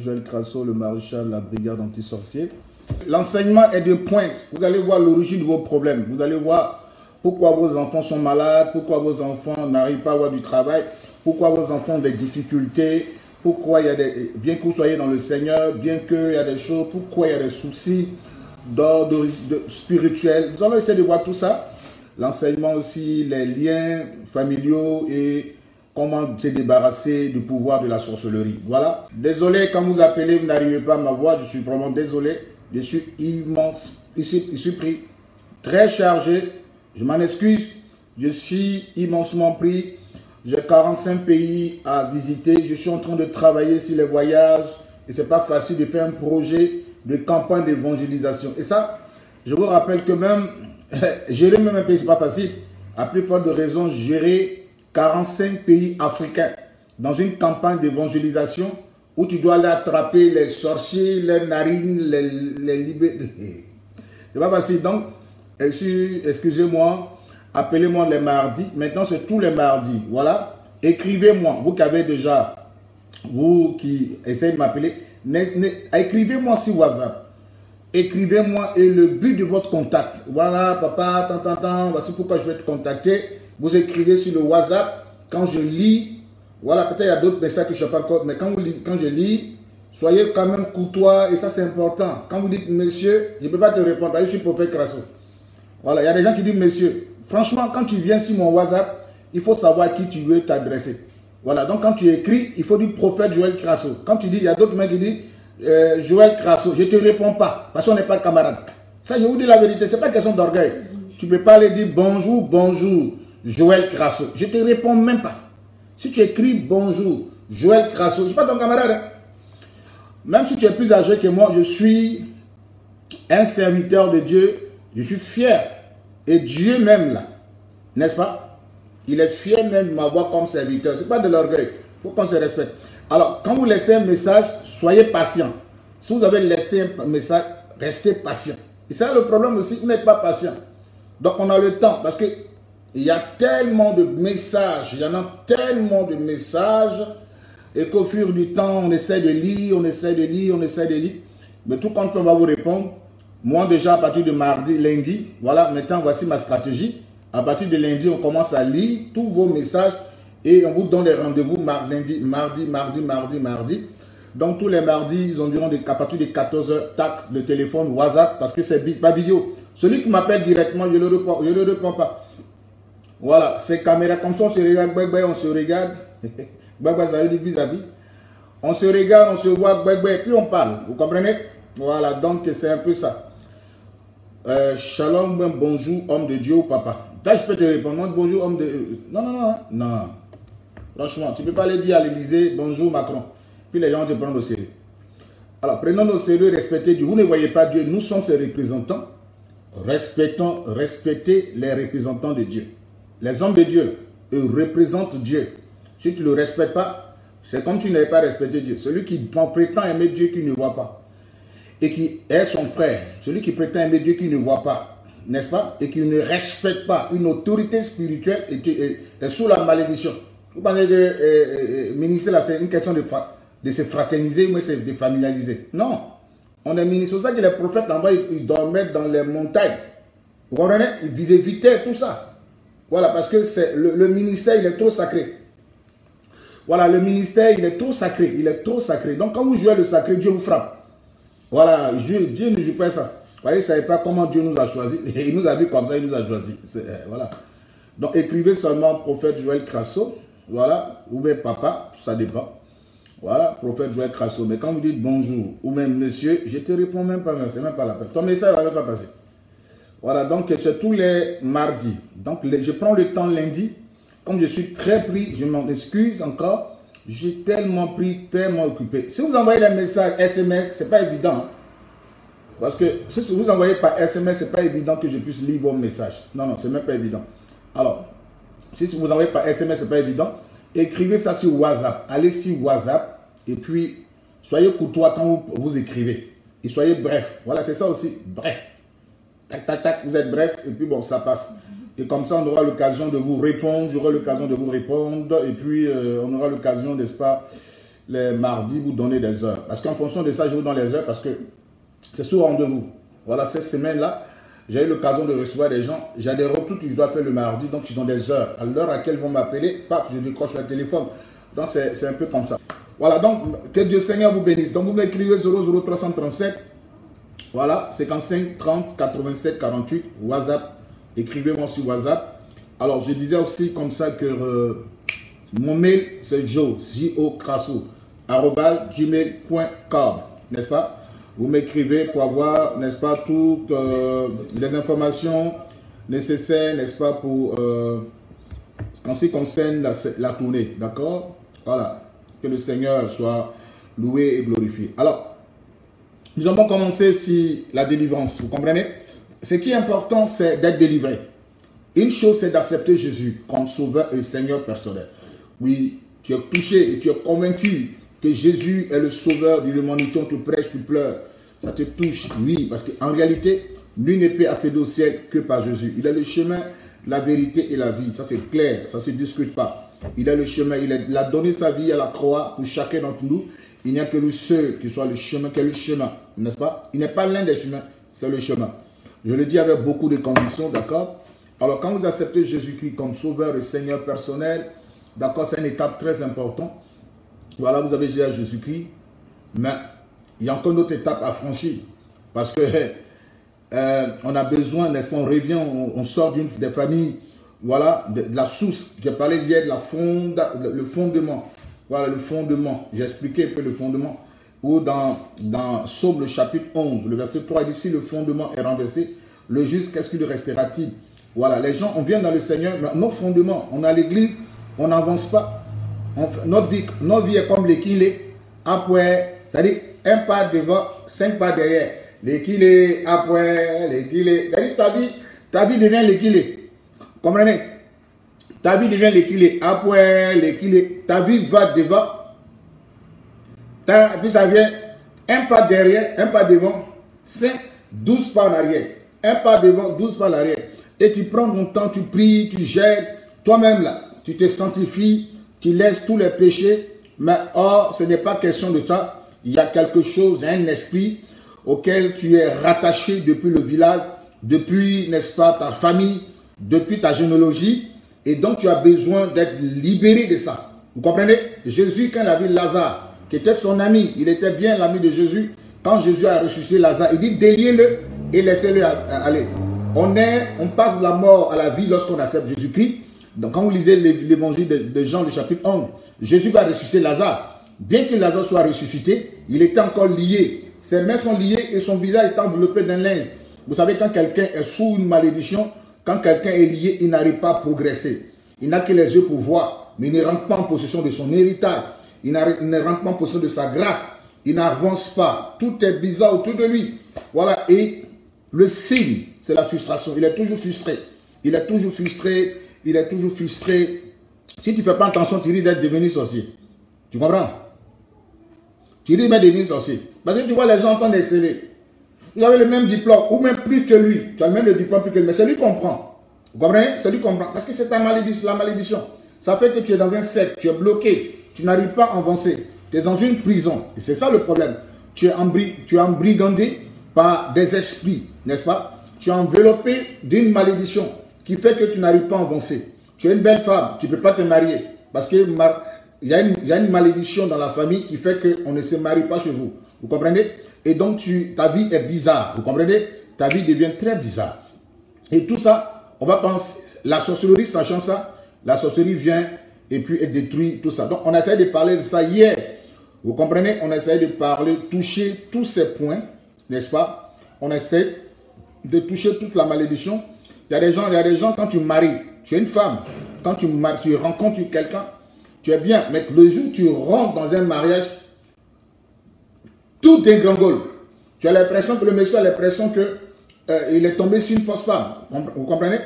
Joël Crasso, le maréchal de la brigade anti-sorcier. L'enseignement est de pointe. Vous allez voir l'origine de vos problèmes. Vous allez voir pourquoi vos enfants sont malades, pourquoi vos enfants n'arrivent pas à avoir du travail, pourquoi vos enfants ont des difficultés, pourquoi il y a des... Bien que vous soyez dans le Seigneur, bien qu'il y a des choses, pourquoi il y a des soucis d'ordre spirituel. Nous allons essayer de voir tout ça. L'enseignement aussi, les liens familiaux et comment se débarrasser du pouvoir de la sorcellerie. Voilà. Désolé, quand vous appelez, vous n'arrivez pas à m'avoir. Je suis vraiment désolé. Je suis immense. Ici, je suis pris très chargé. Je m'en excuse. Je suis immensement pris. J'ai 45 pays à visiter. Je suis en train de travailler sur les voyages. Et c'est pas facile de faire un projet de campagne d'évangélisation. Et ça, je vous rappelle que même gérer même un pays, c'est pas facile. À plus forte de raison, gérer 45 pays africains dans une campagne d'évangélisation où tu dois aller attraper les sorciers, les narines, les, les libérer. C'est pas. Donc, excusez-moi, appelez-moi les mardis. Maintenant, c'est tous les mardis. Voilà. Écrivez-moi. Vous qui avez déjà, vous qui essayez de m'appeler, écrivez-moi sur WhatsApp. Écrivez-moi et le but de votre contact. Voilà, papa, tant, tant, tant, voici pourquoi je vais te contacter. Vous écrivez sur le WhatsApp. Quand je lis, voilà, peut-être il y a d'autres messages que je ne sais pas encore, mais quand, vous, quand je lis, soyez quand même courtois et ça c'est important. Quand vous dites monsieur, je ne peux pas te répondre. Je suis prophète Crasso. Voilà, il y a des gens qui disent monsieur. Franchement, quand tu viens sur mon WhatsApp, il faut savoir à qui tu veux t'adresser. Voilà, donc quand tu écris, il faut dire prophète Joël Crasso. Quand tu dis, il y a d'autres mecs qui disent euh, Joël Crasso, je ne te réponds pas parce qu'on n'est pas camarades. Ça, je vous dis la vérité, ce n'est pas question d'orgueil. Tu ne peux pas aller dire bonjour, bonjour, Joël Crasso. Je ne te réponds même pas. Si tu écris bonjour, Joël Crasso, je ne suis pas ton camarade. Hein. Même si tu es plus âgé que moi, je suis un serviteur de Dieu. Je suis fier. Et Dieu même là, n'est-ce pas? Il est fier même de m'avoir comme serviteur. Ce n'est pas de l'orgueil. Il faut qu'on se respecte. Alors, quand vous laissez un message, soyez patient. Si vous avez laissé un message, restez patient. Et c'est le problème aussi, vous n'êtes pas patient. Donc, on a le temps. Parce que il y a tellement de messages, il y en a tellement de messages, et qu'au fur du temps, on essaie de lire, on essaie de lire, on essaie de lire. Mais tout compte, on va vous répondre. Moi, déjà, à partir de mardi, lundi, voilà, maintenant, voici ma stratégie. À partir de lundi, on commence à lire tous vos messages et on vous donne les rendez-vous lundi, mardi, mardi, mardi, mardi. Donc tous les mardis, ils ont des, à partir de 14h, tac, le téléphone, WhatsApp, parce que c'est pas vidéo. Celui qui m'appelle directement, je ne le, le réponds pas. Voilà, c'est caméra, comme ça on se regarde, on se regarde. ça veut dire vis-à-vis. On se regarde, on se voit, puis on parle. Vous comprenez? Voilà, donc c'est un peu ça. Euh, shalom, bonjour, homme de Dieu papa. Là, je peux te répondre, bonjour, homme de... Non, non, non, non. Franchement, tu ne peux pas aller dire à l'Élysée, bonjour Macron. Puis les gens te prennent au sérieux. Alors, prenons au sérieux, respectez Dieu. Vous ne voyez pas Dieu, nous sommes ses représentants. Respectons, respectez les représentants de Dieu. Les hommes de Dieu, eux, représentent Dieu. Si tu ne le respectes pas, c'est comme tu n'avais pas respecté Dieu. Celui qui prétend aimer Dieu qui ne voit pas et qui est son frère, celui qui prétend aimer Dieu qui ne voit pas, n'est-ce pas, et qui ne respecte pas une autorité spirituelle est, sous la malédiction. Vous parlez de euh, euh, ministre là, c'est une question de, de se fraterniser, mais de familiariser. Non, on est ministre. C'est ça que les prophètes ils, dormaient dans les montagnes. Vous comprenez? Ils évitaient tout ça. Voilà, parce que le, ministère, il est trop sacré. Voilà, le ministère, il est trop sacré. Il est trop sacré. Donc, quand vous jouez le sacré, Dieu vous frappe. Voilà, Dieu ne joue pas ça. Vous voyez, ne savez pas comment Dieu nous a choisi. Il nous a vu comme ça, il nous a choisi. Euh, voilà. Donc écrivez seulement prophète Joël Crasso. Voilà. Ou même papa, ça dépend. Voilà, prophète Joël Crasso. Mais quand vous dites bonjour ou même monsieur, je ne te réponds même pas, c'est même pas la peine. Ton message ne va même pas passer. Voilà, donc c'est tous les mardis. Donc je prends le temps lundi. Comme je suis très pris, je m'en excuse encore. J'ai tellement pris, tellement occupé. Si vous envoyez des messages SMS, ce n'est pas évident. Hein. Parce que si vous envoyez par SMS, ce n'est pas évident que je puisse lire vos messages. Non, non, ce n'est même pas évident. Alors, si vous envoyez par SMS, ce n'est pas évident. Écrivez ça sur WhatsApp. Allez sur WhatsApp et puis soyez courtois quand vous, écrivez. Et soyez bref. Voilà, c'est ça aussi. Bref. Tac, tac, tac, vous êtes bref et puis bon, ça passe. Et comme ça, on aura l'occasion de vous répondre, j'aurai l'occasion de vous répondre, et puis euh, on aura l'occasion, n'est-ce pas, les mardis, vous donnez des heures. Parce qu'en fonction de ça, je vous donne les heures parce que c'est souvent rendez-vous. Voilà, cette semaine-là, j'ai eu l'occasion de recevoir des gens. J'ai des retours que je dois faire le mardi, donc ils ont des heures. À l'heure à laquelle ils vont m'appeler, paf, je décroche le téléphone. Donc c'est un peu comme ça. Voilà, donc que Dieu Seigneur vous bénisse. Donc vous m'écrivez 00337, voilà, 55 30 87 48, WhatsApp. Écrivez-moi sur WhatsApp. Alors je disais aussi comme ça que euh, mon mail c'est joe, J-O Crasso, gmail.com, n'est-ce pas? Vous m'écrivez pour avoir, n'est-ce pas, toutes euh, les informations nécessaires, n'est-ce pas, pour, euh, en ce qui concerne la, tournée, d'accord? Voilà, que le Seigneur soit loué et glorifié. Alors, nous allons commencer sur la délivrance, vous comprenez? Ce qui est important, c'est d'être délivré. Une chose, c'est d'accepter Jésus comme sauveur et Seigneur personnel. Oui, tu es touché et tu es convaincu que Jésus est le sauveur du l'humanité, on te prêche, tu pleures ça te touche, oui, parce qu'en réalité, nul n'est pas accéder au ciel que par Jésus. Il a le chemin, la vérité et la vie. Ça, c'est clair, ça ne se discute pas. Il a le chemin, il a, donné sa vie à la croix pour chacun d'entre nous. Il n'y a que le seul qui soit le chemin, qui est le chemin, n'est-ce pas? Il n'est pas l'un des chemins, c'est le chemin. Je le dis avec beaucoup de conditions, d'accord? Alors, quand vous acceptez Jésus-Christ comme sauveur et Seigneur personnel, d'accord, c'est une étape très importante. Voilà, vous avez déjà Jésus-Christ, mais il y a encore une autre étape à franchir. Parce que euh, on a besoin, n'est-ce pas, on revient, on, sort d'une des familles, voilà, de, la source. J'ai parlé hier de la fonda, le fondement. Voilà, le fondement. J'ai expliqué un peu le fondement. Ou dans, dans Somme, le chapitre 11, le verset 3, il dit, si le fondement est renversé, le juste, qu'est-ce qu'il restera-t-il? Voilà, les gens, on vient dans le Seigneur, mais nos fondements, on a l'église, on n'avance pas. notre, vie, notre vie est comme l'équilibre. Après, c'est-à-dire, un pas devant, cinq pas derrière. L'équilibre, après, l'équilibre. C'est-à-dire, ta vie, ta vie devient l'équilibre. Comprenez? Ta vie devient l'équilibre. Après, l'équilibre. Ta vie va devant. puis ça vient un pas derrière, un pas devant, cinq, douze pas en arrière. Un pas devant, douze pas en arrière. Et tu prends ton temps, tu pries, tu jettes. Toi-même là, tu te sanctifies, tu laisses tous les péchés. Mais or, ce n'est pas question de ça il y a quelque chose, un esprit auquel tu es rattaché depuis le village, depuis, n'est-ce pas, ta famille, depuis ta généalogie, et donc tu as besoin d'être libéré de ça. Vous comprenez? Jésus, quand il a vu Lazare, qui était son ami, il était bien l'ami de Jésus, quand Jésus a ressuscité Lazare, il dit déliez-le et laissez-le aller. On, passe de la mort à la vie lorsqu'on accepte Jésus-Christ. Donc quand vous lisez l'évangile de, Jean, le chapitre 11, Jésus va ressusciter Lazare bien que Lazare soit ressuscité, il était encore lié. Ses mains sont liées et son visage est enveloppé d'un linge. Vous savez, quand quelqu'un est sous une malédiction, quand quelqu'un est lié, il n'arrive pas à progresser. Il n'a que les yeux pour voir, mais il ne rentre pas en possession de son héritage. Il, ne rentre pas en possession de sa grâce. Il n'avance pas. Tout est bizarre autour de lui. Voilà. Et le signe, c'est la frustration. Il est toujours frustré. Il est toujours frustré. Il est toujours frustré. Si tu ne fais pas attention, tu risques d'être devenu sorcier. Tu comprends? Tu dis, mais devenir sorcier. Parce que tu vois, les gens entendent exceller. Vous avez le même diplôme, ou même plus que lui. Tu as le même diplôme plus que lui, mais c'est lui qui comprend. Vous comprenez? C'est lui qui comprend. Parce que c'est ta malédiction, la malédiction. Ça fait que tu es dans un cercle, tu es bloqué, tu n'arrives pas à avancer. Tu es dans une prison. Et c'est ça le problème. Tu es, tu es embrigandé par des esprits, n'est-ce pas? Tu es enveloppé d'une malédiction qui fait que tu n'arrives pas à avancer. Tu es une belle femme, tu ne peux pas te marier. Parce que il y, a une, malédiction dans la famille qui fait qu'on ne se marie pas chez vous. Vous comprenez? Et donc, tu, ta vie est bizarre. Vous comprenez? Ta vie devient très bizarre. Et tout ça, on va penser, la sorcellerie, sachant ça, la sorcellerie vient et puis elle détruit tout ça. Donc, on a essayé de parler de ça hier. Vous comprenez? On a essayé de parler, toucher tous ces points, n'est-ce pas? On essaie de toucher toute la malédiction. Il y a des gens, il y a des gens quand tu maries, tu es une femme, quand tu, tu rencontres quelqu'un, tu es bien, mais le jour où tu rentres dans un mariage, tout dégringole. Tu as l'impression que le monsieur a l'impression qu'il euh, est tombé sur une fausse femme. Vous comprenez?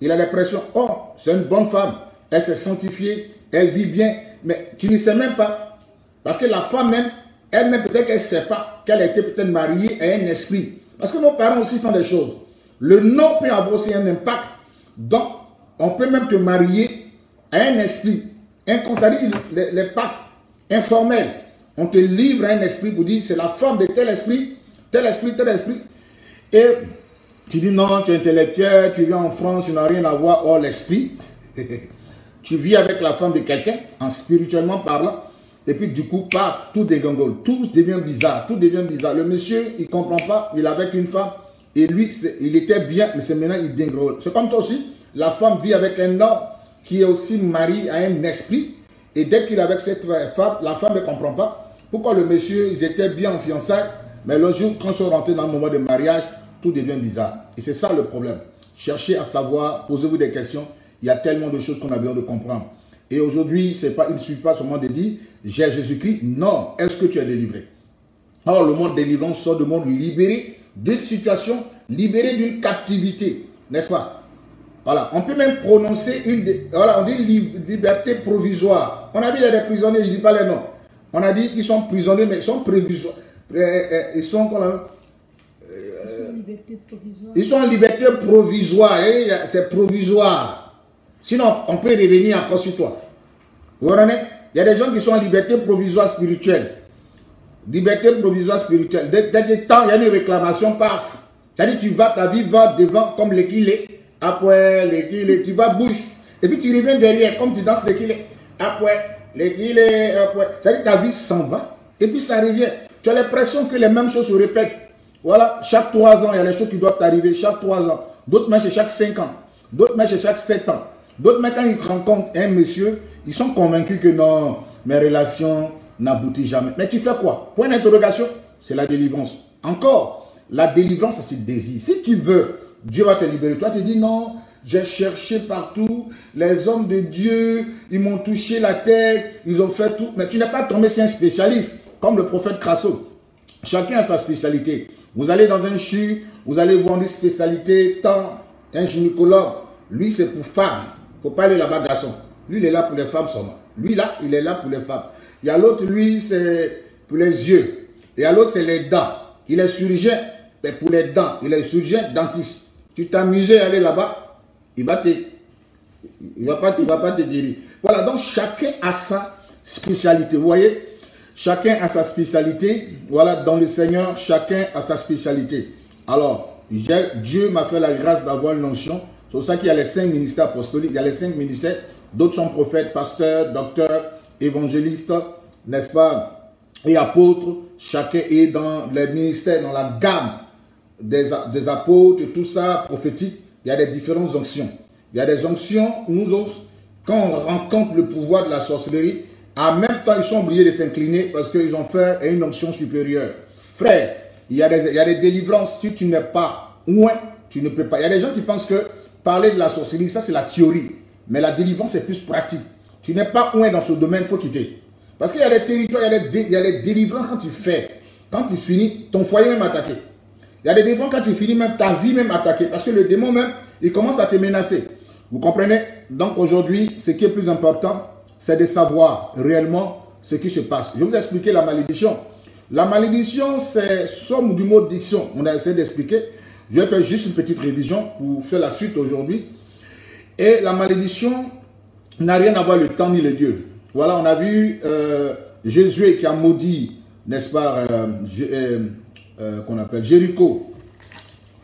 Il a l'impression, oh, c'est une bonne femme. Elle s'est sanctifiée, elle vit bien. Mais tu ne sais même pas. Parce que la femme même, elle-même peut-être qu'elle ne sait pas qu'elle a été peut-être mariée à un esprit. Parce que nos parents aussi font des choses. Le nom peut avoir aussi un impact. Donc, on peut même te marier à un esprit un les, les pactes informel. On te livre un esprit pour dire c'est la femme de tel esprit, tel esprit, tel esprit. Et tu dis non, tu es intellectuel, tu viens en France, tu n'as rien à voir. Oh, l'esprit. tu vis avec la femme de quelqu'un, en spirituellement parlant. Et puis du coup, paf, tout dégangole. Tout devient bizarre. Tout devient bizarre. Le monsieur, il ne comprend pas. Il est avec une femme. Et lui, il était bien, mais c'est maintenant, il dégringole. C'est comme toi aussi. La femme vit avec un homme qui est aussi marié à un esprit. Et dès qu'il est avec cette femme, la femme ne comprend pas. Pourquoi le monsieur, ils étaient bien en fiançailles, mais le jour, quand ils sont rentrés dans le moment de mariage, tout devient bizarre. Et c'est ça le problème. Cherchez à savoir, posez-vous des questions. Il y a tellement de choses qu'on a besoin de comprendre. Et aujourd'hui, pas, il ne suffit pas seulement de dire, j'ai Jésus-Christ. Non, est-ce que tu es délivré? Alors, le monde délivrant sort du monde libéré d'une situation, libéré d'une captivité. N'est-ce pas? Voilà, on peut même prononcer une... Voilà, on dit liberté provisoire. On a vu les prisonniers, je ne dis pas les noms. On a dit qu'ils sont prisonniers, mais ils sont provisoires. Euh, euh, ils sont ils sont en liberté provisoire. C'est provisoire. Sinon, on peut revenir encore sur toi. Vous comprenez? Il y a des gens qui sont en liberté provisoire spirituelle. Liberté provisoire spirituelle. Dès, que temps, il y a une réclamation, paf. C'est-à-dire tu vas, ta vie va devant comme l'équilé. Après l'équilé, tu vas bouche. Et puis tu reviens derrière comme tu danses l'équilé. Après l'équilé, après. C'est-à-dire ta vie s'en va. Et puis ça revient. Tu as l'impression que les mêmes choses se répètent. Voilà, chaque trois ans, il y a des choses qui doivent arriver, chaque trois ans. D'autres même chaque cinq ans. D'autres même chaque sept ans. D'autres quand ils rencontrent un monsieur, ils sont convaincus que non, mes relations n'aboutissent jamais. Mais tu fais quoi? Point d'interrogation, c'est la délivrance. Encore, la délivrance, c'est le désir. Si tu veux, Dieu va te libérer. Toi, tu dis non, j'ai cherché partout. Les hommes de Dieu, ils m'ont touché la tête, ils ont fait tout. Mais tu n'es pas tombé sur un spécialiste, comme le prophète Crasso. Chacun a sa spécialité. Vous allez dans un CHU, vous allez voir des spécialités, tant un gynécologue, lui c'est pour femmes. Il ne faut pas aller là-bas, garçon. Lui, il est là pour les femmes seulement. Lui, là, il est là pour les femmes. Il y a l'autre, lui, c'est pour les yeux. Et à l'autre, c'est les dents. Il est chirurgien, mais pour les dents. Il est chirurgien dentiste. Tu t'amuses à aller là-bas, il va te... Il va pas, il va pas te guérir. Voilà, donc chacun a sa spécialité. Vous voyez? Chacun a sa spécialité. Voilà, dans le Seigneur, chacun a sa spécialité. Alors, Dieu m'a fait la grâce d'avoir une notion. C'est pour ça qu'il y a les cinq ministères apostoliques, il y a les cinq ministères. D'autres sont prophètes, pasteurs, docteurs, évangélistes, n'est-ce pas, et apôtres. Chacun est dans les ministères, dans la gamme des, des apôtres, tout ça, prophétique. Il y a des différentes onctions. Il y a des onctions, nous autres, quand on rencontre le pouvoir de la sorcellerie, en même temps, ils sont obligés de s'incliner parce qu'ils ont fait une onction supérieure. Frère, il y, a des, il y a des délivrances. Si tu n'es pas loin, tu ne peux pas. Il y a des gens qui pensent que parler de la sorcellerie, ça c'est la théorie. Mais la délivrance, c'est plus pratique. Tu n'es pas loin dans ce domaine, il faut quitter. Parce qu'il y a des territoires, il y a des, il y a des délivrances quand tu fais. Quand tu finis, ton foyer même attaqué. Il y a des délivrances quand tu finis, même ta vie même attaquée. Parce que le démon même, il commence à te menacer. Vous comprenez? Donc aujourd'hui, ce qui est plus important, c'est de savoir réellement ce qui se passe. Je vais vous expliquer la malédiction. La malédiction, c'est somme du mot diction. On a essayé d'expliquer. Je vais faire juste une petite révision pour faire la suite aujourd'hui. Et la malédiction n'a rien à voir le temps ni le Dieu. Voilà, on a vu euh, Jésus qui a maudit, n'est-ce pas, euh, euh, qu'on appelle Jéricho.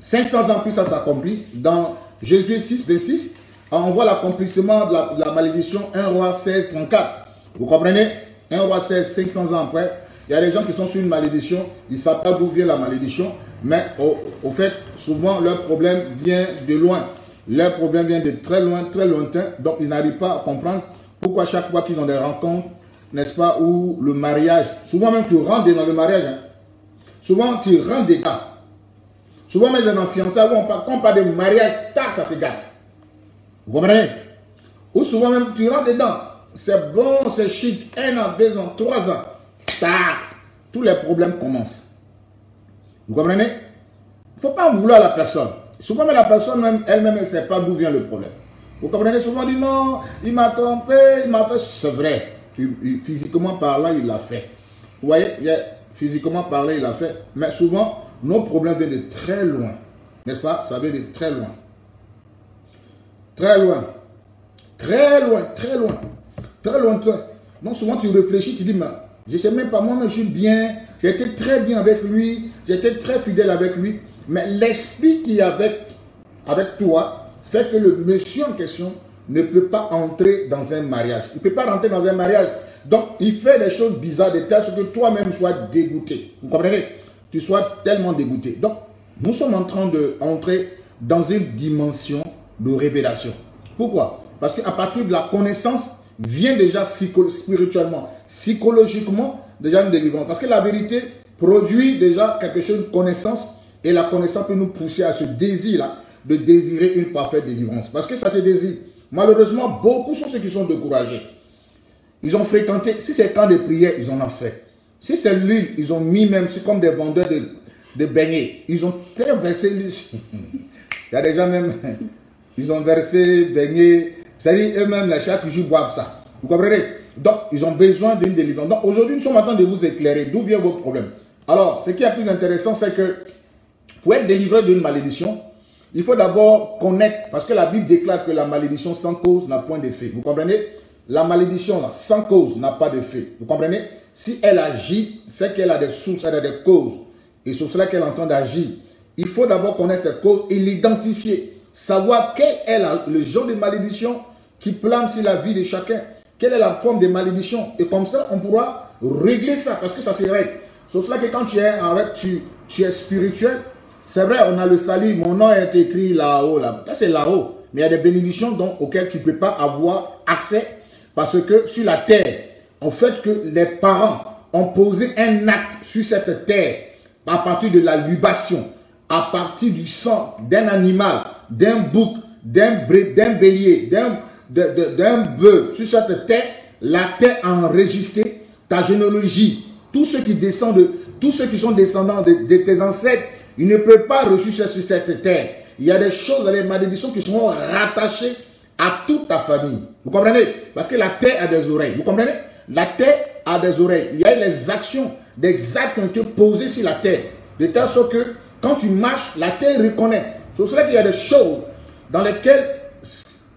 500 ans plus ça s'accomplit. Dans Jésus 6, 26, ah, on voit l'accomplissement de, la, malédiction 1 roi 16, 34. Vous comprenez? 1 roi 16, 500 ans après. Il y a des gens qui sont sur une malédiction, ils ne savent pas d'où vient la malédiction, mais au, fait, souvent leur problème vient de loin. Leur problème vient de très loin, très lointain, donc ils n'arrivent pas à comprendre pourquoi chaque fois qu'ils ont des rencontres, n'est-ce pas, ou le mariage, souvent même tu rentres dans le mariage, hein. Souvent tu rentres des gars. Souvent même dans fiançailles, quand on parle de mariage, tac, ça se gâte. Vous comprenez? Ou souvent même tu rentres dedans. C'est bon, c'est chic. Un an, deux ans, trois ans. Tac Tous les problèmes commencent. Vous comprenez? Il ne faut pas vouloir la personne. Souvent même la personne même, elle-même, elle ne sait pas d'où vient le problème. Vous comprenez? Souvent on dit non, il m'a trompé, il m'a fait. C'est vrai. Physiquement parlant, il l'a fait. Vous voyez, physiquement parlant, il l'a fait. Mais souvent, nos problèmes viennent de très loin. N'est-ce pas? Ça vient de très loin. Très loin. Très loin, très loin. Très loin. Donc souvent tu réfléchis, tu dis, mais je ne sais même pas, moi-même je suis bien, j'étais très bien avec lui, j'étais très fidèle avec lui, mais l'esprit qui est avec, avec toi fait que le monsieur en question ne peut pas entrer dans un mariage. Il ne peut pas rentrer dans un mariage. Donc, il fait des choses bizarres de telle sorte que toi-même sois dégoûté. Vous comprenez? Tu sois tellement dégoûté. Donc, nous sommes en train d'entrer dans une dimension de révélation. Pourquoi? Parce qu'à partir de la connaissance, vient déjà spirituellement, psychologiquement, déjà une délivrance. Parce que la vérité produit déjà quelque chose de connaissance et la connaissance peut nous pousser à ce désir-là de désirer une parfaite délivrance. Parce que ça se désire. Malheureusement, beaucoup sont ceux qui sont découragés. Ils ont fréquenté, si c'est temps de prière, ils en ont fait. Si c'est l'huile, ils ont mis même, c'est comme des vendeurs de, de beignets. Ils ont versé l'huile. Il y a des gens même, ils ont versé beignets. C'est-à-dire, eux-mêmes, chaque jour, boivent ça. Vous comprenez? Donc, ils ont besoin d'une délivrance. Donc, aujourd'hui, nous sommes en train de vous éclairer. D'où vient votre problème Alors, ce qui est plus intéressant, c'est que pour être délivré d'une malédiction, il faut d'abord connaître, parce que la Bible déclare que la malédiction sans cause n'a point d'effet. Vous comprenez? La malédiction sans cause n'a pas d'effet. Vous comprenez? Si elle agit, c'est qu'elle a des sources, elle a des causes. Et c'est cela qu'elle entend d'agir. Il faut d'abord connaître cette cause et l'identifier. Savoir quel est le genre de malédiction qui plane sur la vie de chacun. Quelle est la forme de malédiction? Et comme ça, on pourra régler ça, parce que ça se règle. C'est cela que quand tu es, tu, tu es spirituel, c'est vrai, on a le salut, mon nom est écrit là-haut. Là. C'est là-haut. Mais il y a des bénédictions auxquelles tu ne peux pas avoir accès parce que sur la terre, en fait que les parents ont posé un acte sur cette terre à partir de la libation, à partir du sang d'un animal, d'un bouc, d'un bélier, d'un bœuf sur cette terre, la terre a enregistré ta généalogie. Tous ceux qui descendent, tous ceux qui sont descendants de tes ancêtres il ne peut pas ressusciter sur cette terre. Il y a des choses, des malédictions qui seront rattachées à toute ta famille. Vous comprenez? Parce que la terre a des oreilles. Vous comprenez? La terre a des oreilles. Il y a les actions, des actes qui ont été posés sur la terre. De telle sorte que quand tu marches, la terre reconnaît. C'est pour cela qu'il y a des choses dans lesquelles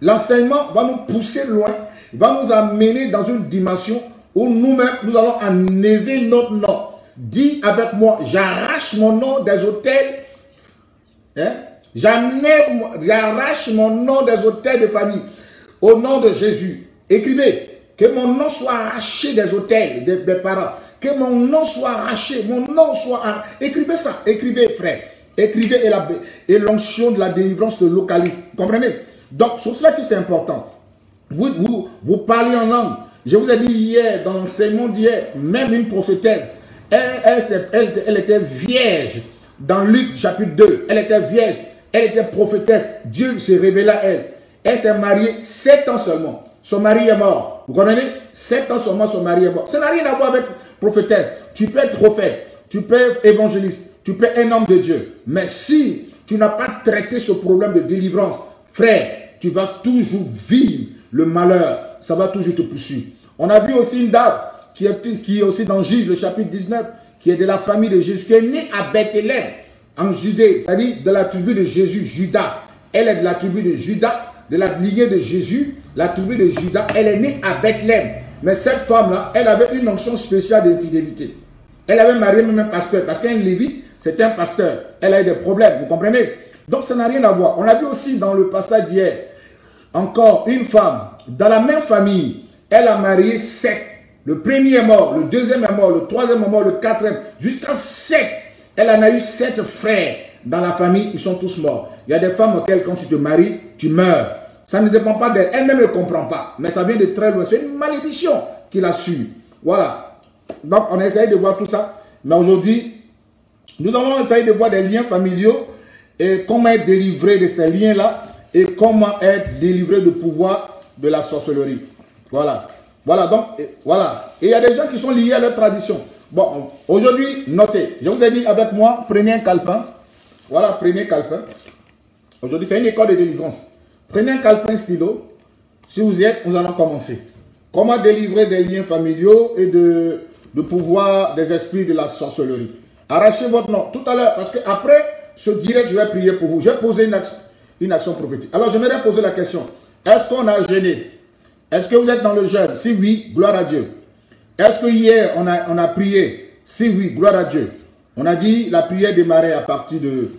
l'enseignement va nous pousser loin, va nous amener dans une dimension où nous-mêmes, nous allons enlever notre nom. Dis avec moi, j'arrache mon nom des hôtels. Hein? J'arrache mon nom des hôtels de famille. Au nom de Jésus. Écrivez. Que mon nom soit arraché des hôtels des, parents. Que mon nom soit arraché. Mon nom soit arraché. Écrivez ça. Écrivez, frère. Écrivez et l'onction de la délivrance de localité. Comprenez? Donc, c'est cela qui c'est important. Vous, vous, vous parlez en langue. Je vous ai dit hier, dans l'enseignement d'hier, même une prophétesse elle, était vierge. Dans Luc chapitre 2, elle était vierge. Elle était prophétesse. Dieu s'est révélé à elle. Elle s'est mariée sept ans seulement. Son mari est mort. Vous comprenez? Sept ans seulement, son mari est mort. Ça n'a rien à voir avec prophétesse. Tu peux être prophète. Tu peux être évangéliste. Tu peux être un homme de Dieu. Mais si tu n'as pas traité ce problème de délivrance, frère, tu vas toujours vivre le malheur. Ça va toujours te poursuivre. On a vu aussi une dame qui est, aussi dans Juge, le chapitre 19, qui est de la famille de Jésus, qui est née à Bethléem, en Judée, c'est-à-dire de la tribu de Jésus, Judas. Elle est de la tribu de Judas, de la lignée de Jésus, la tribu de Judas. Elle est née à Bethléem. Mais cette femme-là, elle avait une onction spéciale d'infidélité. Elle avait marié même un pasteur, parce qu'un lévite, c'était un pasteur. Elle a eu des problèmes, vous comprenez? Donc ça n'a rien à voir. On a vu aussi dans le passage d'hier, encore une femme, dans la même famille, elle a marié sept le premier est mort, le deuxième est mort, le troisième est mort, le quatrième, jusqu'à sept. Elle en a eu sept frères dans la famille, ils sont tous morts. Il y a des femmes auxquelles quand tu te maries, tu meurs. Ça ne dépend pas d'elle, elle-même ne comprend pas. Mais ça vient de très loin. C'est une malédiction qu'il a su. Voilà. Donc on a essayé de voir tout ça. Mais aujourd'hui, nous allons essayer de voir des liens familiaux et comment être délivré de ces liens-là et comment être délivré du pouvoir de la sorcellerie. Voilà. Voilà, donc, voilà. Et il y a des gens qui sont liés à leur tradition. Bon, aujourd'hui, notez. Je vous ai dit avec moi, prenez un calepin. Voilà, prenez un calepin. Aujourd'hui, c'est une école de délivrance. Prenez un calepin stylo. Si vous y êtes, nous allons commencer. Comment délivrer des liens familiaux et de, de pouvoir des esprits de la sorcellerie? Arrachez votre nom tout à l'heure, parce qu'après ce direct, je vais prier pour vous. Je vais poser une action, une action prophétique. Alors, j'aimerais poser la question. Est-ce qu'on a gêné? Est-ce que vous êtes dans le jeûne Si oui, gloire à Dieu. Est-ce que hier, on a, prié? Si oui, gloire à Dieu. On a dit la prière démarrait à partir de,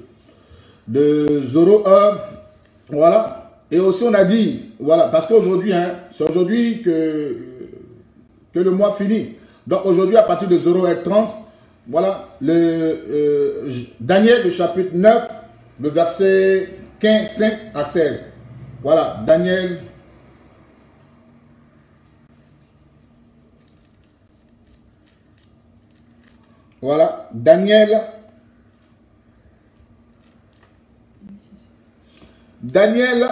de 0 heure. Voilà. Et aussi, on a dit, voilà, parce qu'aujourd'hui, hein, c'est aujourd'hui que, que le mois finit. Donc aujourd'hui, à partir de 0h30, voilà, le, euh, Daniel, le chapitre 9, le verset 15, 5 à 16. Voilà, Daniel. Voilà, Daniel. Daniel.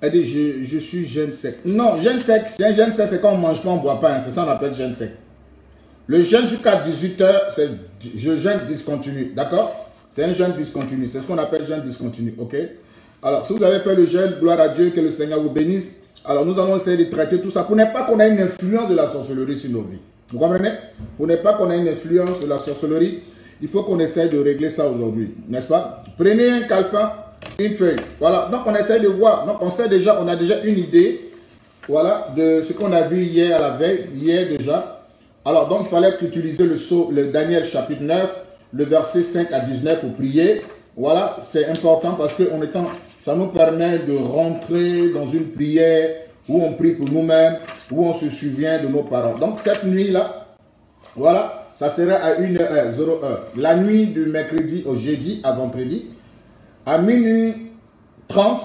Elle dit, je, je suis jeune sec. Non, jeune sec, c'est un jeune sec, c'est quand on ne mange pas, on ne boit pas. Hein. C'est ça qu'on appelle jeune sec. Le jeûne jusqu'à 18h, c'est je jeûne discontinu. D'accord? C'est un jeûne discontinu. C'est ce qu'on appelle jeûne discontinu. Ok? Alors, si vous avez fait le jeûne, gloire à Dieu, que le Seigneur vous bénisse. Alors, nous allons essayer de traiter tout ça pour ne pas qu'on ait une influence de la sorcellerie sur nos vies. Vous comprenez? Pour ne pas qu'on ait une influence de la sorcellerie, il faut qu'on essaye de régler ça aujourd'hui. N'est-ce pas? Prenez un calepin, une feuille. Voilà. Donc, on essaie de voir. Donc, on sait déjà, on a déjà une idée. Voilà, de ce qu'on a vu hier à la veille, hier déjà. Alors, donc, il fallait utiliser le, le Daniel chapitre 9, le verset 5 à 19 pour prier. Voilà, c'est important parce que ça nous permet de rentrer dans une prière où on prie pour nous-mêmes, où on se souvient de nos parents. Donc, cette nuit-là, voilà, ça serait à 1h, 0h. La nuit du mercredi au jeudi à vendredi, à minuit 30,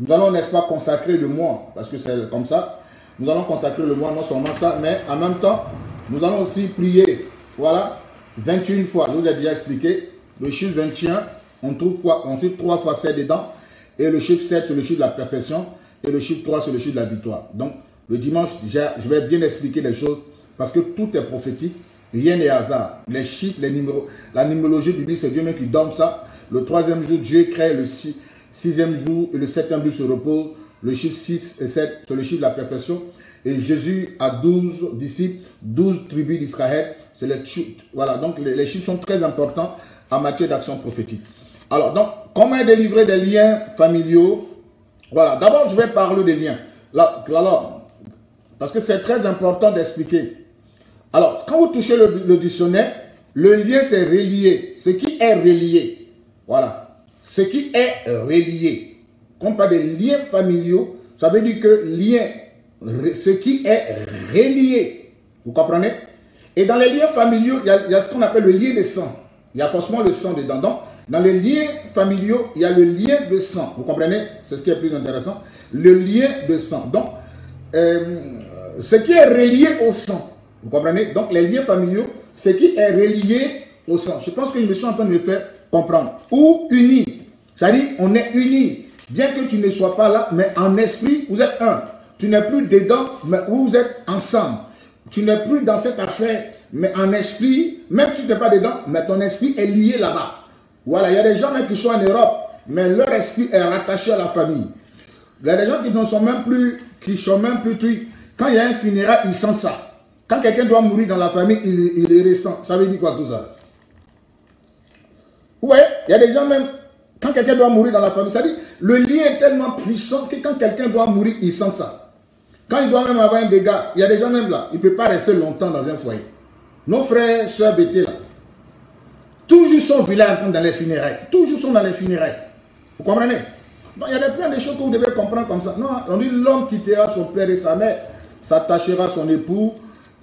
nous allons, n'est-ce pas, consacrer le mois, parce que c'est comme ça, nous allons consacrer le mois, non seulement ça, mais en même temps, nous allons aussi prier. Voilà, 21 fois. Je vous ai déjà expliqué. Le chiffre 21, on trouve quoi? Ensuite 3 fois 7 dedans. Et le chiffre 7, c'est le chiffre de la perfection. Et le chiffre 3, c'est le chiffre de la victoire. Donc, le dimanche, je vais bien expliquer les choses parce que tout est prophétique. Rien n'est hasard. Les chiffres, les numéros, la numérologie du c'est Dieu même qui donne ça. Le troisième jour, Dieu crée le sixième jour et le septième jour se repose. Le chiffre 6 et 7, c'est le chiffre de la perfection. Et Jésus a 12 disciples, 12 tribus d'Israël. C'est les. Voilà, donc les, chiffres sont très importants en matière d'action prophétique. Alors, donc, comment délivrer des liens familiaux Voilà, d'abord, je vais parler des liens. Alors, parce que c'est très important d'expliquer. Alors, quand vous touchez le, dictionnaire, le lien, c'est relié. Ce qui est relié. Voilà. Ce qui est relié. Quand on parle de liens familiaux, ça veut dire que lien, ce qui est relié. Vous comprenez? Et dans les liens familiaux, il y, a, ce qu'on appelle le lien de sang. Il y a forcément le sang dedans. Donc, dans les liens familiaux, il y a le lien de sang. Vous comprenez? C'est ce qui est plus intéressant. Le lien de sang. Donc, euh, ce qui est relié au sang. Vous comprenez? Donc, les liens familiaux, ce qui est relié au sang. Je pense que je suis en train de me faire comprendre. Ou unis. C'est-à-dire, on est unis. Bien que tu ne sois pas là, mais en esprit, vous êtes un. Tu n'es plus dedans, mais vous êtes ensemble. Tu n'es plus dans cette affaire, mais en esprit, même si tu n'es pas dedans, mais ton esprit est lié là-bas. Voilà, il y a des gens qui sont en Europe, mais leur esprit est rattaché à la famille. Il y a des gens qui ne sont même plus, qui sont même plus Quand il y a un funérail, ils sentent ça. Quand quelqu'un doit mourir dans la famille, il, il ressent. Ça veut dire quoi tout ça? Oui, il y a des gens même, quand quelqu'un doit mourir dans la famille, ça dit, le lien est tellement puissant que quand quelqu'un doit mourir, il sent ça. Quand il doit même avoir un dégât, il y a des gens même là, il ne peut pas rester longtemps dans un foyer. Nos frères, soeurs bêtés là, toujours son village dans les funérailles. Toujours sont dans les funérailles. Vous comprenez? Donc, il y a plein de choses que vous devez comprendre comme ça. Non, on dit l'homme quittera son père et sa mère, s'attachera à son époux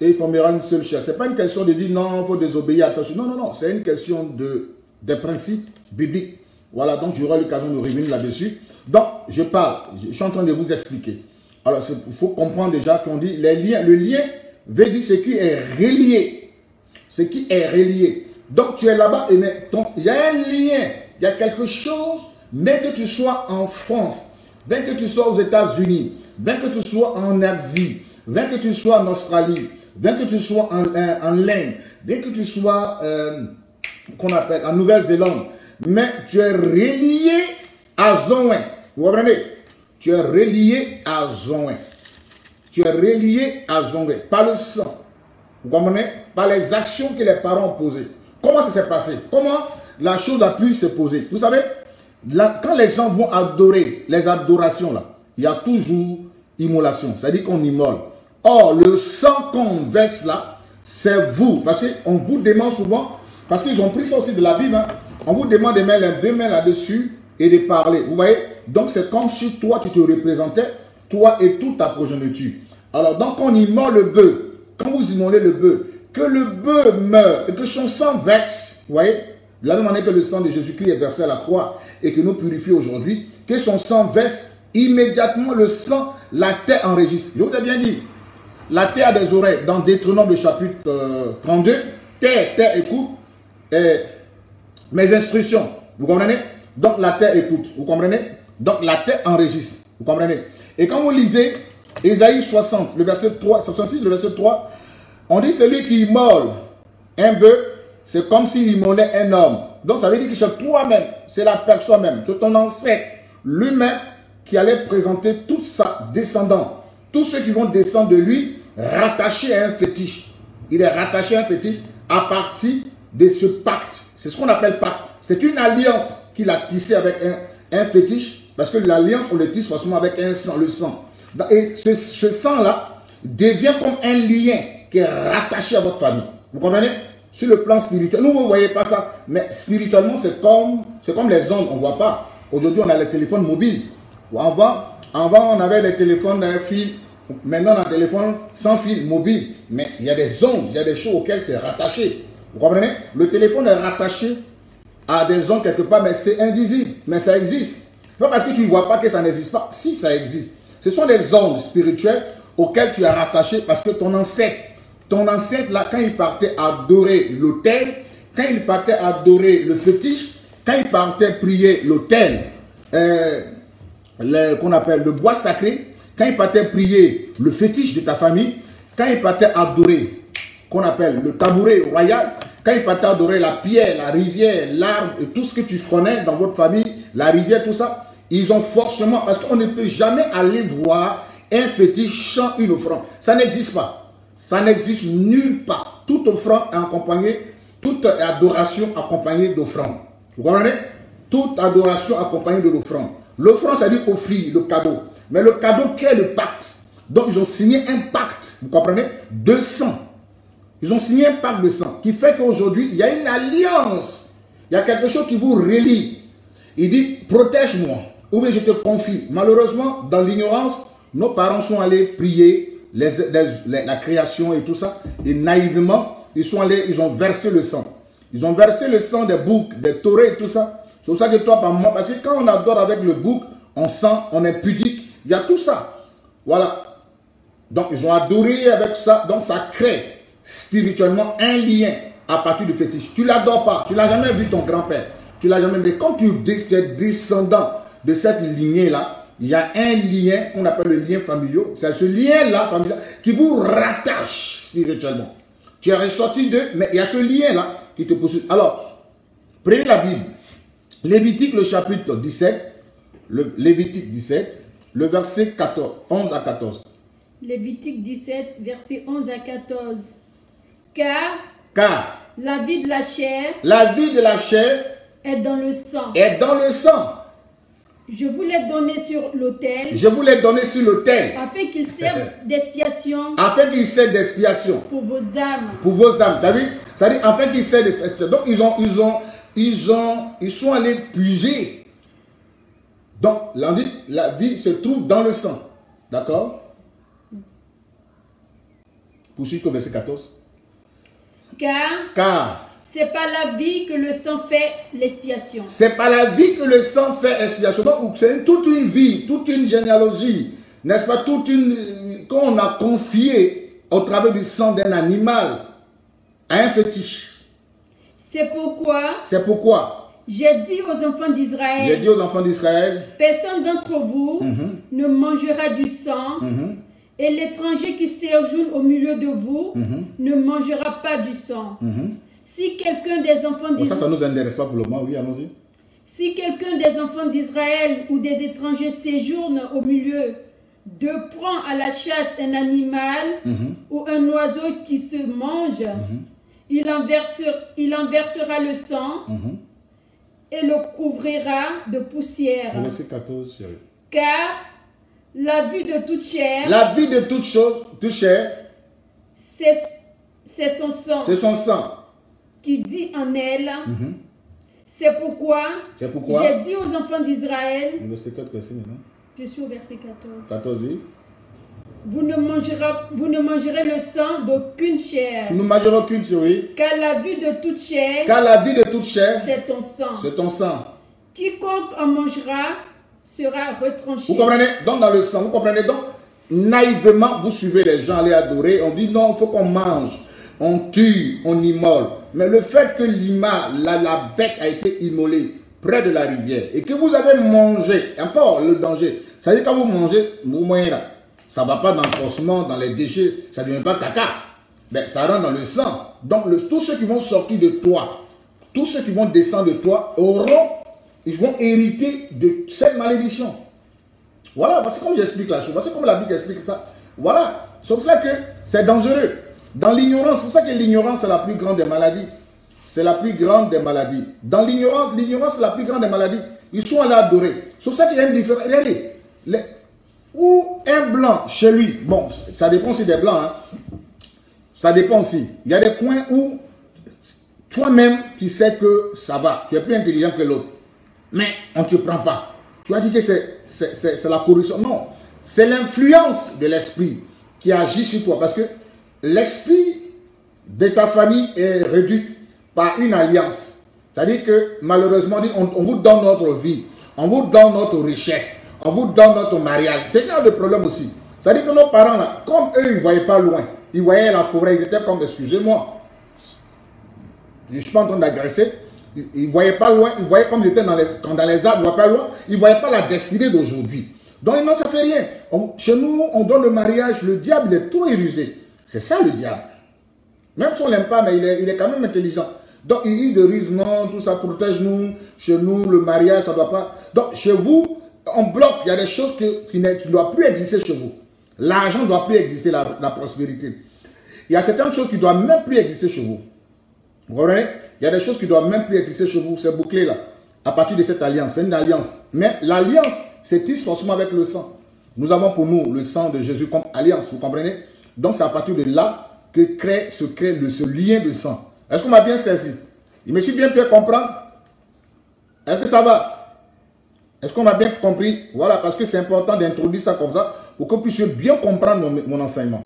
et formera une seule chair. Ce n'est pas une question de dire non, il faut désobéir à Non, non, non. C'est une question de, de principe biblique. Voilà, donc j'aurai l'occasion de revenir là-dessus. Donc, je parle, je suis en train de vous expliquer. Alors, il faut comprendre déjà qu'on dit les liens, le lien veut dire ce qui est relié. Ce qui est relié. Donc, tu es là-bas et il y a un lien, il y a quelque chose, mais que tu sois en France, bien que tu sois aux États-Unis, bien que tu sois en Asie, bien que tu sois en Australie, bien que tu sois en, en, bien que tu sois, euh, qu'on appelle, en Nouvelle-Zélande, mais tu es relié à Zoé. Vous comprenez? Tu es relié à Zoé. Tu es relié à Zoé. Par le sang. Vous comprenez? Par les actions que les parents ont posées. Comment ça s'est passé? Comment la chose a pu se poser? Vous savez, quand les gens vont adorer, les adorations là, il y a toujours immolation. C'est-à-dire qu'on immole. Or, le sang qu'on verse là, c'est vous. Parce qu'on vous demande souvent, parce qu'ils ont pris ça aussi de la Bible, hein. on vous demande de mettre deux mains là-dessus et de parler. Vous voyez? Donc, c'est comme si toi, tu te représentais, toi et toute ta progéniture. Alors, donc, on immole le bœuf. Quand vous immolez le bœuf, que le bœuf meure et que son sang verse, vous voyez? De la même manière que le sang de Jésus-Christ est versé à la croix et que nous purifie aujourd'hui, que son sang verse, immédiatement le sang, la terre enregistre. Je vous ai bien dit, la terre a des oreilles. Dans Deutéronome, le chapitre 32, euh, terre, terre écoute mes instructions. Vous comprenez? Donc la terre écoute. Vous comprenez? Donc la terre enregistre. Vous comprenez? Et quand vous lisez Ésaïe 60, le verset 3, 66, le verset 3, on dit celui qui immole un bœuf, c'est comme s'il immolait un homme. Donc ça veut dire que c'est toi-même, c'est la personne même, c'est ton ancêtre, lui-même qui allait présenter toute sa descendance. Tous ceux qui vont descendre de lui, rattachés à un fétiche. Il est rattaché à un fétiche à partir de ce pacte. C'est ce qu'on appelle pacte. C'est une alliance qu'il a tissée avec un, fétiche, parce que l'alliance, on le tisse forcément avec un sang, le sang. Et ce sang-là devient comme un lien qui est rattaché à votre famille. Vous comprenez? Sur le plan spirituel, nous, vous ne voyez pas ça, mais spirituellement, c'est comme, comme les ondes, on ne voit pas. Aujourd'hui, on a les téléphones mobiles. Avant, avant, on avait les téléphones d'un fil. Maintenant, on a un téléphone sans fil mobile. Mais il y a des ondes, il y a des choses auxquelles c'est rattaché. Vous comprenez? Le téléphone est rattaché à des ondes quelque part, mais c'est invisible. Mais ça existe. Pas parce que tu ne vois pas que ça n'existe pas. Si ça existe. Ce sont des ondes spirituelles auxquelles tu es rattaché parce que ton ancêtre, ton ancêtre là, quand il partait adorer l'autel, quand il partait adorer le fétiche, quand il partait prier l'autel, euh, qu'on appelle le bois sacré, quand il partait prier le fétiche de ta famille, quand il partait adorer, qu'on appelle le tabouret royal, quand il partait adorer la pierre, la rivière, l'arbre, tout ce que tu connais dans votre famille, la rivière, tout ça, ils ont forcément, parce qu'on ne peut jamais aller voir un fétiche chant une offrande. Ça n'existe pas. Ça n'existe nulle part. Toute offrande est accompagnée, toute adoration accompagnée d'offrande. Vous comprenez? Toute adoration accompagnée de l'offrande. L'offrande, ça dit offrir, le cadeau. Mais le cadeau, quel est le pacte? Donc, ils ont signé un pacte, vous comprenez? De sang. Ils ont signé un pacte de sang qui fait qu'aujourd'hui, il y a une alliance. Il y a quelque chose qui vous relie. Il dit, protège-moi, ou bien je te confie. Malheureusement, dans l'ignorance, nos parents sont allés prier la création et tout ça. Et naïvement, ils sont allés, ils ont versé le sang. Ils ont versé le sang des boucs, des taureaux et tout ça. C'est pour ça que toi, par moi, parce que quand on adore avec le bouc, on sent, on est pudique. Il y a tout ça. Voilà. Donc, ils ont adoré avec ça. Donc, ça crée spirituellement un lien à partir du fétiche. Tu l'adores pas. Tu l'as jamais vu ton grand-père. Tu l'as jamais vu. Quand tu es descendant de cette lignée-là, il y a un lien qu'on appelle le lien familial. C'est ce lien-là familial qui vous rattache spirituellement. Tu es ressorti d'eux, mais il y a ce lien-là qui te poursuit. Alors, prenez la Bible. Lévitique, le chapitre 17. Le, Lévitique 17, le verset 14, 11 à 14. Lévitique 17, verset 11 à 14. Car, car la vie de la chair, la vie de la chair est dans le sang. Est dans le sang. Je vous l'ai donné sur l'autel. Je vous l'ai donné sur l'autel. Afin qu'il serve d'expiation. Afin qu'il serve d'expiation. Pour vos âmes. Pour vos âmes. T'as vu? Ça dit afin qu'il serve d'expiation. Donc ils ont, ils ont, ils ont, ils sont allés puiser. Donc, dit, la vie se trouve dans le sang. D'accord? Poursuivre au verset 14. Car, Car c'est pas la vie que le sang fait l'expiation. C'est pas la vie que le sang fait l'expiation. Donc, c'est toute une vie, toute une généalogie, n'est-ce pas, toute une qu'on a confié au travers du sang d'un animal à un fétiche. C'est pourquoi. C'est pourquoi? J'ai dit aux enfants d'Israël. J'ai dit aux enfants d'Israël. Personne d'entre vous Mhm. ne mangera du sang. Mhm. Et l'étranger qui séjourne au milieu de vous Mhm. ne mangera pas du sang. Mhm. Si quelqu'un des enfants Bon, ça, ça d'Israël, nous intéresse pas pour le moment. Oui, allons-y. si quelqu'un des enfants d'Israël ou des étrangers séjourne au milieu de prend à la chasse un animal Mhm. ou un oiseau qui se mange, il, en versera, il en versera le sang Mhm. et le couvrira de poussière. Verset 14, chérie. Car La vue de toute chair, La vie de toute chose, toute chair, c'est son sang c'est son sang. Qui dit en elle. Mhm. C'est pourquoi, j'ai dit aux enfants d'Israël, Le verset 4, verset maintenant. je suis au verset 14, 14, oui. vous ne mangerez, vous ne mangerez le sang d'aucune chair, Tu ne mangeras qu'une oui. car la vue de toute chair, Car la vie de toute chair, c'est ton sang. c'est ton sang. Quiconque en mangera sera retranché. Vous comprenez? Donc dans le sang, vous comprenez? Donc Naïvement, vous suivez les gens aller adorer. On dit non, il faut qu'on mange. On tue, on immole. Mais le fait que l'ima, la, la bête a été immolée près de la rivière et que vous avez mangé, encore le danger, ça veut dire quand vous mangez, vous moyens là, ça ne va pas dans le ossements, dans les déchets, ça ne devient pas caca. Mais ça rentre dans le sang. Donc tous ceux qui vont sortir de toi, tous ceux qui vont descendre de toi auront, ils vont hériter de cette malédiction. Voilà, parce que comme j'explique la chose, parce que comme la Bible explique ça, voilà, pour cela que c'est dangereux. Dans l'ignorance, c'est pour ça que l'ignorance est la plus grande des maladies. C'est la plus grande des maladies. Dans l'ignorance, l'ignorance est la plus grande des maladies. Ils sont allés adorer. C'est pour ça qu'il y a une différence. Regardez, les- ou un blanc chez lui, bon, ça dépend aussi des blancs, hein. ça dépend aussi. Il y a des coins où toi-même, tu sais que ça va, tu es plus intelligent que l'autre. Mais on ne te prend pas. Tu as dit que c'est la corruption. Non, c'est l'influence de l'esprit qui agit sur toi. Parce que l'esprit de ta famille est réduite par une alliance. C'est-à-dire que malheureusement, on vous donne notre vie, on vous donne notre richesse, on vous donne notre mariage. C'est ça le problème aussi. C'est-à-dire que nos parents, là, comme eux, ils ne voyaient pas loin, ils voyaient la forêt, ils étaient comme, excusez-moi, je ne suis pas en train d'agresser. Ils ne voyaient pas loin, ils voyaient comme ils étaient dans les, quand dans les arbres, ils ne voyaient pas loin, ils ne voyaient pas la destinée d'aujourd'hui. Donc, non, ça fait rien. Chez nous, on donne le mariage, le diable est trop érusé. C'est ça le diable. Même si on l'aime pas, mais il est, il est quand même intelligent. Donc, il dit de ruse, non, tout ça protège-nous. Chez nous, le mariage, ça ne doit pas. Donc, chez vous, on bloque. Il y a des choses que- qui ne doivent plus exister chez vous. L'argent ne doit plus exister, la, la prospérité. Il y a certaines choses qui ne doivent même plus exister chez vous. Vous comprenez? Il y a des choses qui ne doivent même plus exister chez vous. C'est bouclé là. À partir de cette alliance. C'est une alliance. Mais l'alliance c'est tisse forcément avec le sang? Nous avons pour nous le sang de Jésus comme alliance. Vous comprenez? Donc c'est à partir de là que crée, se crée le, ce lien de sang. Est-ce qu'on m'a bien saisi? Il me suis bien pu comprendre Est-ce que ça va? Est-ce qu'on a bien compris? Voilà, parce que c'est important d'introduire ça comme ça pour que vous puissiez bien comprendre mon, mon enseignement.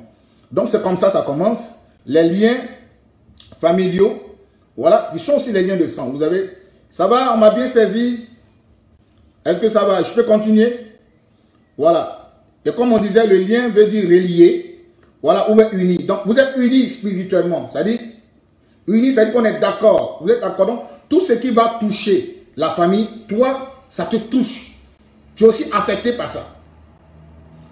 Donc c'est comme ça ça commence. Les liens familiaux, voilà, ils sont aussi les liens de sang. Vous avez, ça va, on m'a bien saisi. Est-ce que ça va? Je peux continuer? Voilà. Et comme on disait, le lien veut dire relié. Voilà, ou est uni. Donc vous êtes unis spirituellement. C'est-à-dire, unis, c'est-à-dire qu'on est d'accord. Vous êtes d'accord. Donc tout ce qui va toucher la famille, toi, ça te touche. Tu es aussi affecté par ça.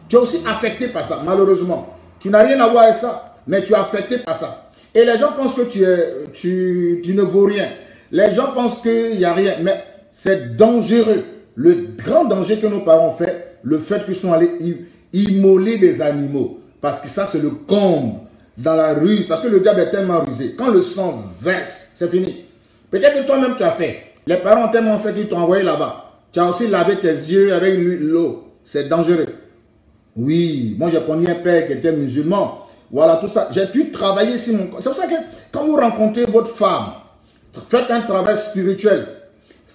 Tu es aussi affecté par ça, malheureusement. Tu n'as rien à voir avec ça, mais tu es affecté par ça. Et les gens pensent que tu, es, tu, tu ne vaux rien. Les gens pensent qu'il n'y a rien, mais c'est dangereux. Le grand danger que nos parents ont fait, le fait qu'ils sont allés im- immoler des animaux. Parce que ça, c'est le comble dans la rue. Parce que le diable est tellement rusé. Quand le sang verse, c'est fini. Peut-être que toi-même tu as fait. Les parents ont tellement fait qu'ils t'ont envoyé là-bas. Tu as aussi lavé tes yeux avec l'eau. C'est dangereux. Oui, moi j'ai connu un père qui était musulman. Voilà tout ça. J'ai dû travailler sur mon corps. C'est pour ça que quand vous rencontrez votre femme, faites un travail spirituel.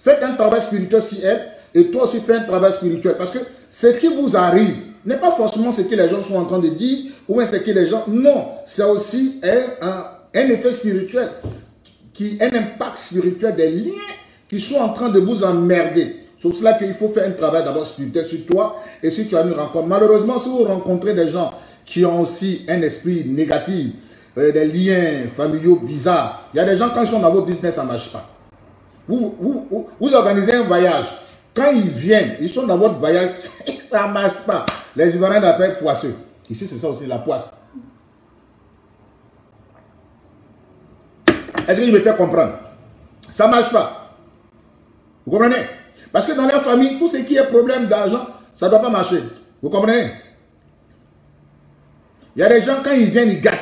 Faites un travail spirituel si elle, et toi aussi fais un travail spirituel. Parce que ce qui vous arrive n'est pas forcément ce que les gens sont en train de dire, ou ce que les gens... Non, c'est aussi un, un- effet spirituel, qui un impact spirituel des liens qui sont en train de vous emmerder. C'est pour cela qu'il faut faire un travail d'abord spirituel sur toi. Et si tu as une rencontre, malheureusement, si vous rencontrez des gens qui ont aussi un esprit négatif, euh, des liens familiaux bizarres, il y a des gens, quand ils sont dans vos business, ça ne marche pas. Vous, vous, vous organisez un voyage. Quand ils viennent, ils sont dans votre voyage, ça ne marche pas. Les Ivoiriens l'appellent poisseux. Ici, c'est ça aussi, la poisse. Est-ce qu'il me fait comprendre? Ça ne marche pas. Vous comprenez? Parce que dans la famille, tout ce qui est problème d'argent, ça ne doit pas marcher. Vous comprenez? Il y a des gens, quand ils viennent, ils gâtent.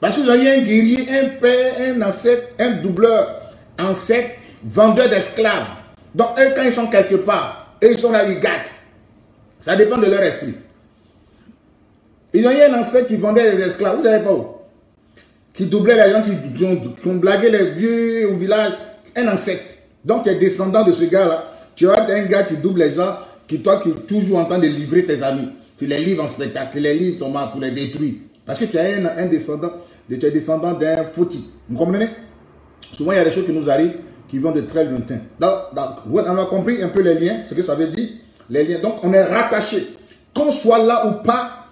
Parce qu'ils ont eu un guerrier, un père, un ancêtre, un doubleur, ancêtre, vendeur d'esclaves. Donc, eux, quand ils sont quelque part, eux, ils sont là, ils gâtent. Ça dépend de leur esprit. Ils ont eu un ancêtre qui vendait des esclaves, vous savez pas où Qui doublait les gens qui, ont, blagué les vieux au village. Un ancêtre. Donc, tu es descendant de ce gars-là. Tu as un gars qui double les gens, qui toi, qui es toujours en train de livrer tes amis. Tu les livres en spectacle, tu les livres pour les détruire. Parce que tu es un, descendant, tu es descendant d'un fautif. Vous comprenez? Souvent, il y a des choses qui nous arrivent qui vont de très lointain. Donc, on a compris un peu les liens, ce que ça veut dire. Les liens. Donc, on est rattaché. Qu'on soit là ou pas,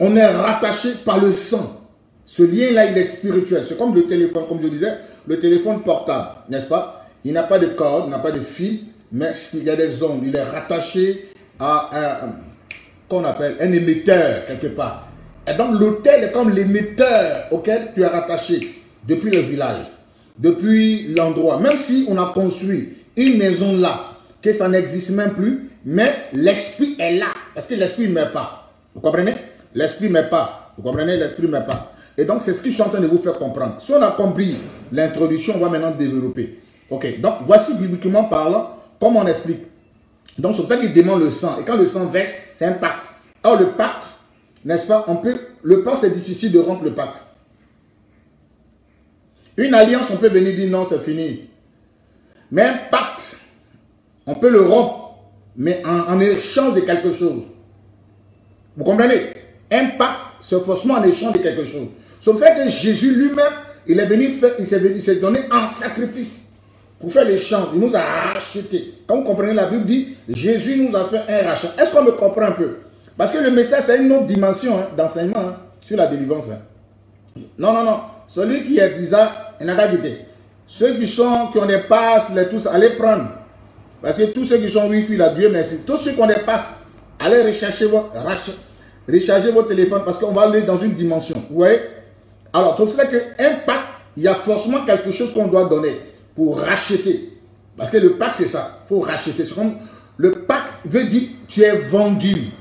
on est rattaché par le sang. Ce lien-là, il est spirituel. C'est comme le téléphone, comme je disais, le téléphone portable, n'est-ce pas? Il n'a pas de corde, il n'a pas de fil, mais il y a des ondes. Il est rattaché à un, qu'on appelle un émetteur, quelque part. Et donc, l'hôtel est comme l'émetteur auquel tu es rattaché depuis le village depuis l'endroit. Même si on a construit une maison là, que ça n'existe même plus, mais l'esprit est là. Parce que l'esprit ne met pas? Vous comprenez? L'esprit ne met pas. Vous comprenez? L'esprit ne met pas. Et donc, c'est ce que je suis en train de vous faire comprendre. Si on a compris l'introduction, on va maintenant développer. Ok, donc voici bibliquement parlant, comment on explique. Donc, c'est pour ça qu'il demande le sang. Et quand le sang verse, c'est un pacte. Or, le pacte, n'est-ce pas, on peut, le pacte, c'est difficile de rompre le pacte. Une alliance, on peut venir dire non, c'est fini. Mais un pacte, on peut le rompre, mais en, échange de quelque chose. Vous comprenez? Un pacte, c'est forcément en échange de quelque chose. C'est pour ça que Jésus lui-même, il est venu faire, il s'est donné en sacrifice pour faire l'échange. Il nous a racheté. Quand vous comprenez, la Bible dit, Jésus nous a fait un rachat. Est-ce qu'on me comprend un peu? Parce que le message, c'est une autre dimension hein, d'enseignement hein, sur la délivrance. Hein. Non, non, non. Celui qui est bizarre, il n'a pas quitté. Ceux qui sont, qui ont des passes, les tous, allez prendre. Parce que tous ceux qui sont wifi, là, Dieu merci. Tous ceux qui ont des passes, allez rechercher votre, recharger votre téléphone parce qu'on va aller dans une dimension. Vous voyez? Alors, c'est pour cela qu'un pacte, il y a forcément quelque chose qu'on doit donner pour racheter. Parce que le pacte, c'est ça. Il faut racheter. Le pacte veut dire tu es vendu.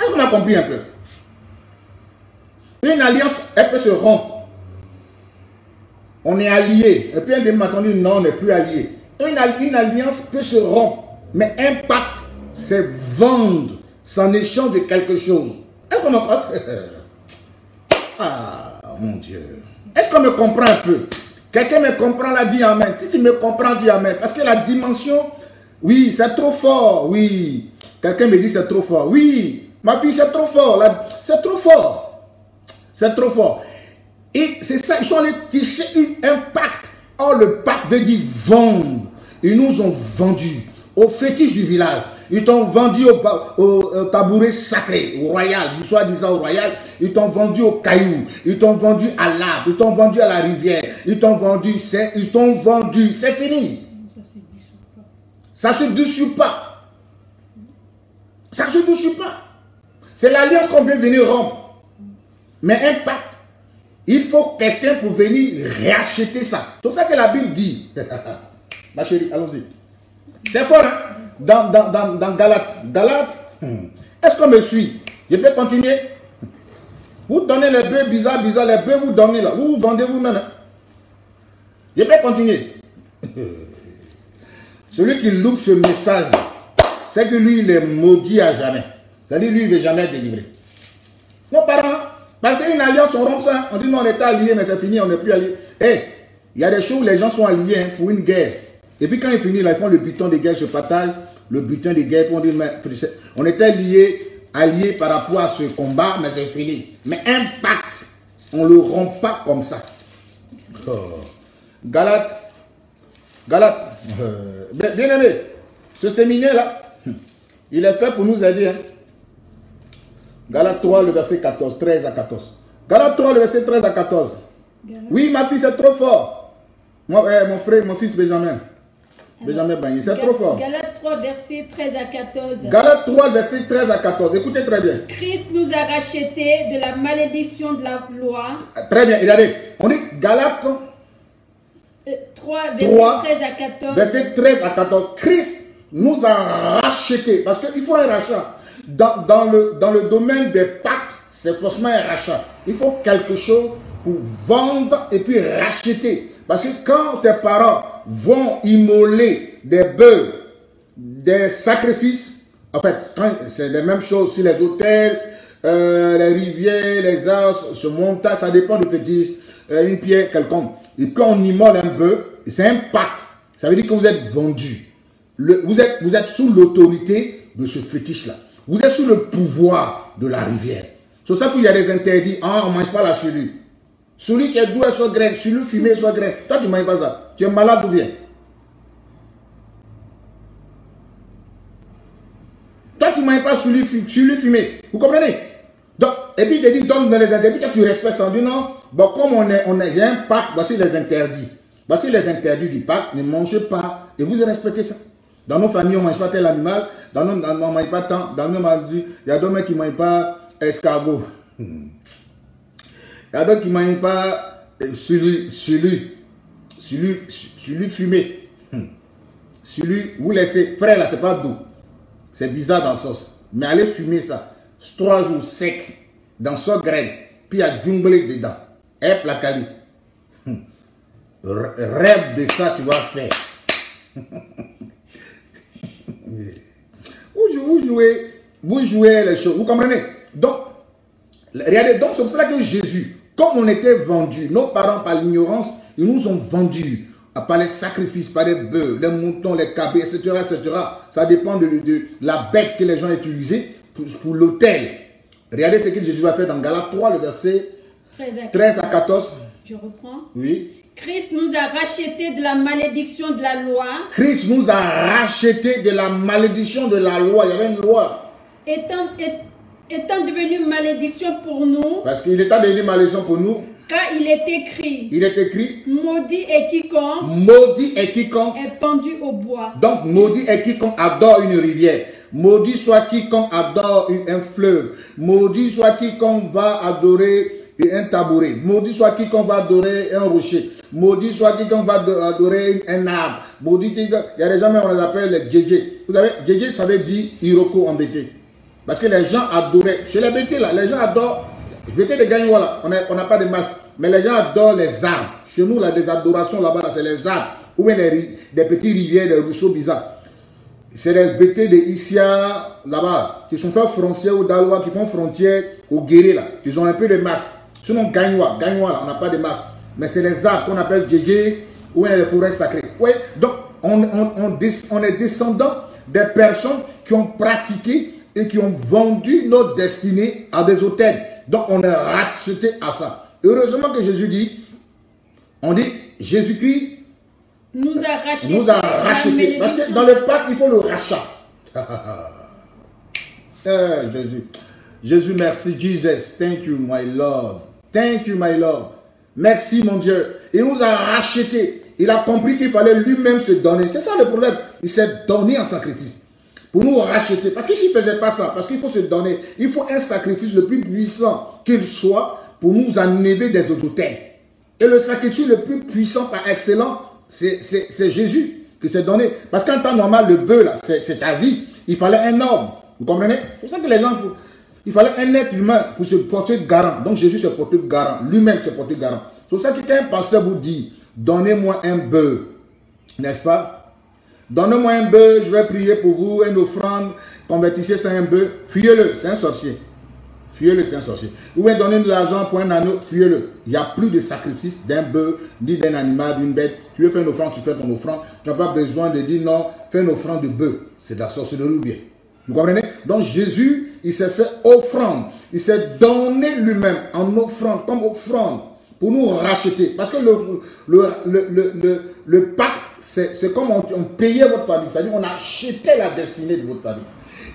Est-ce qu'on a compris un peu? Une alliance, elle peut se rompre on est allié. Et puis un m'a dit non, on n'est plus allié. Une, alliance peut se rompre, mais un pacte, c'est vendre sans échange de quelque chose. Est-ce qu'on me comprend Ah, mon Dieu. Est-ce qu'on me comprend un peu? Quelqu'un me comprend, la dit Amen. Si tu me comprends, dis Amen. Parce que la dimension, oui, c'est trop fort, oui. Quelqu'un me dit c'est trop fort. Oui, ma fille, c'est trop fort. C'est trop fort. C'est trop fort. Et c'est ça, ils sont allés tisser un pacte. Or, le pacte veut dire vendre. Ils nous ont vendus au fétiche du village. Ils t'ont vendu au, tabouret sacré, au royal, du soi-disant royal. Ils t'ont vendu au caillou. Ils t'ont vendu à l'arbre. Ils t'ont vendu à la rivière. Ils t'ont vendu, c'est, ils t'ont vendu. C'est fini. Ça se dissout pas. Ça se dissout pas. C'est l'alliance qu'on veut venir rompre. Mais un pacte il faut quelqu'un pour venir racheter ça. C'est pour ça que la Bible dit. Ma chérie, allons-y. C'est fort, hein? Dans, dans, dans, dans Galate. Galate, hmm. est-ce qu'on me suit? Je peux continuer? Vous donnez les bœufs bizarres, bizarres, les bœufs vous donnez là. Vous vous vendez vous-même. Hein? Je peux continuer? Celui qui loupe ce message, c'est que lui, il est maudit à jamais. C'est-à-dire, lui, il ne veut jamais délivré. Nos parents, parce qu'une alliance, on rompt ça. On dit non, on était alliés, mais c'est fini, on n'est plus alliés. Eh, il y a des choses où les gens sont alliés hein, pour une guerre. Et puis quand ils finissent, là, ils font le butin de guerre, se partagent le butin de guerre. On, dit, on était liés, alliés par rapport à ce combat, mais c'est fini. Mais un pacte, on ne le rompt pas comme ça. Oh. Galate, Galate, euh, bien aimé, ce séminaire-là, il est fait pour nous aider. Hein. Galate 3, le verset 14, 13 à 14. Galate 3, le verset 13 à 14. Oui, ma fille, c'est trop fort. Moi, eh, mon frère, mon fils Benjamin. Benjamin Bagné, c'est trop fort. Galate 3, verset 13 à 14. Galate 3, verset 13 à 14. Écoutez très bien. Christ nous a rachetés de la malédiction de la loi. Très bien, regardez. On dit Galate 3, euh, verset 13 à 14. Verset 13 à 14. Christ nous a rachetés. Parce qu'il faut un rachat dans, le, dans le domaine des pactes, c'est forcément un rachat. Il faut quelque chose pour vendre et puis racheter. Parce que quand tes parents vont immoler des bœufs, des sacrifices, En fait, c'est les mêmes choses sur les hôtels, euh, les rivières, les arbres, ce montage, ça dépend du fétiche, euh, une pierre quelconque. Et quand on immole un bœuf, c'est un pacte. Ça veut dire que vous êtes vendu. vous, êtes, vous êtes sous l'autorité de ce fétiche-là. Vous êtes sous le pouvoir de la rivière. C'est pour ça qu'il y a des interdits. Ah, on ne mange pas la cellule. Celui qui est doué soit graine, celui fumé soit graine. Toi, tu ne manges pas ça. Tu es malade ou bien? Toi, tu ne manges pas celui, fumé. Vous comprenez? Donc, Et puis, il te dit, donne dans les interdits. Toi, tu respectes ça. dit non? Bon, comme on est, on est, un pacte, voici les interdits. Voici les interdits du pacte. Ne mangez pas. Et vous respectez ça. Dans nos familles, on ne mange pas tel animal. Dans nos, on ne mange pas tant. Dans nos il y a d'autres qui ne mangent pas escargot. Il y a d'autres qui ne mangent pas celui, celui, celui, celui fumé. Celui, vous laissez, frère là, c'est pas doux. C'est bizarre dans sauce. Mais allez fumer ça. Trois jours sec, dans sa graine. Puis il y a dedans. Et la cali. Rêve de ça, tu vas faire. vous jouez, vous jouez les choses. Vous comprenez? Donc, regardez, donc c'est pour cela que Jésus, comme on était vendu, nos parents par l'ignorance, ils nous ont vendus par les sacrifices, par les bœufs, les moutons, les cabets, etc., etc. Ça dépend de, la bête que les gens utilisent pour, pour l'autel. Regardez ce que Jésus va faire dans Galates 3, le verset 13 à 14. Je reprends. Oui. Christ nous a racheté de la malédiction de la loi. Christ nous a racheté de la malédiction de la loi. Il y avait une loi. Étant, étant devenu malédiction pour nous. Parce qu'il est devenu malédiction pour nous. Car il est écrit. Il est écrit. Maudit est quiconque. Maudit est quiconque. Est pendu au bois. Donc maudit est quiconque adore une rivière. Maudit soit quiconque adore un fleuve. Maudit soit quiconque va adorer un tabouret. Maudit soit quiconque va adorer un rocher. Maudit soit quiconque va adorer un arbre. Maudit il y a des gens, on les appelle les djé. Vous savez, djé, ça veut dire Iroko en BT. Parce que les gens adoraient. Chez les BT, là, les gens adorent. BT de Gagnon, voilà, on n'a pas de masque. Mais les gens adorent les arbres. Chez nous, là, des adorations là-bas, c'est les arbres. Ou bien des petits rivières, des ruisseaux bizarres? C'est les BT de Issia, là-bas, qui sont faits frontières ou d'Alois, qui font frontière au Guéré, là. Ils ont un peu de masque. Sinon, Gagnois, Gagnois, là, on n'a pas de masque. Mais c'est les arbres qu'on appelle Djédjé ou les forêts sacrées. Oui, donc on, on, on, est descendant des personnes qui ont pratiqué et qui ont vendu notre destinée à des hôtels. Donc on est racheté à ça. Heureusement que Jésus dit, on dit Jésus-Christ nous a racheté. Nous a racheté. Parce que dans le pacte, il faut le rachat. eh, Jésus. Jésus, merci. Jesus, thank you, my Lord. Thank you, my Lord. Merci, mon Dieu. Il nous a racheté. Il a compris qu'il fallait lui-même se donner. C'est ça le problème. Il s'est donné en sacrifice pour nous racheter. Parce que s'il ne faisait pas ça, parce qu'il faut se donner, il faut un sacrifice le plus puissant qu'il soit pour nous enlever des auteurs. Et le sacrifice le plus puissant par excellence, c'est Jésus qui s'est donné. Parce qu'en temps normal, le bœuf, c'est ta vie. Il fallait un homme. Vous comprenez? C'est pour ça que les gens, il fallait un être humain pour se porter garant. Donc Jésus se portait garant. Lui-même se portait garant. C'est pour ça que un pasteur vous dit, donnez-moi un bœuf, n'est-ce pas? Donnez-moi un bœuf, je vais prier pour vous, une offrande, convertissez ça un bœuf, fuyez-le, c'est un sorcier. Fuyez-le, c'est un sorcier. Vous pouvez donner de l'argent pour un anneau, fuyez-le. Il n'y a plus de sacrifice d'un bœuf, ni d'un animal, d'une bête. Tu veux faire une offrande, tu fais ton offrande. Tu n'as pas besoin de dire non, fais une offrande de bœuf. C'est de la sorcellerie ou bien? Vous comprenez? Donc Jésus, il s'est fait offrande. Il s'est donné lui-même en offrande, comme offrande, pour nous racheter. Parce que le, le, le, le, pacte, c'est comme on, payait votre famille. C'est-à-dire on achetait la destinée de votre famille.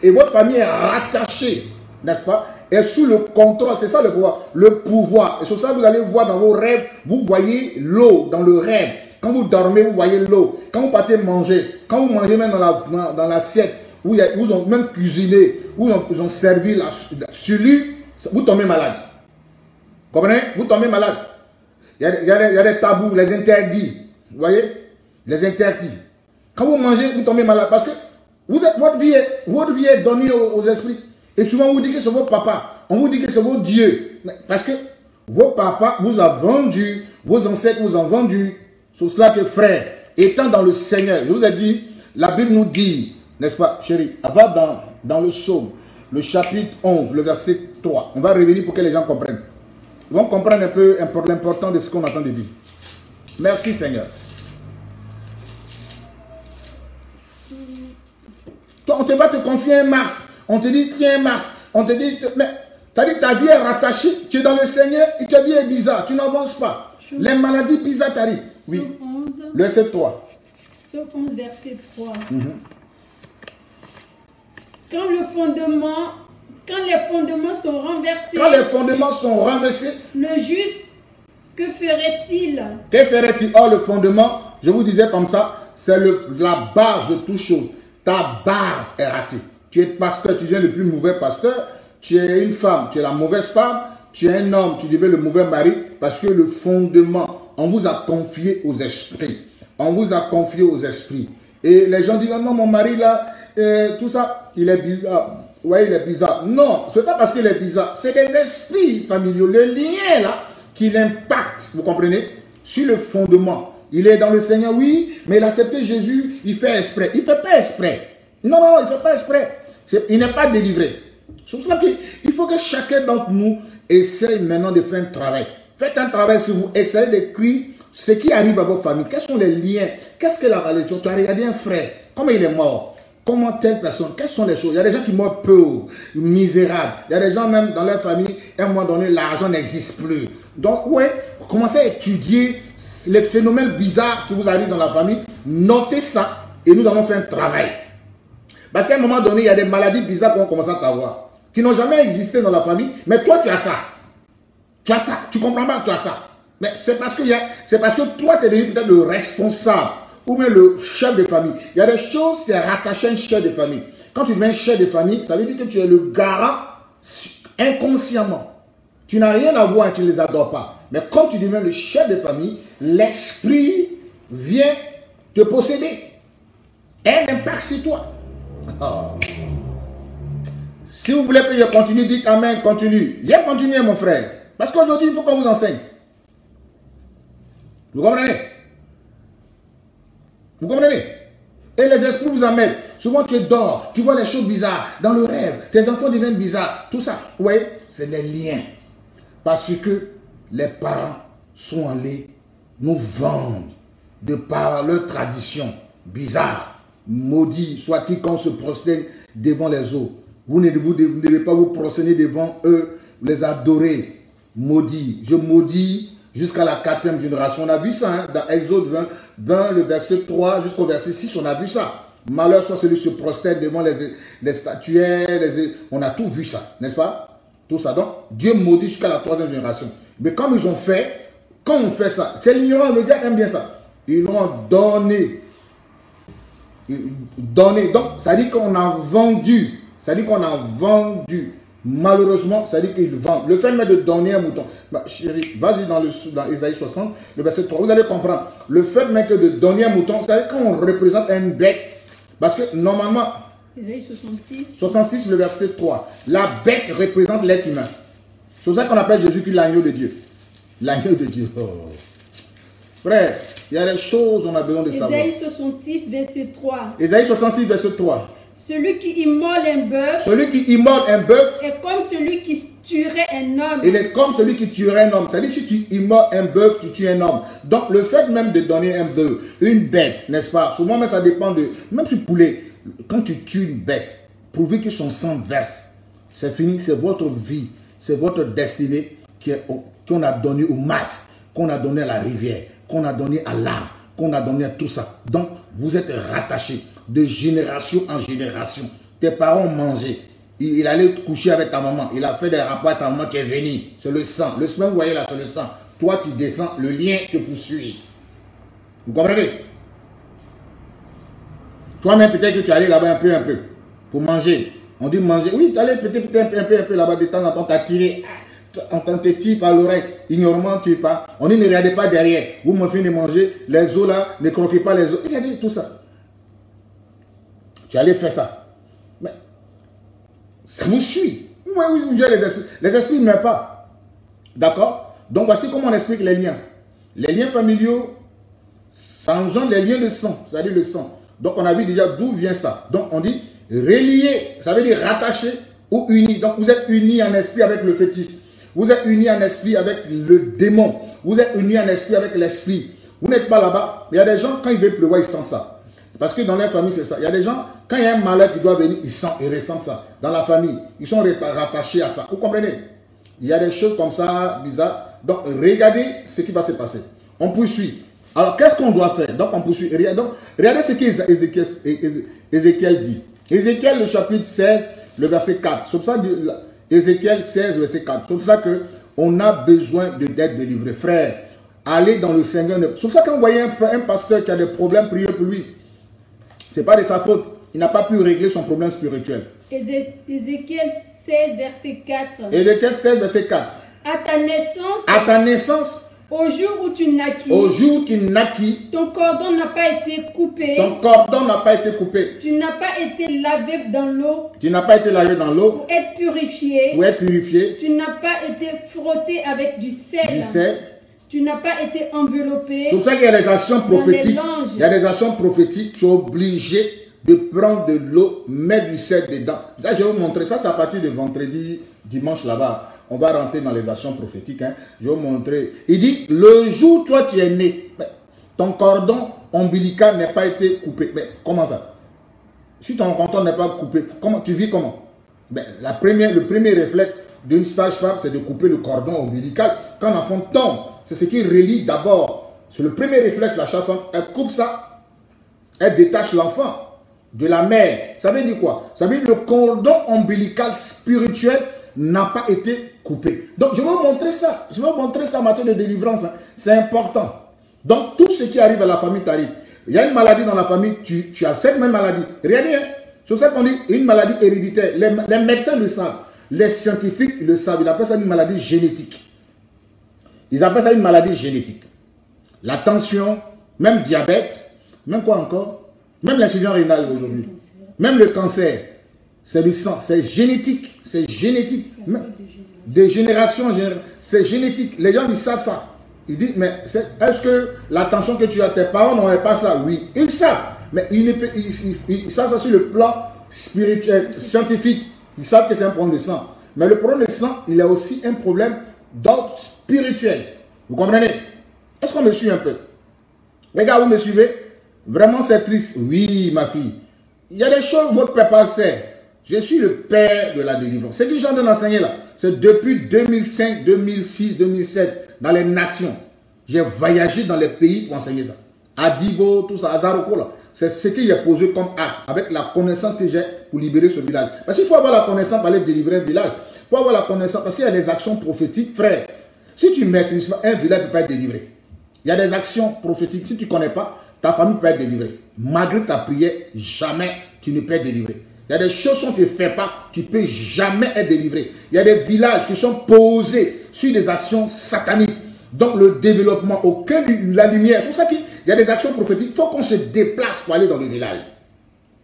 Et votre famille est rattachée, n'est-ce pas? Et sous le contrôle, c'est ça le pouvoir. Le pouvoir. Et sur ça, vous allez voir dans vos rêves, vous voyez l'eau dans le rêve. Quand vous dormez, vous voyez l'eau. Quand vous partez manger, quand vous mangez même dans l'assiette, la, dans, où ils ont même cuisiné, où ils ont, servi la, celui, vous tombez malade. Comprenez? Vous tombez malade. Il y, a, a, des tabous, les interdits. Vous voyez? Les interdits. Quand vous mangez, vous tombez malade. Parce que vous êtes, votre, vie est, donnée aux, esprits. Et souvent, on vous dit que c'est votre papa. On vous dit que c'est votre Dieu. Parce que vos papas vous ont vendu, vos ancêtres vous ont vendu. C'est cela que frère, étant dans le Seigneur, je vous ai dit, la Bible nous dit n'est-ce pas, chérie? Va dans dans le psaume, le chapitre 11, le verset 3. On va revenir pour que les gens comprennent. Ils vont comprendre un peu l'important de ce qu'on entend de dire. Merci Seigneur. Toi, on te va te confier un Mars. On te dit, tiens, Mars. On te dit, mais as dit ta vie est rattachée. Tu es dans le Seigneur et ta vie est bizarre. Tu n'avances pas. Les maladies bizarres t'arrivent. Oui. Le verset 3. 11, verset 3. Mhm. Quand le fondement, quand les fondements sont renversés. Quand les fondements sont renversés. Le juste, que ferait-il? Que ferait-il? Or, le fondement, je vous disais comme ça, c'est la base de toute chose. Ta base est ratée. Tu es pasteur, tu deviens le plus mauvais pasteur. Tu es une femme, tu es la mauvaise femme. Tu es un homme, tu deviens le mauvais mari. Parce que le fondement, on vous a confié aux esprits. On vous a confié aux esprits. Et les gens disent, oh non, mon mari là, euh, tout ça, il est bizarre. Ouais, il est bizarre. Non, ce n'est pas parce qu'il est bizarre. C'est des esprits familiaux. Le lien là, qui l'impacte, vous comprenez, sur le fondement. Il est dans le Seigneur, oui, mais il a accepté Jésus, il fait exprès. Il ne fait pas exprès. Non, non, il ne fait pas exprès. Il n'est pas délivré. C'est pour cela qu'il faut que chacun d'entre nous essaye maintenant de faire un travail. Faites un travail sur vous. Essayez d'écrire ce qui arrive à votre famille. Quels sont les liens? Qu'est-ce que la religion Tu as regardé un frère. Comment il est mort? Comment telle personne Quelles sont les choses? Il y a des gens qui meurent pauvres, misérables. Il y a des gens même dans leur famille, à un moment donné, l'argent n'existe plus. Donc, ouais, commencez à étudier les phénomènes bizarres qui vous arrivent dans la famille. Notez ça et nous allons faire un travail. Parce qu'à un moment donné, il y a des maladies bizarres qu'on commence à avoir, qui n'ont jamais existé dans la famille, mais toi, tu as ça. Tu as ça. Tu comprends pas, tu as ça. Mais c'est parce que, c'est parce que toi, tu es devenu peut-être le responsable ou bien le chef de famille. Il y a des choses qui sont rattachées à un chef de famille. Quand tu deviens chef de famille, ça veut dire que tu es le garant inconsciemment. Tu n'as rien à voir et tu ne les adores pas. Mais quand tu deviens le chef de famille, l'esprit vient te posséder. Un impact sur toi. Ah. Si vous voulez que je continue, dites Amen, continue. Viens continuer, mon frère. Parce qu'aujourd'hui, il faut qu'on vous enseigne. Vous comprenez? Vous comprenez? Et les esprits vous amènent. Souvent, tu dors, tu vois les choses bizarres dans le rêve. Tes enfants deviennent bizarres. Tout ça, oui, c'est les liens. Parce que les parents sont allés nous vendre de par leur tradition bizarre. Maudit soit quiconque se prosterne devant les eaux. Vous ne, vous devez pas vous prosterner devant eux, les adorer. Maudit. Je maudis jusqu'à la quatrième génération. On a vu ça hein, dans Exode 20, 20, le verset 3 jusqu'au verset 6, on a vu ça. Malheur soit celui qui se prosterne devant les, statuaires, on a tout vu ça, n'est-ce pas? Tout ça. Donc, Dieu maudit jusqu'à la troisième génération. Mais comme ils ont fait, quand on fait ça, c'est l'ignorant, le diable aime bien ça. Ils l'ont donné. Donné. Donc, ça dit qu'on a vendu. Ça dit qu'on a vendu. Malheureusement, ça dit qu'ils vendent. Le fait même de donner un mouton. Bah, chérie, vas-y dans, le, dans Isaïe 60, le verset 3. Vous allez comprendre. Le fait même que de donner un mouton, ça dit qu'on représente un bête. Parce que normalement. Isaïe 66. 66, le verset 3. La bête représente l'être humain. C'est pour ça qu'on appelle Jésus qui l'agneau de Dieu. L'agneau de Dieu. Oh. Frère, il y a des choses qu'on a besoin de savoir. Isaïe 66, verset 3. Isaïe 66, verset 3. Celui qui immole un bœuf. Celui qui immole un bœuf. Est comme celui qui tuerait un homme. Il est comme celui qui tuerait un homme. C'est-à-dire, si tu immoles un bœuf, tu tues un homme. Donc, le fait même de donner un bœuf, une bête, n'est-ce pas? Souvent, mais ça dépend de. Même si poulet, quand tu tues une bête, pourvu que son sang verse, c'est fini, c'est votre vie, c'est votre destinée qu'on a donné au masque, qu'on a donné à la rivière, qu'on a donné à l'âme, qu'on a donné à tout ça. Donc, vous êtes rattachés de génération en génération. Tes parents ont mangé. Il, allait coucher avec ta maman. Il a fait des rapports à ta maman, tu es venu. C'est le sang. Le semaine, vous voyez là, c'est le sang. Toi, tu descends, le lien te poursuit. Vous comprenez? Toi-même, peut-être que tu es allé là-bas un peu, un peu, pour manger. On dit manger. Oui, tu allais peut-être un peu, un peu, un peu là-bas de temps en temps, t'as tiré. On te tire par l'oreille, ignorement, tu pas. On dit ne regardez pas derrière. Vous me faites de manger, les os là, ne croquez pas les os. Regardez tout ça. Tu allais faire ça. Mais ça me suit. Oui, oui, j'ai les esprits. Les esprits ne meurent pas. D'accord? Donc voici comment on explique les liens. Les liens familiaux, ça engendre les liens de sang, c'est-à-dire le sang. Donc on a vu déjà d'où vient ça. Donc on dit, relié, ça veut dire rattaché ou uni. Donc vous êtes unis en esprit avec le fétiche. Vous êtes unis en esprit avec le démon. Vous êtes unis en esprit avec l'esprit. Vous n'êtes pas là-bas. Il y a des gens, quand il veut pleuvoir, ils sentent ça. Parce que dans leur famille, c'est ça. Il y a des gens, quand il y a un malheur qui doit venir, ils sentent et ressentent ça. Dans la famille, ils sont rattachés à ça. Vous comprenez? Il y a des choses comme ça, bizarres. Donc, regardez ce qui va se passer. On poursuit. Alors, qu'est-ce qu'on doit faire? Donc, on poursuit. Donc, regardez ce qu'Ézéchiel dit. Ézéchiel, le chapitre 16, le verset 4. C'est ça Ézéchiel 16, verset 4. C'est pour ça qu'on a besoin d'être délivré. Frère, allez dans le Seigneur. C'est pour ça qu'on voyait un, un, pasteur qui a des problèmes, priez pour lui. Ce n'est pas de sa faute. Il n'a pas pu régler son problème spirituel. Ézéchiel 16, verset 4. Ézéchiel 16, verset 4. À ta naissance. À ta naissance. Au jour où tu naquis. Au jour où tu naquis. Ton cordon n'a pas été coupé. Ton cordon n'a pas été coupé. Tu n'as pas été lavé dans l'eau. Tu n'as pas été lavé dans l'eau. Pour être purifié. Pour être purifié. Tu n'as pas été frotté avec du sel. Du sel. Tu n'as pas été enveloppé. C'est pour ça qu'il y a des actions prophétiques. Il y a des actions prophétiques. Tu es obligé de prendre de l'eau, mettre du sel dedans. Ça, je vais vous montrer. Ça, c'est à partir de vendredi, dimanche là-bas. On va rentrer dans les actions prophétiques. Hein. Je vais vous montrer. Il dit, le jour où toi tu es né, ton cordon ombilical n'a pas été coupé. Mais comment ça? Si ton cordon n'est pas coupé, comment tu vis comment? Ben, la première, Le premier réflexe d'une sage-femme, c'est de couper le cordon ombilical. Quand l'enfant tombe, c'est ce qui relie d'abord. C'est le premier réflexe, la sage-femme, elle coupe ça. Elle détache l'enfant de la mère. Ça veut dire quoi? Ça veut dire le cordon ombilical spirituel n'a pas été coupé. Donc, je vais vous montrer ça. Je vais vous montrer ça en matière de délivrance. Hein. C'est important. Donc, tout ce qui arrive à la famille t'arrive. Il y a une maladie dans la famille, tu, as cette même maladie. Rien n'est. C'est ça qu'on dit une maladie héréditaire. Les, les, médecins le savent. Les scientifiques le savent. Ils appellent ça une maladie génétique. Ils appellent ça une maladie génétique. La tension, même diabète, même quoi encore Même l'insuffisance rénale aujourd'hui. Même le cancer. C'est du sang. C'est génétique. C'est génétique. Des générations en génération. C'est génétique. Les gens, ils savent ça. Ils disent, mais est-ce que l'attention que tu as, tes parents n'auraient pas ça? Oui, ils savent. Mais ils, ils, savent ça sur le plan spirituel, scientifique. Ils savent que c'est un problème de sang. Mais le problème de sang, il a aussi un problème d'ordre Vous comprenez? Est-ce qu'on me suit un peu? Les gars, vous me suivez? Vraiment, c'est triste. Oui, ma fille. Il y a des choses votre papa sait. Je suis le père de la délivrance. C'est que j'en ai enseigné là? C'est depuis 2005, 2006, 2007, dans les nations. J'ai voyagé dans les pays pour enseigner ça. À Divo, tout ça, à Zaroko là. C'est ce qu'il a posé comme acte, avec la connaissance que j'ai pour libérer ce village. Parce qu'il faut avoir la connaissance pour aller délivrer un village. Il faut avoir la connaissance, parce qu'il y a des actions prophétiques, frère. Si tu maîtrises pas, un village ne peut pas être délivré. Il y a des actions prophétiques, si tu ne connais pas, ta famille peut être délivrée. Malgré ta prière, jamais tu ne peux être délivré. Il y a des choses que tu ne fais pas, tu ne peux jamais être délivré. Il y a des villages qui sont posés sur des actions sataniques. Donc le développement, aucun la lumière. C'est pour ça qu'il y a des actions prophétiques. Il faut qu'on se déplace pour aller dans le village.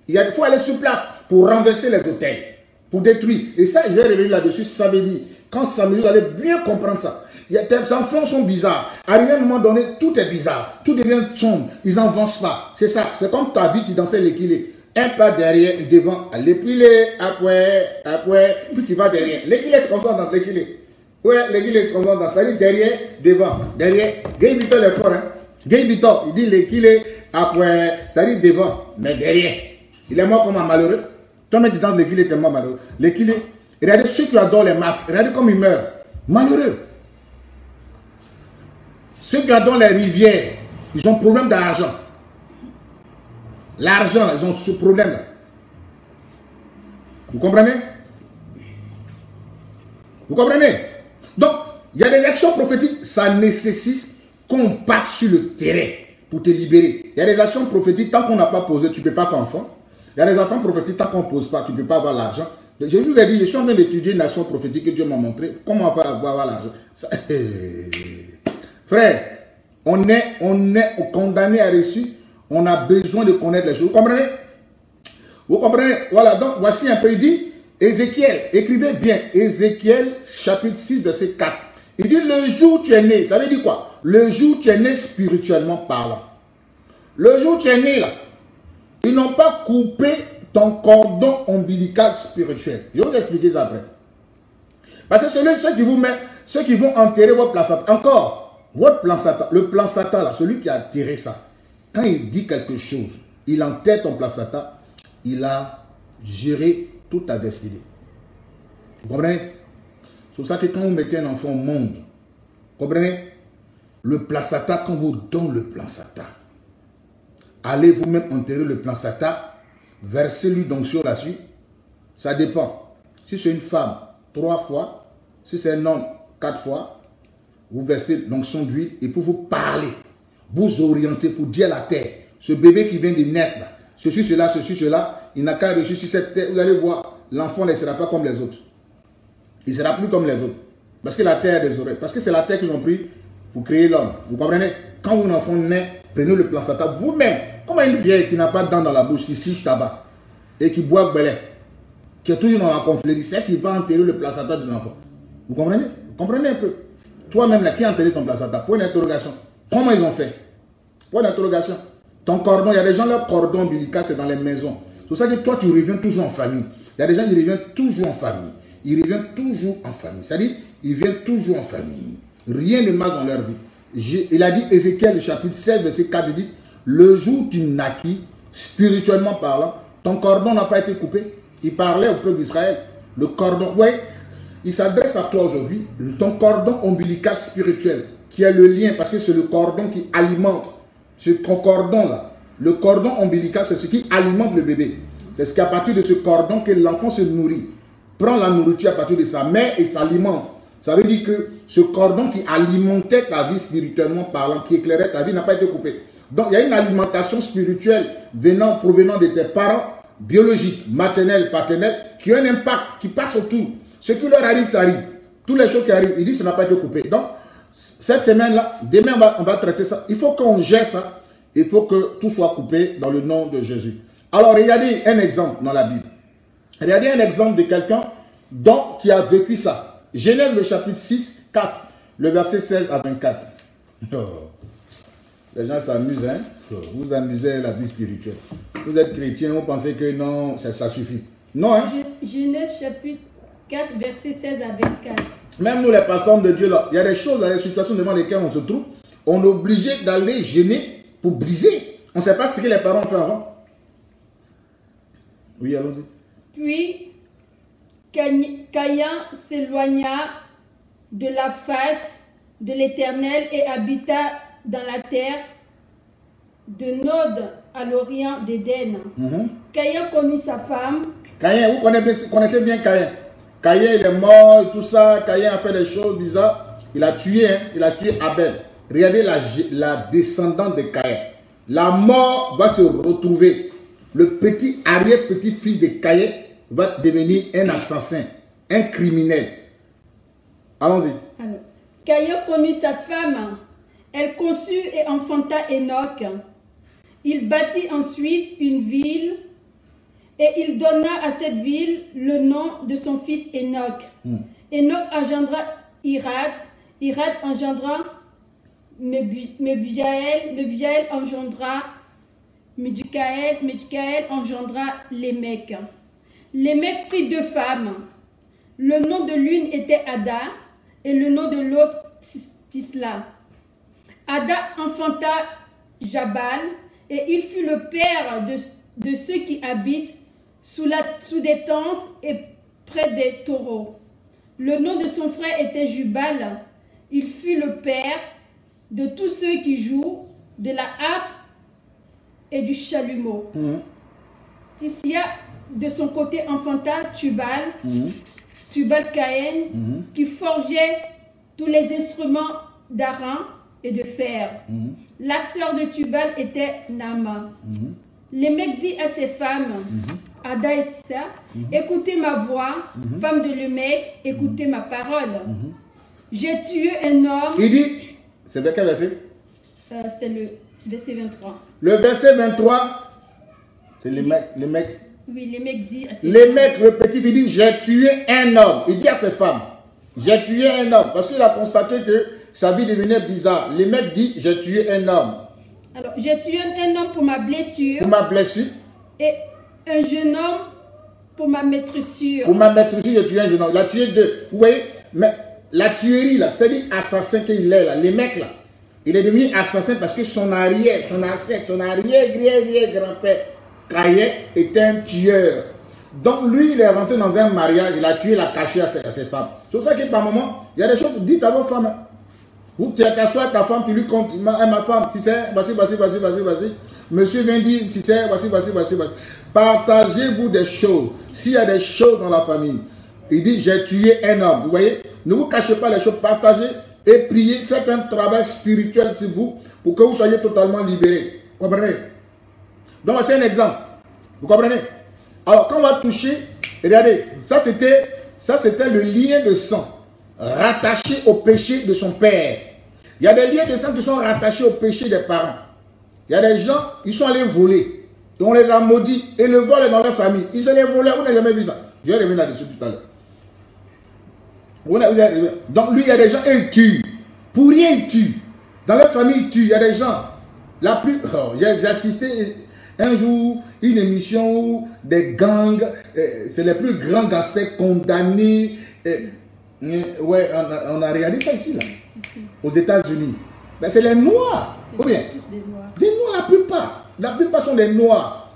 Il faut aller sur place pour renverser les hôtels, pour détruire. Et ça, je vais revenir là-dessus, ça veut dire, quand Samuel, allez bien comprendre ça. Tes enfants sont bizarres. Arrivé à un moment donné, tout est bizarre. Tout devient sombre. Ils n'avancent pas. C'est ça. C'est comme ta vie, tu dansais l'équilibre un pas derrière, devant, l'épiler, après, après, puis tu vas derrière. L'équilibre se concentre dans l'équilibre. Ouais, l'équilibre se concentre dans ça. dit derrière, devant, derrière. Gay Victor est fort, hein. Gay il dit l'équilibre, après, ça dit devant, mais derrière. Il est mort comme un malheureux. Toi, mais tu danses l'équilibre, tellement malheureux. L'équilibre, regardez ceux qui adorent les masques, regardez comme ils meurent. Malheureux. Ceux qui adorent les rivières, ils ont problème d'argent. L'argent, ils ont ce problème-là. Vous comprenez? Vous comprenez? Donc, il y a des actions prophétiques, ça nécessite qu'on parte sur le terrain pour te libérer. Il y a des actions prophétiques, tant qu'on n'a pas posé, tu ne peux pas faire enfant. Il y a des actions prophétiques, tant qu'on ne pose pas, tu ne peux pas avoir l'argent. Je vous ai dit, je suis en train d'étudier une nation prophétique que Dieu m'a montré. Comment faire avoir l'argent Frère, on est, on est condamné à réussir on a besoin de connaître les choses. Vous comprenez? Vous comprenez? Voilà, donc voici un peu, il dit, Ézéchiel, écrivez bien, Ézéchiel chapitre 6, verset 4. Il dit, le jour où tu es né, ça veut dire quoi? Le jour où tu es né spirituellement parlant. Le jour où tu es né là, ils n'ont pas coupé ton cordon ombilical spirituel. Je vais vous expliquer ça après. Parce que ceux, ceux qui vous mettent, ceux qui vont enterrer votre placenta, encore, votre plan Satan, le plan Satan, là, celui qui a tiré ça, quand il dit quelque chose, il enterre ton placenta, il a géré toute ta destinée. Vous comprenez? C'est pour ça que quand vous mettez un enfant au monde, vous comprenez? Le placenta, quand vous donne le placenta, allez vous-même enterrer le placenta, versez-lui donc sur la suite. Ça dépend. Si c'est une femme, trois fois. Si c'est un homme, quatre fois. Vous versez l'onction d'huile et pour vous parler, vous orienter, pour dire à la terre, ce bébé qui vient de naître, ceci, cela, ceci, cela, il n'a qu'à réussir sur cette terre. Vous allez voir, l'enfant ne sera pas comme les autres. Il ne sera plus comme les autres. Parce que la terre des oreilles. Parce que c'est la terre qu'ils ont pris pour créer l'homme. Vous comprenez? Quand un enfant naît, prenez le placenta vous-même. Comme une vieille qui n'a pas de dents dans la bouche, qui siche tabac et qui boit belé, qui est toujours dans la conflit, c'est qui va enterrer le placenta de l'enfant. Vous comprenez? Vous comprenez un peu? Toi-même, là, qui a enterré ton placenta Point d'interrogation. Comment ils ont fait? Point d'interrogation. Ton cordon, il y a des gens, leur cordon ombilical, c'est dans les maisons. C'est pour ça que toi, tu reviens toujours en famille. Il y a des gens qui reviennent toujours en famille. Ils reviennent toujours en famille. C'est-à-dire, ils viennent toujours en famille. Rien ne marche dans leur vie. Il a dit, Ézéchiel, chapitre 16, verset 4, il dit, le jour où tu naquis, spirituellement parlant, ton cordon n'a pas été coupé. Il parlait au peuple d'Israël. Le cordon, oui, il s'adresse à toi aujourd'hui. Ton cordon ombilical spirituel, qui est le lien, parce que c'est le cordon qui alimente ce cordon-là, le cordon ombilical, c'est ce qui alimente le bébé. C'est ce qu'à partir de ce cordon que l'enfant se nourrit. Prend la nourriture à partir de sa mère et s'alimente. Ça veut dire que ce cordon qui alimentait ta vie spirituellement parlant, qui éclairait ta vie, n'a pas été coupé. Donc il y a une alimentation spirituelle venant, provenant de tes parents biologiques, maternels, paternels, qui ont un impact, qui passe autour. Ce qui leur arrive, t'arrive. Toutes les choses qui arrivent, ils disent ça n'a pas été coupé. Donc, cette semaine-là, demain on va, traiter ça. Il faut qu'on gère ça. Il faut que tout soit coupé dans le nom de Jésus. Alors, regardez un exemple dans la Bible. Regardez un exemple de quelqu'un qui a vécu ça. Genèse le chapitre 6, 4, le verset 16 à 24. Les gens s'amusent, hein? Vous amusez la vie spirituelle. Vous êtes chrétien, vous pensez que non, ça, ça suffit. Non, hein? Genèse chapitre 4, verset 16 à 24. Même nous, les pasteurs de Dieu, là, il y a des choses, dans les situations devant lesquelles on se trouve, on est obligé d'aller gêner pour briser. On ne sait pas ce que les parents ont fait avant. Oui, allons-y. Puis, Caïn s'éloigna de la face de l'Éternel et habita dans la terre de Nod à l'orient d'Éden. Mm Caïn connut sa femme. Caïn, vous connaissez, connaissez bien Caïn. Caïn, il est mort, tout ça. Caïn a fait des choses bizarres. Il a tué, hein, il a tué Abel. Regardez la, la descendante de Caïn. La mort va se retrouver. Le petit arrière-petit-fils de Caïn va devenir un assassin, un criminel. Allons-y. Caïn connut sa femme. Elle conçut et enfanta Enoch. Il bâtit ensuite une ville et il donna à cette ville le nom de son fils Enoch. Hmm. Enoch engendra Irad, Irad engendra Mebujael, Mebujael engendra Medikael, Medikael engendra Lémec. Lémec prit deux femmes. Le nom de l'une était Ada et le nom de l'autre Tisla. Ada enfanta Jabal et il fut le père de, de ceux qui habitent sous, la, sous des tentes et près des taureaux. Le nom de son frère était Jubal. Il fut le père de tous ceux qui jouent de la harpe et du chalumeau. Tissia, de son côté, enfanta Tubal, mhm. Tubal Caïn, mhm. qui forgeait tous les instruments d'aran et de fer. La sœur de Tubal était Nama. Les mecs dit à ses femmes, Ada et écoutez ma voix, femme de Lemec, écoutez ma parole. J'ai tué un homme. Il dit, c'est quel verset? Euh, C'est le verset 23. Le verset 23, c'est le mec, le mec. Oui, les mecs ses Les mecs répétitifs, il dit, j'ai tué un homme. Il dit à ses femmes, j'ai tué un homme. Parce qu'il a constaté que sa vie devenait bizarre. Les mecs dit, j'ai tué un homme. Alors, j'ai tué un homme pour ma blessure. Pour ma blessure. Et un jeune homme pour ma maîtressure. Pour ma maîtressure, j'ai tué un jeune homme. Il a tué deux. Vous voyez Mais la tuerie, là, c'est l'assassin qu'il est, là. Les mecs, là. Il est devenu assassin parce que son arrière, son ancêtre, son arrière, Kayet, était un tueur. Donc lui, il est rentré dans un mariage, il a tué, il a caché à ses, femmes. C'est pour ça que par moment, il y a des choses, dites à vos femmes. Vous, tu as à ta femme, tu lui comptes, ma, ma femme, tu sais, vas-y, vas-y, vas-y, vas-y, vas-y. Monsieur vient dire, tu sais, vas-y, vas-y, vas-y, vas-y. Partagez-vous des choses. S'il y a des choses dans la famille, il dit, j'ai tué un homme. Vous voyez, ne vous cachez pas les choses, partagez et priez, faites un travail spirituel sur vous pour que vous soyez totalement libérés. Comprenez? Donc, c'est un exemple. Vous comprenez? Alors, quand on va toucher, regardez, ça c'était, ça c'était le lien de sang rattaché au péché de son père. Il y a des liens de sang qui sont rattachés au péché des parents. Il y a des gens, ils sont allés voler. On les a maudits. Et le vol est dans leur famille. Ils se les volés. Vous n'avez jamais vu ça. Je vais revenir là-dessus tout à l'heure. Donc lui, il y a des gens, et il tue. Pour rien, il tue. Dans leur famille, il tue. Il y a des gens. La plus. Oh, j'ai assisté un jour une émission où des gangs, euh, c'est les plus grands gangsters condamnés. Euh, euh, ouais, on a, regardé ça ici, là, aux États-Unis. Ben, c'est les Noirs. Ou bien? des noirs. des noirs. la plupart. La plupart sont des Noirs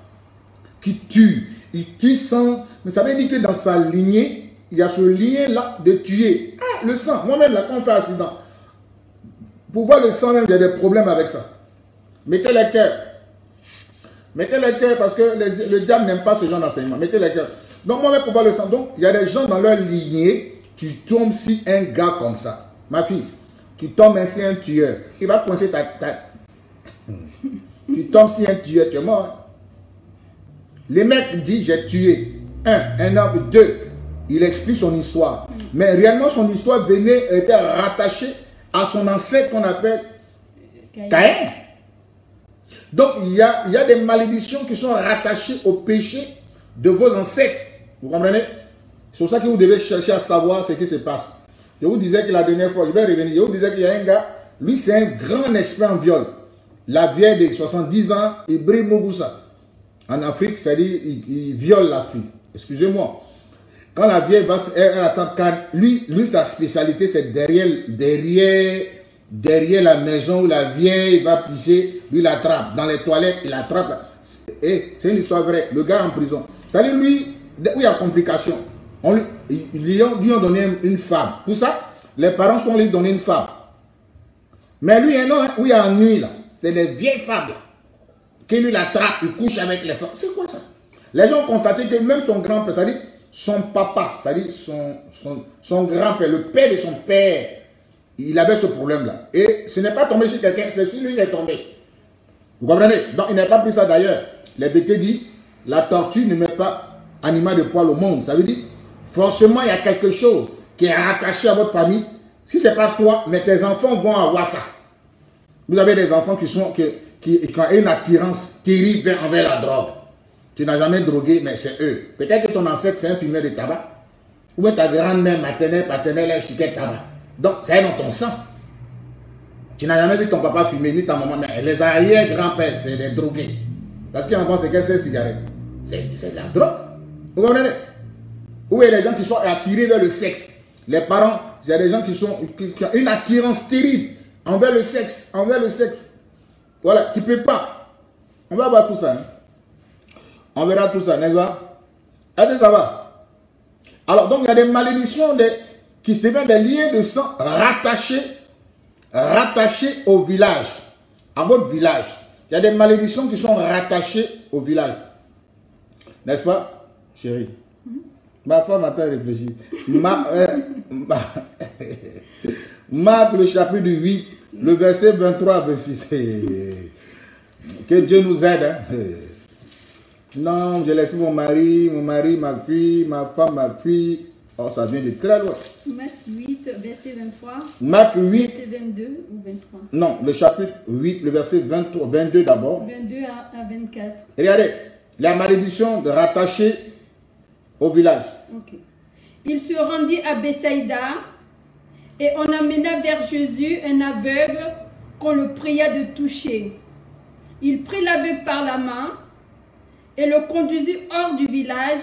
qui tuent. Ils tuent sans. Mais ça veut dire que dans sa lignée, il y a ce lien-là de tuer. Ah, le sang. Moi-même, là, quand on fait accident, pour voir le sang, même, il y a des problèmes avec ça. Mettez les cœurs. Mettez les cœurs parce que le diable n'aime pas ce genre d'enseignement. Mettez les cœurs. Donc, moi-même, pour voir le sang, donc, il y a des gens dans leur lignée, tu tombes si un gars comme ça. Ma fille, tu tombes ainsi un tueur. Il va coincer ta tête. tu tombes si un tueur, tu es mort. Les mecs disent j'ai tué. Un, un homme. Deux, il explique son histoire. Mais réellement, son histoire venait, était rattachée à son ancêtre qu'on appelle Caïn. Donc, il y, a, il y a des malédictions qui sont rattachées au péché de vos ancêtres. Vous comprenez? C'est pour ça que vous devez chercher à savoir ce qui se passe. Je vous disais que la dernière fois, je vais revenir, je vous disais qu'il y a un gars, lui c'est un grand expert en viol. La vieille de 70 ans, Ibrahim Mogusa. En Afrique, c'est-à-dire, il viole la fille. Excusez-moi. Quand la vieille va, elle, attend, lui, lui, sa spécialité, c'est derrière, derrière, derrière la maison où la vieille va pisser, lui l'attrape. Dans les toilettes, il l'attrape. Et c'est une histoire vraie. Le gars en prison. Ça dire lui, où il y a complication, on lui, ils lui ont, donné une femme. Pour ça, les parents sont lui donner une femme. Mais lui, un où il y a un nuit, là, c'est les vieilles femmes qui lui l'attrape, il couche avec les femmes. C'est quoi ça? Les gens ont constaté que même son grand-père, ça dit, son papa, c'est-à-dire son, son, grand-père, le père de son père, il avait ce problème-là. Et ce n'est pas tombé chez quelqu'un, c'est lui qui est tombé. Vous comprenez? Donc il n'a pas pris ça d'ailleurs. Les BT dit, la tortue ne met pas animal de poil au monde. Ça veut dire, forcément, il y a quelque chose qui est rattaché à votre famille. Si ce n'est pas toi, mais tes enfants vont avoir ça. Vous avez des enfants qui, sont, qui, qui, qui ont une attirance terrible envers la drogue. Tu n'as jamais drogué, mais c'est eux. Peut-être que ton ancêtre fait un fumeur de tabac. Ou ta grand-mère maternelle, paternelle, chiquette tabac? Donc, c'est dans ton sang. Tu n'as jamais vu ton papa fumer, ni ta maman, mais les arrière-grands-pères, c'est des drogués. Parce qu'ils en c'est que c'est cigarette. C'est de la drogue. Vous comprenez? Ou des gens qui sont attirés vers le sexe? Les parents, il y a des gens qui, sont, qui, ont une attirance terrible envers le sexe. Envers le sexe. Voilà, qui ne peut pas. On va voir tout ça. Hein. On verra tout ça, n'est-ce pas? Est-ce que ça va? Alors, donc, il y a des malédictions qui se développent des liens de sang rattachés, rattachés au village, à votre village. Il y a des malédictions qui sont rattachées au village. N'est-ce pas, chérie? Ma femme a réfléchi. Ma, euh, Marc, le chapitre 8, le verset 23 26. Que Dieu nous aide. Hein. Non, j'ai laissé mon mari, mon mari, ma fille, ma femme, ma fille. Oh, ça vient de très loin. Marc 8, verset 23. Marc 8. Verset 22 ou 23 Non, le chapitre 8, le verset 23, 22 d'abord. 22 à, 24. Regardez, la malédiction de rattacher au village. Il se rendit à Bethsaïda et on amena vers Jésus un aveugle qu'on le pria de toucher. Il prit l'aveugle par la main et le conduisit hors du village.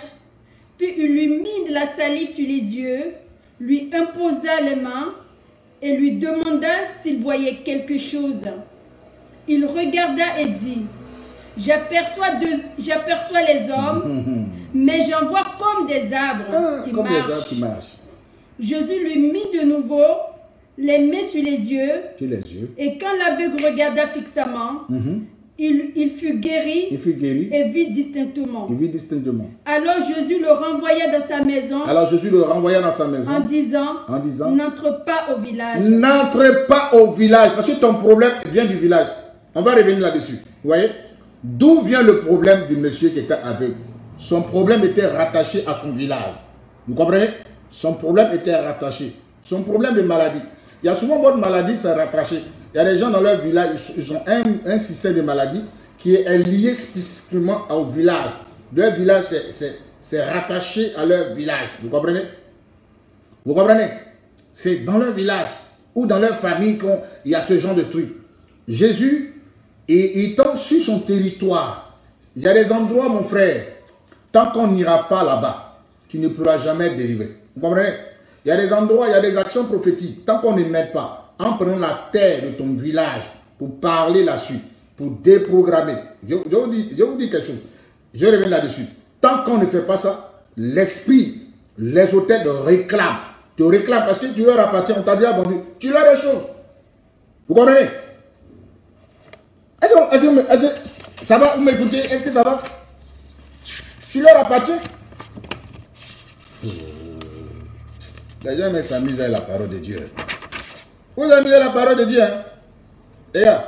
Puis il lui mit de la salive sur les yeux, lui imposa les mains et lui demanda s'il voyait quelque chose. Il regarda et dit, j'aperçois les hommes, mais j'en vois comme des arbres Ah, qui comme les marchent. gens qui marchent. Jésus lui mit de nouveau les mains sur les yeux, Sur les yeux. et quand l'aveugle regarda fixement, Mhm. Il, il fut guéri Il fut guéri. et vit distinctement. Il vit distinctement. Alors Jésus le renvoya dans sa maison Alors Jésus le renvoya dans sa en maison disant, en disant n'entre pas au village. N'entrez pas au village. Parce que ton problème vient du village. On va revenir là-dessus. Vous voyez D'où vient le problème du monsieur qui était aveugle? Son problème était rattaché à son village. Vous comprenez? Son problème était rattaché. Son problème de maladie. Il y a souvent votre maladie, c'est rattaché. Il y a des gens dans leur village, ils ont un, système de maladie qui est lié spécifiquement au village. Leur village, c'est rattaché à leur village. Vous comprenez? Vous comprenez? C'est dans leur village ou dans leur famille qu'il y a ce genre de truc. Jésus, il, il tombe sur son territoire. Il y a des endroits, mon frère, tant qu'on n'ira pas là-bas, tu ne pourras jamais être délivré. Vous comprenez? Il y a des endroits, il y a des actions prophétiques. Tant qu'on ne met pas, en prenant la terre de ton village pour parler là-dessus, pour déprogrammer. Je, vous dis, quelque chose. Je reviens là-dessus. Tant qu'on ne fait pas ça, l'esprit, les hôtels te réclament. Te réclament parce que tu leur appartiens. On t'a dit abandonné. Tu leur choses. Vous comprenez? Est-ce ça va Vous m'écoutez Est-ce que ça va? Tu leur appartiens? Les gens s'amusent avec la parole de Dieu. Vous amusez la parole de Dieu. Hein? Et là,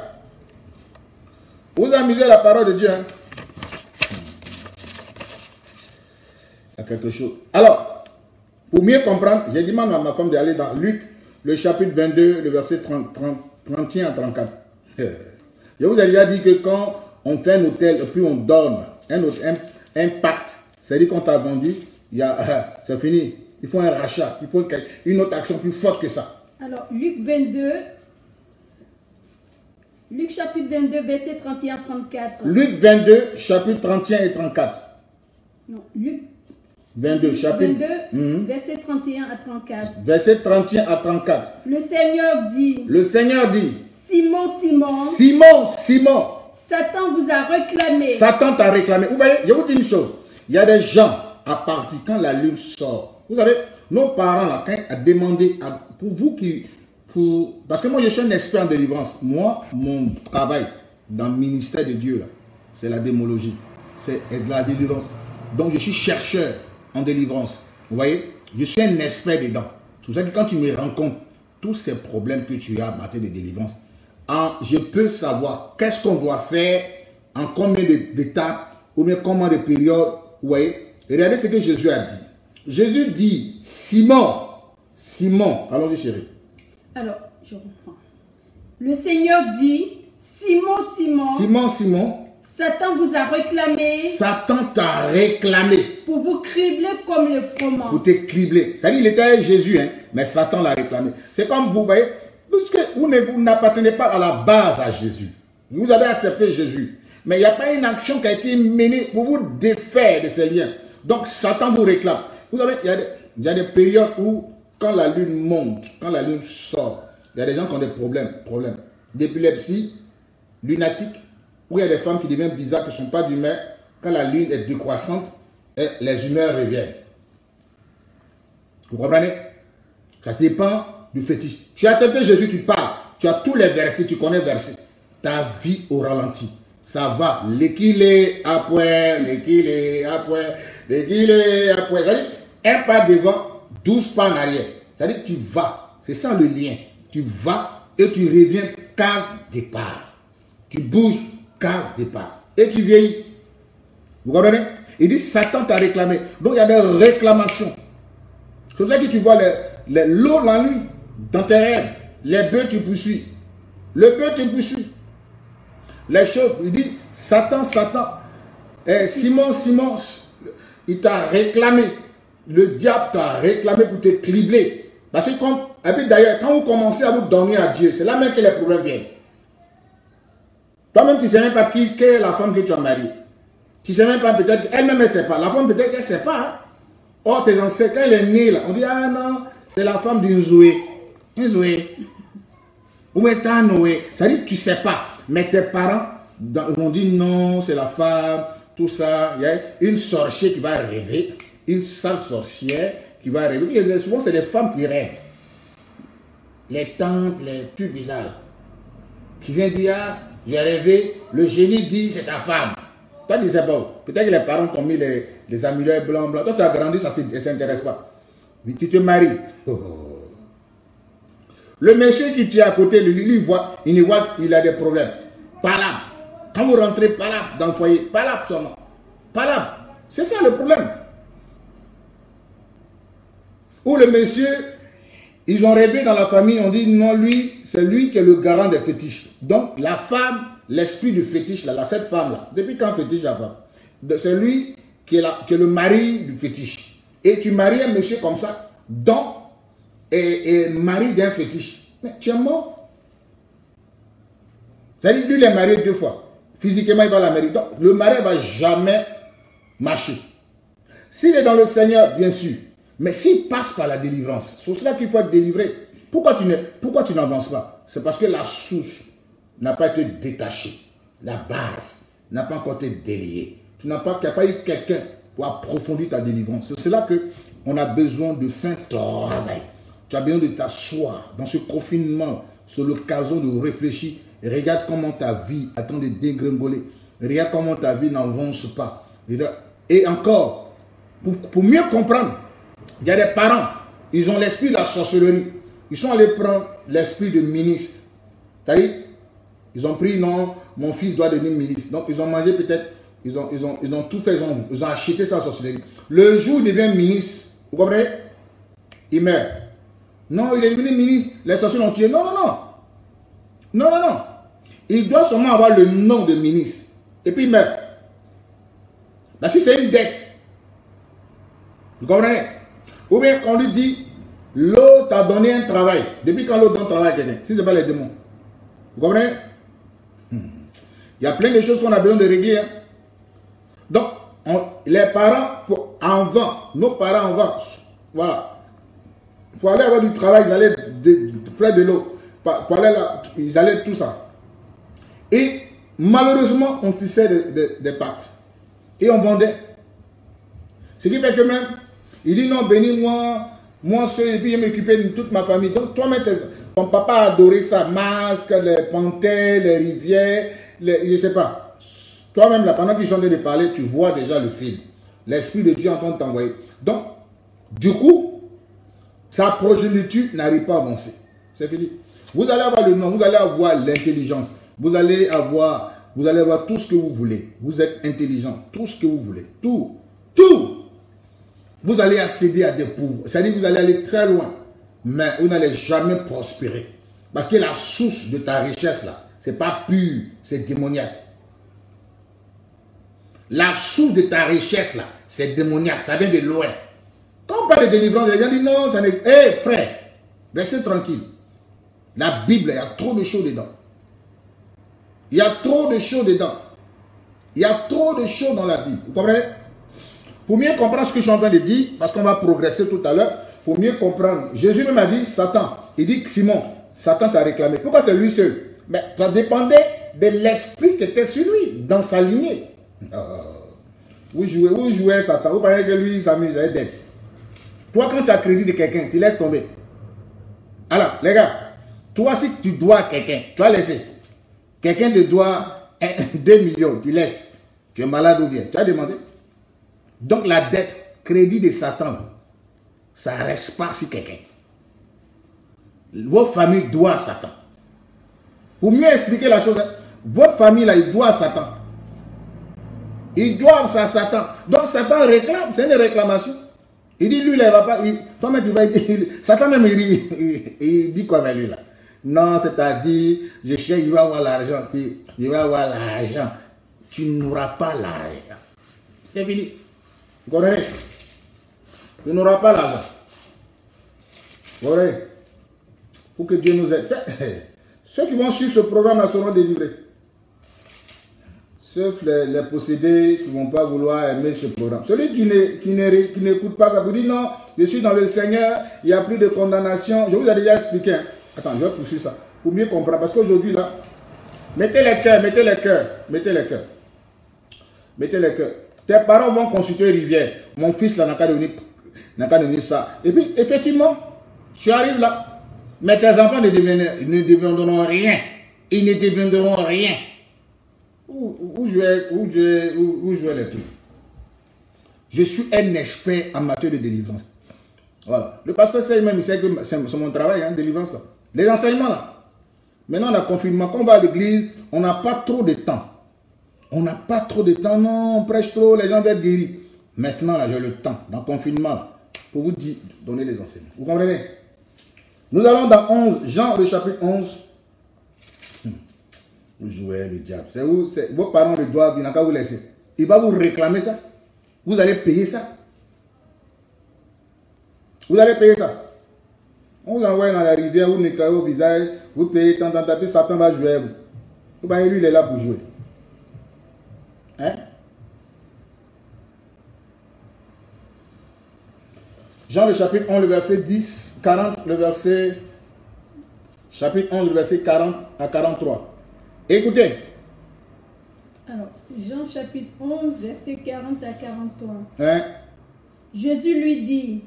vous amusez la parole de Dieu. Hein? Il y a quelque chose. Alors, pour mieux comprendre, j'ai demandé à ma femme d'aller dans Luc, le chapitre 22, le verset 30, 30, 31 à 34. Je vous ai déjà dit que quand on fait un hôtel et puis on donne un, autre- un, un pacte, c'est-à-dire qu'on t'a vendu, a- c'est fini. Il faut un rachat, il faut une autre action plus forte que ça. Alors, Luc 22, Luc chapitre 22, verset 31 34. Luc 22, chapitre 31 et 34. Non, Luc 22, chapitre 22, Mhm. verset 31 à 34. verset 31 à 34. Le Seigneur dit, Le Seigneur dit, Simon, Simon, Simon, Simon, Satan vous a réclamé. Satan t'a réclamé. Vous voyez, je vous dis une chose. Il y a des gens, à partir quand la lune sort, vous savez, nos parents, là, ont demandé, pour vous qui, pour, parce que moi je suis un expert en délivrance. Moi, mon travail dans le ministère de Dieu, c'est la démologie, c'est de la délivrance. Donc je suis chercheur en délivrance. Vous voyez, je suis un expert dedans. C'est pour ça que quand tu me rencontres, tous ces problèmes que tu as en matière de délivrance, en- je peux savoir qu'est-ce qu'on doit faire, en combien d'étapes, ou bien combien de périodes. Vous voyez? Regardez ce que Jésus a dit. Jésus dit, Simon, Simon, allons-y chérie. Alors, je reprends. Le Seigneur dit, Simon, Simon, Simon, Simon, Satan vous a réclamé Satan t'a réclamé pour vous cribler comme le froment. pour te cribler. C'est-à-dire, il était Jésus, hein, mais Satan l'a réclamé. C'est comme vous voyez, parce que vous ne- vous n'appartenez pas à la base à Jésus. Vous avez accepté Jésus. Mais il n'y a pas une action qui a été menée pour vous défaire de ces liens. Donc, Satan vous réclame. Vous savez, il y a des, périodes où, quand la lune monte, quand la lune sort, il y a des gens qui ont des problèmes. problèmes. D'épilepsie, lunatique, où il y a des femmes qui deviennent bizarres, qui ne sont pas d'humeur. Quand la lune est décroissante, et les humeurs reviennent. Vous comprenez? Ça dépend du fétiche. Tu as accepté Jésus, tu parles. Tu as tous les versets, tu connais les versets. Ta vie au ralenti. Ça va. L'équilé après, l'équilé après, l'équilé après. Un pas devant, douze pas en arrière. C'est-à-dire que tu vas. C'est ça le lien. Tu vas et tu reviens case départ. Tu bouges case départ. Et tu vieillis. Vous comprenez? Il dit Satan t'a réclamé. Donc il y a des réclamations. C'est pour ça que tu vois les, les l'eau la nuit dans tes rêves. Les bœufs tu poursuis. Le bœuf te poursuit. Les choses, il dit Satan, Satan. Eh, Simon, Simon, il t'a réclamé. Le diable t'a réclamé pour te cribler. Parce que puis d'ailleurs, quand vous commencez à vous donner à Dieu, c'est là même que les problèmes viennent. Toi-même, tu ne sais même pas qui, est la femme que tu as mariée. Tu sais même pas, peut-être, elle-même, elle ne sait pas. La femme, peut-être, elle ne sait pas. Hein. Or, tes ancêtres, quand elle est née, là, on dit, ah non, c'est la femme d'une Zoé. Une Zoé. Où est ta Noé dit, tu ne sais pas. Mais tes parents vont dire, non, c'est la femme, tout ça. Il y a une sorcière qui va rêver, une sale sorcière qui va rêver. Souvent, c'est les femmes qui rêvent. Les tantes, les trucs bizarres. Qui viennent dire, ah, j'ai rêvé, le génie dit, c'est sa femme. Toi, tu disais, bon, peut-être que les parents t'ont mis les, les amulets blancs, blancs. Toi, tu as grandi, ça ne s'intéresse pas. Mais tu te maries. Oh. Le monsieur qui tient à côté, lui, lui voit, il voit a des problèmes. Pas là. Quand vous rentrez pas là dans le foyer, pas là seulement. Pas là. C'est ça le problème. Ou le monsieur, ils ont rêvé dans la famille, on dit non, lui, c'est lui qui est le garant des fétiches. Donc la femme l'esprit du fétiche, là, cette femme-là, depuis quand fétiche la femme? C'est lui qui est, qui est le mari du fétiche. Et tu maries un monsieur comme ça, donc, et, mari d'un fétiche. Mais tu es mort. C'est-à-dire, lui, il est marié deux fois. Physiquement, il va la marier. Donc, le mari ne va jamais marcher. S'il est dans le Seigneur, bien sûr. Mais s'il passe par la délivrance, c'est cela qu'il faut être délivré. Pourquoi tu n'avances pas? C'est parce que la source n'a pas été détaché. La base n'a pas encore été déliée. Tu n'as pas, pas eu quelqu'un pour approfondir ta délivrance. C'est là que on a besoin de fin travail. Tu as besoin de t'asseoir dans ce confinement, sur l'occasion de réfléchir. regarde comment ta vie attend de dégringoler. Regarde comment ta vie n'avance pas. Et encore, pour, pour mieux comprendre, il y a des parents, ils ont l'esprit de la sorcellerie. Ils sont allés prendre l'esprit de ministre. C'est-à-dire, ils ont pris, non, mon fils doit devenir ministre. Donc, ils ont mangé peut-être, ils ont, ils, ont, ils ont tout fait, ils ont, acheté sa sorcellerie. Le jour où il devient ministre, vous comprenez? Il meurt. Non, il est devenu ministre, les sorciers l'ont tué. Non, non, non. Non, non, non. Il doit seulement avoir le nom de ministre. Et puis il meurt. Là, si c'est une dette, vous comprenez? Ou bien on lui dit, l'autre a donné un travail. Depuis quand l'autre donne travail à quelqu'un? Si ce n'est pas les démons. Vous comprenez? Il y a plein de choses qu'on a besoin de régler. Hein. Donc, les parents, en vent, nos parents en vent, voilà. Pour aller avoir du travail, ils allaient près de l'eau. Pour aller là, ils allaient tout ça. Et malheureusement, on tissait des, des, pâtes. Et on vendait. Ce qui fait que même, il dit non, bénis-moi, moi seul, et puis je m'occuper de toute ma famille. Donc, toi-même, ton papa a adoré ça, masque, les panthères, les rivières, je ne sais pas. Toi-même, là, pendant qu'ils sont en train de parler, tu vois déjà le film. L'Esprit de Dieu est en train de t'envoyer. Donc, du coup, sa progéniture n'arrive pas à avancer. C'est fini. Vous allez avoir le nom, vous allez avoir l'intelligence, vous allez avoir, vous allez avoir tout ce que vous voulez. Vous êtes intelligent, tout ce que vous voulez. Tout. Tout. Vous allez accéder à des pouvoirs. C'est-à-dire que vous allez aller très loin. Mais vous n'allez jamais prospérer. Parce que la source de ta richesse, là, c'est pas pur, c'est démoniaque. La source de ta richesse, là, c'est démoniaque, ça vient de loin. Quand on parle de délivrance, les gens disent non, ça n'est... Hé, frère, restez tranquille. La Bible, il y a trop de choses dedans. Il y a trop de choses dedans. Il y a trop de choses dans la Bible. Vous comprenez? Pour mieux comprendre ce que je suis en train de dire, parce qu'on va progresser tout à l'heure, pour mieux comprendre, Jésus m'a dit, Satan, il dit, Simon, Satan t'a réclamé. Pourquoi c'est lui seul? Mais ça dépendait de l'esprit qui était sur lui, dans sa lignée. Euh, vous jouez, vous jouez Satan, vous pensez que lui, il s'amuse à être. Toi, quand tu as crédit de quelqu'un, tu laisses tomber. Alors, les gars, toi, si tu dois quelqu'un, tu as laissé. Quelqu'un te doit 2 millions, tu laisses. Tu es malade ou bien, tu as demandé? Donc, la dette, crédit de Satan, ça reste pas sur quelqu'un. Vos familles doivent Satan. Pour mieux expliquer la chose, votre famille là, il doit à Satan. Il doit à Satan. Donc Satan réclame, c'est une réclamation. Il dit, lui, là, il va pas. Toi-même, tu vas. Satan même, il, il, dit quoi avec lui là? Non, c'est-à-dire, je cherche, il va avoir l'argent. Il va avoir l'argent. Tu n'auras pas l'argent. C'est fini. Comprenez Tu n'auras pas l'argent. Comprenez Pour que Dieu nous aide. Ceux qui vont suivre ce programme seront délivrés. Sauf les, possédés qui ne vont pas vouloir aimer ce programme. Celui qui n'écoute pas ça vous dit non, je suis dans le Seigneur, il n'y a plus de condamnation. Je vous ai déjà expliqué. hein. Attends, je vais poursuivre ça. Pour mieux comprendre. Parce qu'aujourd'hui, là, mettez les cœurs, mettez les cœurs, mettez les cœurs. Mettez les cœurs. Tes parents vont consulter rivière. Mon fils là n'a qu'à devenir ça. Et puis, effectivement, tu arrives là. Mais tes enfants ne, ne deviendront rien. Ils ne deviendront rien. Où, où, où, jouer, où, les trucs Je suis un expert en matière de délivrance. Voilà. Le pasteur sait même, il sait que c'est mon travail, hein, délivrance. Les enseignements là. Maintenant, le confinement, quand on va à l'église, on n'a pas trop de temps. On n'a pas trop de temps, non, on prêche trop, les gens vont être guéris. Maintenant, là, j'ai le temps, dans le confinement, pour vous dire, donner les enseignements. Vous comprenez? Nous allons dans 11, Jean, le chapitre 11. Hmm. Vous jouez le diable. C'est où? Vos parents le doivent, il n'a qu'à vous laisser. Il va vous réclamer ça. Vous allez payer ça. Vous allez payer ça. On vous envoie dans la rivière, vous nettoyez au visage, vous payez tant, tant, tant, puis Satan va jouer à vous. Lui, il est là pour jouer. Hein? Jean le chapitre 11, le verset 10, 40, le verset... Chapitre 11, le verset 40 à 43. Écoutez. Alors, Jean chapitre 11, verset 40 à 43. Hein? Jésus lui dit,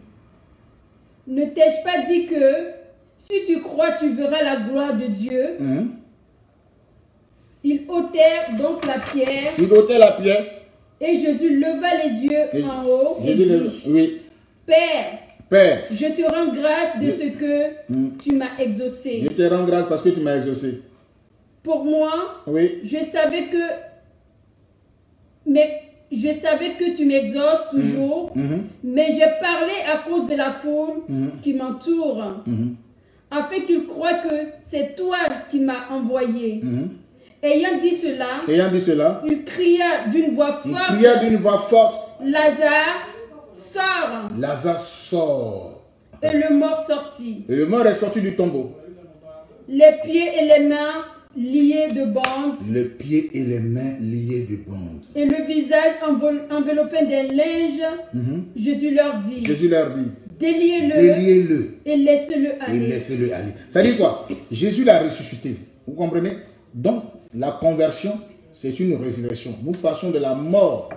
ne t'ai-je pas dit que si tu crois, tu verras la gloire de Dieu? Mhm. Ils ôtèrent donc la pierre Il ôtait la pierre. et Jésus leva les yeux Et en haut et Jésus le- dit, Oui. Père, Père, je te rends grâce de Je- ce que Mm. tu m'as exaucé. je te rends grâce parce que tu m'as exaucé. Pour moi, Oui. je savais que mais je savais que tu m'exauces toujours, Mhm. mais j'ai parlé à cause de la foule qui m'entoure, afin qu'ils croient que c'est toi qui m'as envoyé. Ayant dit cela, Ayant dit cela, il cria d'une voix il forte, cria d'une voix forte Lazare, sors Lazare sort. Et le mort sortit, Et le mort est sorti du tombeau. les pieds et les mains liés de bandes, Les pieds et les mains liés de bandes. et le visage enveloppé d'un linge. Mhm. Jésus leur dit, Jésus leur dit, déliez-le déliez-le et laissez-le et aller. laissez-le aller. Ça dit quoi? Jésus l'a ressuscité. Vous comprenez? Donc, la conversion, c'est une résurrection. Nous passons de la mort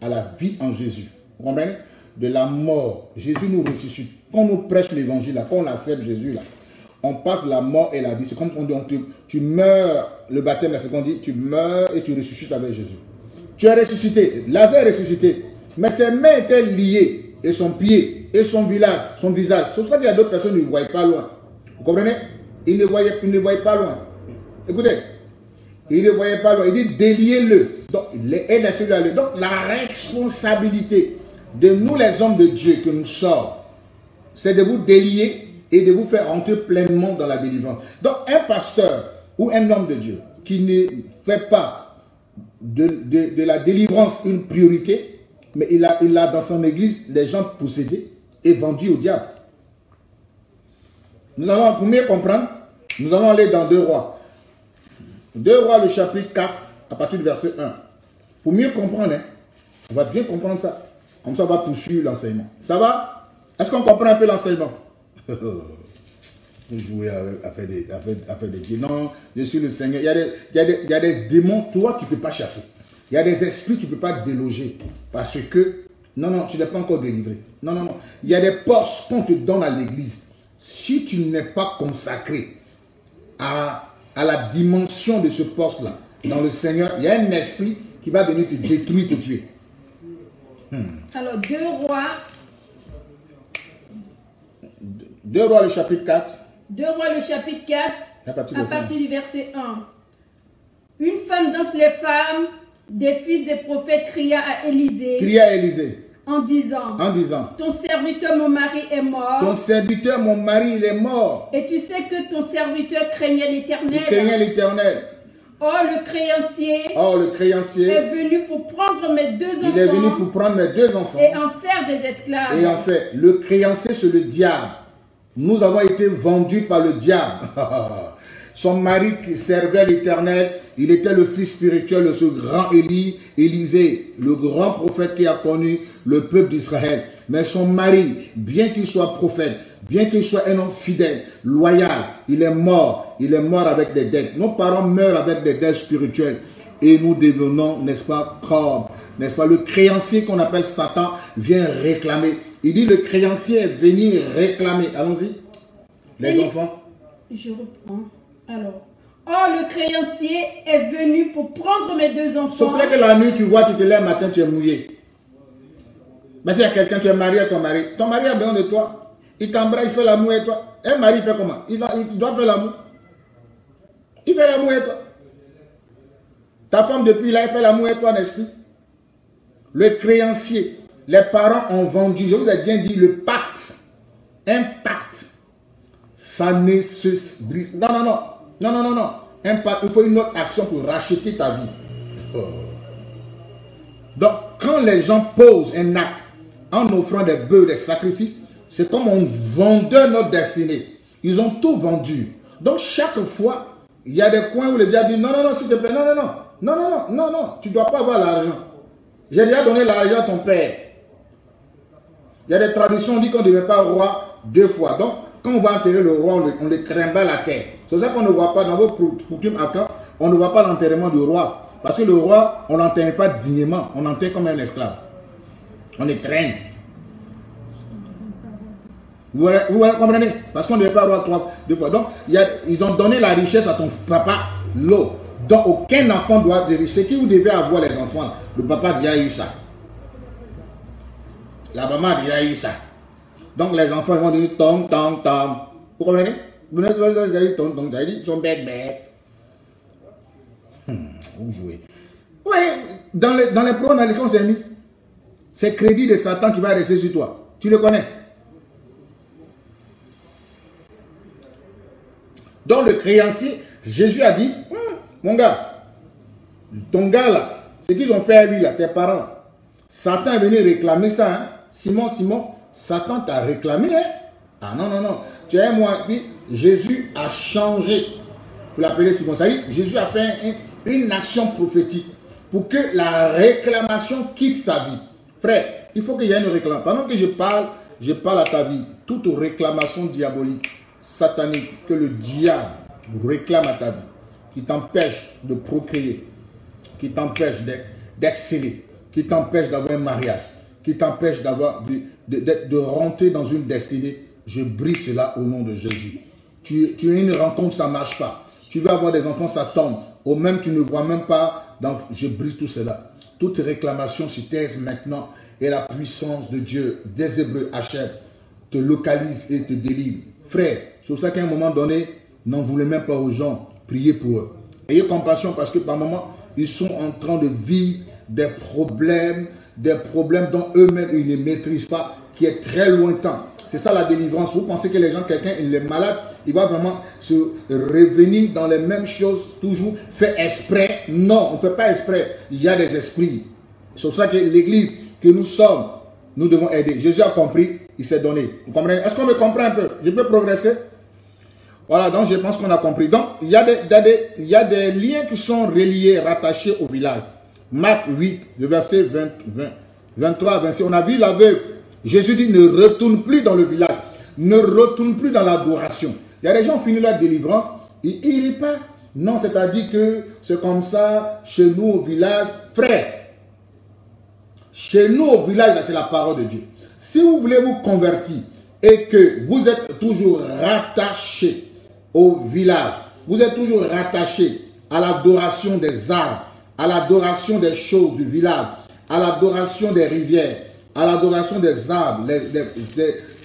à la vie en Jésus. Vous comprenez? De la mort. Jésus nous ressuscite. Quand on nous prêche l'évangile, quand on accepte Jésus, là, on passe la mort et la vie. C'est comme on dit, on- tu, meurs, le baptême, là, c'est qu'on dit, tu meurs et tu ressuscites avec Jésus. Tu es ressuscité. Lazare est ressuscité. Mais ses mains étaient liées, et son pied, et son visage. Son visage. C'est pour ça qu'il y a d'autres personnes qui ne voient pas loin. Vous comprenez? Ils ne voyaient, ils ne voyaient pas loin. Écoutez, il ne voyait pas loin. Il dit déliez-le. Donc. Donc, la responsabilité de nous, les hommes de Dieu, que nous sommes, c'est de vous délier et de vous faire entrer pleinement dans la délivrance. Donc, un pasteur ou un homme de Dieu qui ne fait pas de, la délivrance une priorité, mais il a, dans son église les gens possédés et vendus au diable. Nous allons, pour mieux comprendre, nous allons aller dans deux rois. Deux rois, le chapitre 4, à partir du verset 1. Pour mieux comprendre, hein, on va bien comprendre ça. Comme ça, on va poursuivre l'enseignement. Ça va? Est-ce qu'on comprend un peu l'enseignement? Vous jouez à, faire des, à des. Non, je suis le Seigneur. Il y a des, il y a des, il y a des démons, toi, tu ne peux pas chasser. Il y a des esprits, tu ne peux pas déloger. Parce que, non, non, tu n'es pas encore délivré. Non, non, non. Il y a des postes qu'on te donne à l'église. Si tu n'es pas consacré à, à la dimension de ce poste-là, dans le Seigneur, il y a un esprit qui va venir te détruire, te tuer. Alors, deux rois, Deux rois, le chapitre 4. deux rois, le chapitre 4, À partir à partir du verset 1. Une femme d'entre les femmes des fils des prophètes cria à Élisée Crie à Élisée en disant en disant Ton serviteur, mon mari, est mort. Ton serviteur, mon mari, il est mort. Et tu sais que ton serviteur craignait l'éternel. craignait l'éternel. Or, le créancier Or, le est créancier, venu pour prendre mes deux il est venu enfants pour prendre mes deux enfants. et en faire des esclaves. Et en fait, le créancier, c'est le diable. Nous avons été vendus par le diable. Son mari qui servait l'Éternel, il était le fils spirituel de ce grand Élie, Élisée, le grand prophète qui a connu le peuple d'Israël. Mais son mari, bien qu'il soit prophète, bien qu'il soit un homme fidèle, loyal, il est mort. Il est mort avec des dettes. Nos parents meurent avec des dettes spirituelles. Et nous devenons, n'est-ce pas, comme, n'est-ce pas, le créancier qu'on appelle Satan vient réclamer. Il dit le créancier est venu réclamer. Allons-y. Les enfants. Je reprends. Alors. Oh, le créancier est venu pour prendre mes deux enfants. Sauf que la nuit, tu vois, tu te lèves matin, tu es mouillé. Mais s'il y a quelqu'un, tu es marié à ton mari. Ton mari a besoin de toi. Il t'embrasse, il fait l'amour avec toi. Un mari fait comment? Il doit faire l'amour. Il fait l'amour avec toi. Ta femme, depuis là, elle fait l'amour avec toi, n'est-ce pas Le créancier, les parents ont vendu, je vous ai bien dit, le pacte. Un pacte. Ça ne se. Non, non, non. Non, non, non, non. Il faut une autre action pour racheter ta vie. Oh. Donc, quand les gens posent un acte en offrant des bœufs, des sacrifices, c'est comme on vendait notre destinée. Ils ont tout vendu. Donc, chaque fois il y a des coins où le diable dit non, non, non, s'il te plaît, non, non, non, non, non, non, non, non, tu ne dois pas avoir l'argent. J'ai déjà donné l'argent à ton père. Il y a des traditions, on dit qu'on ne devait pas roi deux fois. Donc, quand on va enterrer le roi, on le, craint à la terre. C'est ça qu'on ne voit pas dans vos coutumes à quand, on ne voit pas l'enterrement du roi. Parce que le roi, on n'enterre pas dignement, on enterre comme un esclave. On le craint. Vous, comprenez? Parce qu'on ne devait pas avoir trois, deux fois. Donc, ils ont donné la richesse à ton papa, l'eau. Donc, aucun enfant doit de richesse. qui vous devez avoir les enfants, le papa a déjà. La maman a déjà. Donc, les enfants vont dire tom, tom, tom. Vous comprenez? Vous n'avez tom, tom, ça dit, ils sont bêtes, bêtes. Hmm, vous jouez. Oui, dans les, dans les programmes dans c'est mis. C'est crédit de Satan qui va rester sur toi. Tu le connais? Donc le créancier, Jésus a dit, hum, mon gars, ton gars là, ce qu'ils ont fait à lui là, tes parents, Satan est venu réclamer ça. Hein? Simon, Simon, Satan t'a réclamé. Hein? Ah non, non, non. Tu es moi. Jésus a changé. Pour l'appeler Simon. Ça Jésus a fait une action prophétique pour que la réclamation quitte sa vie. Frère, il faut qu'il y ait une réclamation. Pendant que je parle, je parle à ta vie. Toute réclamation diabolique satanique que le diable réclame à ta vie, qui t'empêche de procréer, qui t'empêche d'exceller, qui t'empêche d'avoir un mariage, qui t'empêche d'avoir de, rentrer dans une destinée, je brise cela au nom de Jésus. Tu, tu as une rencontre, ça ne marche pas. Tu veux avoir des enfants, ça tombe. Au même, tu ne vois même pas. je brise tout cela. Toute réclamation se taise maintenant et la puissance de Dieu, des Hébreux, achève, te localise et te délivre. Frère, c'est pour ça qu'à un moment donné, n'en voulez même pas aux gens, priez pour eux. Ayez compassion parce que par moment, ils sont en train de vivre des problèmes, des problèmes dont eux-mêmes ils ne maîtrisent pas, qui est très lointain. C'est ça la délivrance. Vous pensez que les gens, quelqu'un, il est malade, il va vraiment se revenir dans les mêmes choses, toujours fait exprès? Non, on ne fait pas exprès. Il y a des esprits. C'est pour ça que l'église que nous sommes, nous devons aider. Jésus a compris, il s'est donné. Vous comprenez? Est-ce qu'on me comprend un peu? Je peux progresser? Voilà, donc je pense qu'on a compris. Donc, il y, a des, il y a des liens qui sont reliés, rattachés au village. Marc 8, le verset 20, 23 26. On a vu l'aveugle. Jésus dit, ne retourne plus dans le village. Ne retourne plus dans l'adoration. Il y a des gens qui ont fini la délivrance. Ils n'iront pas. Non, c'est-à-dire que c'est comme ça chez nous au village. Frère, chez nous au village, c'est la parole de Dieu. Si vous voulez vous convertir et que vous êtes toujours rattaché au village. Vous êtes toujours rattaché à l'adoration des arbres, à l'adoration des choses du village, à l'adoration des rivières, à l'adoration des arbres,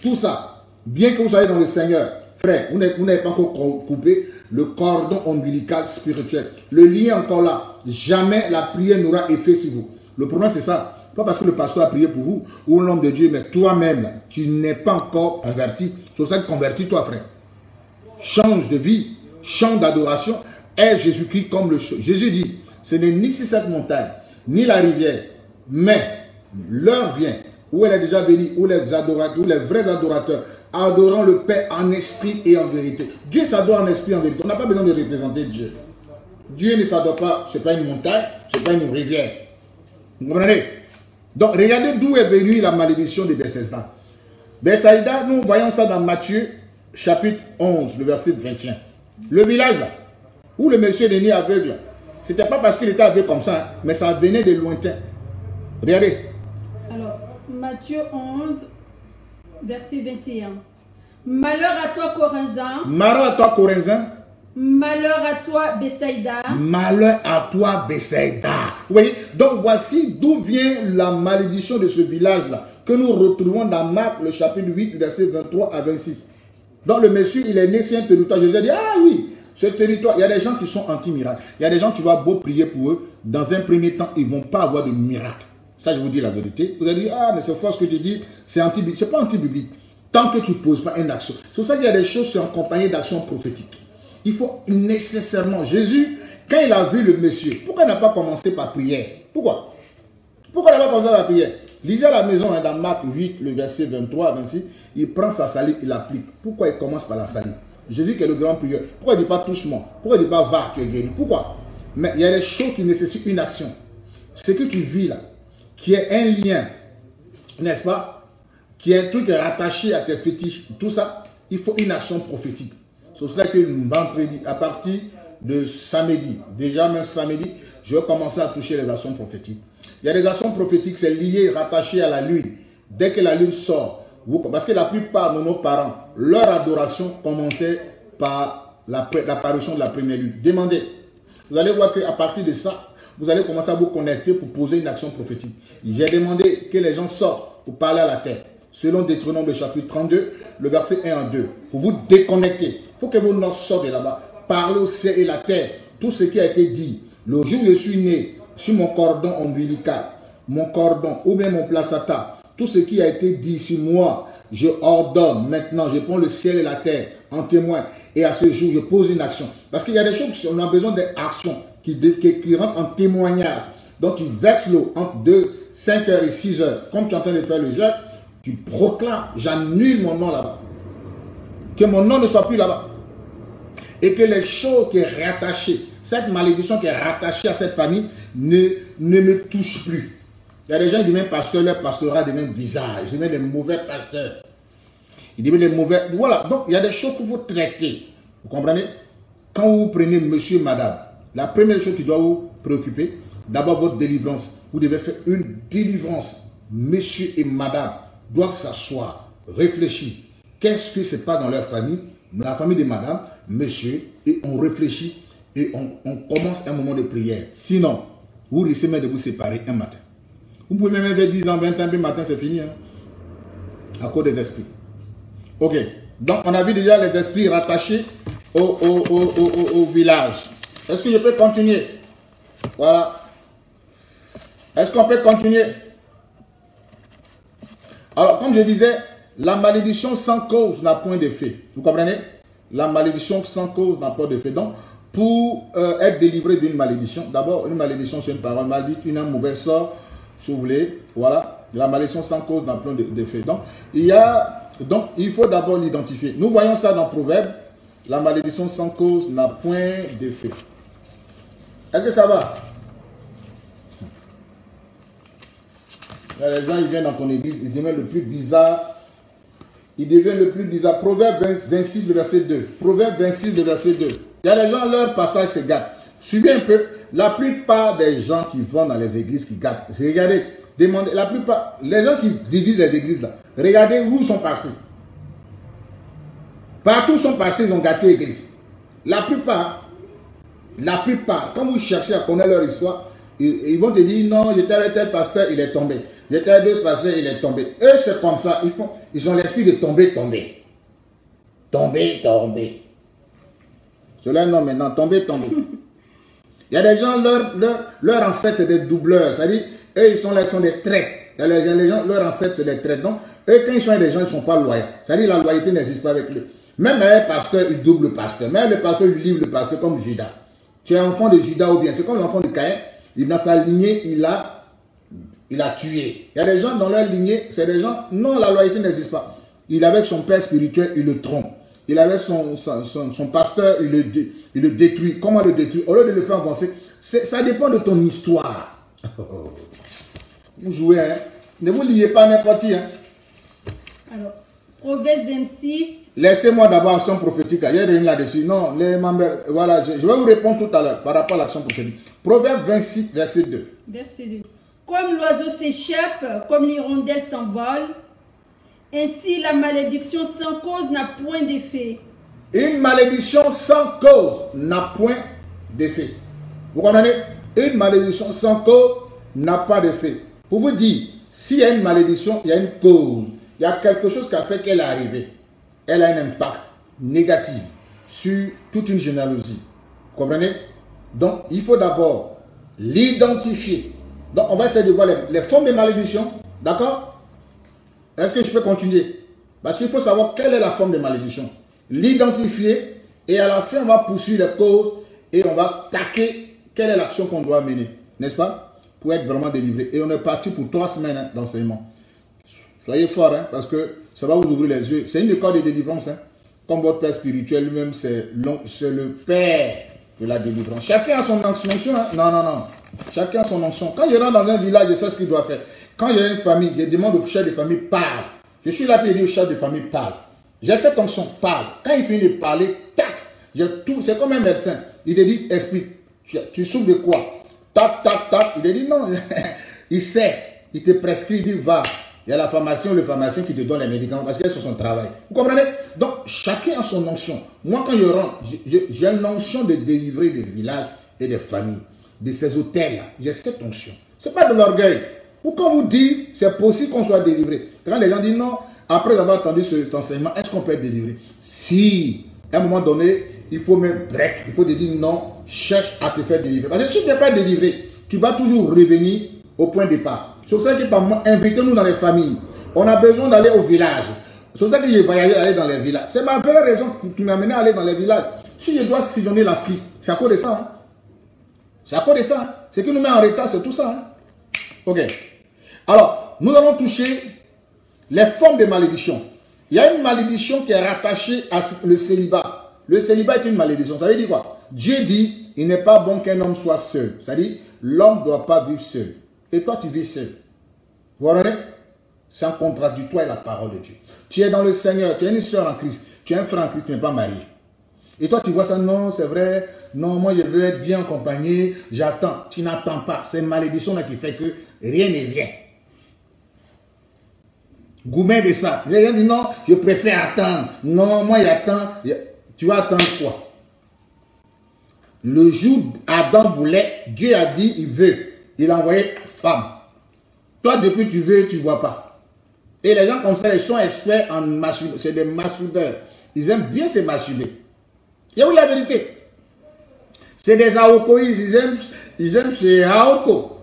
tout ça. Bien que vous soyez dans le Seigneur, frère, vous n'avez pas encore coupé le cordon ombilical spirituel. Le lien encore là. Jamais la prière n'aura effet sur vous. Le problème, c'est ça. Pas parce que le pasteur a prié pour vous ou l'homme de Dieu, mais toi-même, tu n'es pas encore converti. C'est ça convertis-toi, frère change de vie, change d'adoration, est Jésus-Christ comme le Jésus dit, ce n'est ni sur cette montagne, ni la rivière, mais l'heure vient où elle est déjà bénie, où les adorateurs, où les vrais adorateurs adorant le Père en esprit et en vérité. Dieu s'adore en esprit et en vérité. On n'a pas besoin de représenter Dieu. Dieu ne s'adore pas, ce n'est pas une montagne, ce n'est pas une rivière. Vous comprenez? Donc, regardez d'où est venue la malédiction de Bethesda. Bethsaïda, nous voyons ça dans Matthieu, chapitre 11, le verset 21. Le village là, où le monsieur est né aveugle, ce n'était pas parce qu'il était aveugle comme ça, mais ça venait de lointain. Regardez. Alors, Matthieu 11, verset 21. Malheur à toi, Corinzin. Malheur à toi, Corinzin. Malheur à toi, Bethsaïda. Malheur à toi, Bethsaïda. Vous voyez Donc voici d'où vient la malédiction de ce village-là, que nous retrouvons dans Marc, le chapitre 8, verset 23 à 26. Donc le monsieur, il est né sur un territoire. Je vous ai dit, ah oui, ce territoire, il y a des gens qui sont anti-miracles. Il y a des gens, tu vas beau prier pour eux, dans un premier temps, ils ne vont pas avoir de miracle. Ça, je vous dis la vérité. Vous allez dire, ah, mais c'est fort ce que tu dis, c'est anti-biblique. Ce n'est pas anti-biblique. Tant que tu ne poses pas une action. C'est pour ça qu'il y a des choses qui sont accompagnées d'actions prophétiques. Il faut nécessairement. Jésus, quand il a vu le monsieur, pourquoi il n'a pas commencé par prière? Pourquoi? Pourquoi il n'a pas commencé par prière? Lisez à la maison, hein, dans Marc 8, le verset 23 à 26, il prend sa salive, il l'applique. Pourquoi il commence par la salive? Jésus qui est le grand prieur. Pourquoi il ne dit pas touche-moi? Pourquoi il ne dit pas va, tu es guéri? Pourquoi? Mais il y a des choses qui nécessitent une action. Ce que tu vis là, qui est un lien, n'est-ce pas? Qui est un truc rattaché à tes fétiches, tout ça, il faut une action prophétique. C'est cela que vendredi, à partir de samedi, déjà même samedi, je vais commencer à toucher les actions prophétiques. Il y a des actions prophétiques, c'est lié, rattaché à la lune. Dès que la lune sort, parce que la plupart de nos parents, leur adoration commençait par l'apparition de la première lune. Demandez. Vous allez voir qu'à partir de ça, vous allez commencer à vous connecter pour poser une action prophétique. J'ai demandé que les gens sortent pour parler à la terre. Selon Deutéronome, chapitre 32, le verset 1 à 2. Pour vous déconnecter. Il faut que vous ne sortez de là-bas. Parlez au ciel et la terre. Tout ce qui a été dit. Le jour où je suis né, sur mon cordon ombilical, mon cordon ou même mon placata, tout ce qui a été dit sur moi, je ordonne maintenant, je prends le ciel et la terre en témoin. Et à ce jour, je pose une action. Parce qu'il y a des choses, on a besoin d'actions qui, qui, rentrent en témoignage. Donc tu verses l'eau entre 2, 5 heures et 6 heures. Comme tu es en train de faire le jet, tu proclames, j'annule mon nom là-bas. Que mon nom ne soit plus là-bas. Et que les choses qui sont rattachées, cette malédiction qui est rattachée à cette famille, ne, ne me touche plus. Il y a des gens qui disent même pasteur, leur pastorat devient bizarre. Ils disent des mauvais pasteurs. Ils disent des mauvais. Voilà. Donc, il y a des choses qu'il faut traiter. Vous comprenez? Quand vous prenez monsieur, madame, la première chose qui doit vous préoccuper, d'abord votre délivrance. Vous devez faire une délivrance. Monsieur et madame doivent s'asseoir, réfléchir. Qu'est-ce que c'est pas dans leur famille? La famille de madame, monsieur, et on réfléchit et on, commence un moment de prière. Sinon, vous risquez même de vous séparer un matin. Vous pouvez même faire 10 ans, 20 ans, puis matin, c'est fini. Hein? À cause des esprits. Ok. Donc, on a vu déjà les esprits rattachés au, au, village. Est-ce que je peux continuer? Voilà. Est-ce qu'on peut continuer? Alors, comme je disais, la malédiction sans cause n'a point d'effet. Vous comprenez? La malédiction sans cause n'a pas d'effet. Donc, pour euh, être délivré d'une malédiction, d'abord, une malédiction, c'est une parole malédite, une mauvaise sort, si vous voulez, voilà, la malédiction sans cause n'a point d'effet. Donc, il y a, donc, il faut d'abord l'identifier. Nous voyons ça dans Proverbe, la malédiction sans cause n'a point d'effet. Est-ce que ça va? Les gens, ils viennent dans ton église, ils deviennent le plus bizarre. Ils deviennent le plus bizarre. Proverbe 26, verset 2. Proverbe 26, verset 2. Il y a des gens, leur passage se gâte. Suivez un peu. La plupart des gens qui vont dans les églises qui gâtent, regardez, demandez, la plupart, les gens qui divisent les églises là, regardez où sont passés. Partout sont passés, ils ont gâté l'église. La plupart, la plupart, quand vous cherchez à connaître leur histoire, ils, vont te dire non, j'étais avec tel pasteur, il est tombé. J'étais avec d'autres pasteurs, il est tombé. Eux, c'est comme ça. Ils, font, ils ont l'esprit de tomber, tomber. Tomber, tomber. Cela non maintenant, tomber, tomber. Il y a des gens, leur, ancêtre, c'est des doubleurs. C'est-à-dire, eux, ils sont là, ils sont des traits. A des gens, leur ancêtre, c'est des traits. Donc, eux, quand ils sont des gens, ils ne sont pas loyaux. C'est-à-dire, la loyauté n'existe pas avec eux. Même un pasteur, il double le pasteur. Même le pasteur, il livre le pasteur comme Judas. Tu es enfant de Judas ou bien, c'est comme l'enfant de Caïn. Il, dans sa lignée, il a il a tué. Il y a des gens dans leur lignée, c'est des gens, non, la loyauté n'existe pas. Il avec son père spirituel, il le trompe. Il avait son, son, pasteur, il le, il le détruit. Comment le détruit Au lieu de le faire avancer, ça dépend de ton histoire. Vous jouez, hein? Ne vous liez pas n'importe qui, hein? Alors, Proverbe 26. Laissez-moi d'abord l'action prophétique. Il y a rien là-dessus. Non, les membres, voilà, je, je, vais vous répondre tout à l'heure par rapport à l'action prophétique. Proverbe 26, verset 2. Verset 2. Comme l'oiseau s'échappe, comme l'hirondelle s'envole, ainsi la malédiction sans cause n'a point d'effet. Une malédiction sans cause n'a point d'effet. Vous comprenez? Une malédiction sans cause n'a pas d'effet. Pour vous dire, s'il y a une malédiction, il y a une cause. Il y a quelque chose qui a fait qu'elle est arrivée. Elle a un impact négatif sur toute une généalogie. Vous comprenez? Donc, il faut d'abord l'identifier. Donc, on va essayer de voir les, formes de malédiction. D'accord? Est-ce que je peux continuer? Parce qu'il faut savoir quelle est la forme de malédiction. L'identifier et à la fin, on va poursuivre les causes et on va taquer quelle est l'action qu'on doit mener. N'est-ce pas? Pour être vraiment délivré. Et on est parti pour trois semaines hein, d'enseignement. Soyez fort, hein, parce que ça va vous ouvrir les yeux. C'est une école de délivrance. Hein. Comme votre père spirituel lui-même, c'est le père de la délivrance. Chacun a son. Hein. Non, non, non. Chacun a son onction. Quand je rentre dans un village, je sais ce qu'il doit faire. Quand j'ai une famille, je demande au chef de famille, parle. Je suis là pour dire au chef de famille, parle. J'ai cette onction, parle. Quand il finit de parler, tac, tout. C'est comme un médecin. Il te dit, explique. Tu, souffres de quoi? Tac, tac, tac. Il te dit, non. il sait. Il te prescrit, il dit, va. Il y a la pharmacie ou le pharmacien qui te donne les médicaments parce qu'il est sur son travail. Vous comprenez? Donc, chacun a son onction. Moi, quand je rentre, j'ai l'onction de délivrer des villages et des familles, de ces hôtels-là. J'ai cette onction. Ce n'est pas de l'orgueil. Pourquoi vous dites c'est possible qu'on soit délivré Quand les gens disent non, après avoir entendu cet enseignement, est-ce qu'on peut être délivré? Si, à un moment donné, il faut même break. Il faut dire non, cherche à te faire délivrer. Parce que si tu n'es pas délivré, tu vas toujours revenir au point de départ. C'est pour ça que par moi, invitez-nous dans les familles. On a besoin d'aller au village. C'est pour ça que j'ai voyagé aller dans les villages. C'est ma vraie raison qui m'a amené à aller dans les villages. Si je dois sillonner la fille, c'est à cause de ça. Hein. C'est à cause de ça. Hein. Ce qui nous met en retard, c'est tout ça. Hein. Ok. Alors, nous allons toucher les formes de malédiction. Il y a une malédiction qui est rattachée à le célibat. Le célibat est une malédiction. Ça veut dire quoi? Dieu dit, il n'est pas bon qu'un homme soit seul. Ça veut dire, l'homme ne doit pas vivre seul et toi tu vis seul. Vous voyez C'est un contradictoire avec la parole de Dieu. Tu es dans le Seigneur, tu es une soeur en Christ, tu es un frère en Christ, tu n'es pas marié. Et toi tu vois ça, non, c'est vrai, non, moi je veux être bien accompagné, j'attends. Tu n'attends pas. C'est une malédiction là qui fait que rien ne vient. Goumet de ça. Les gens disent non, je préfère attendre. Non, moi j'attends. Tu vas attendre quoi? Le jour Adam voulait, Dieu a dit, il veut. Il a envoyé femme. Toi, depuis tu veux, tu ne vois pas. Et les gens comme ça, ils sont experts en masturbation. C'est des masturbeurs. Ils aiment bien se masturber. A où la vérité C'est des aokoïs. Ils aiment, ils aiment ces aoko.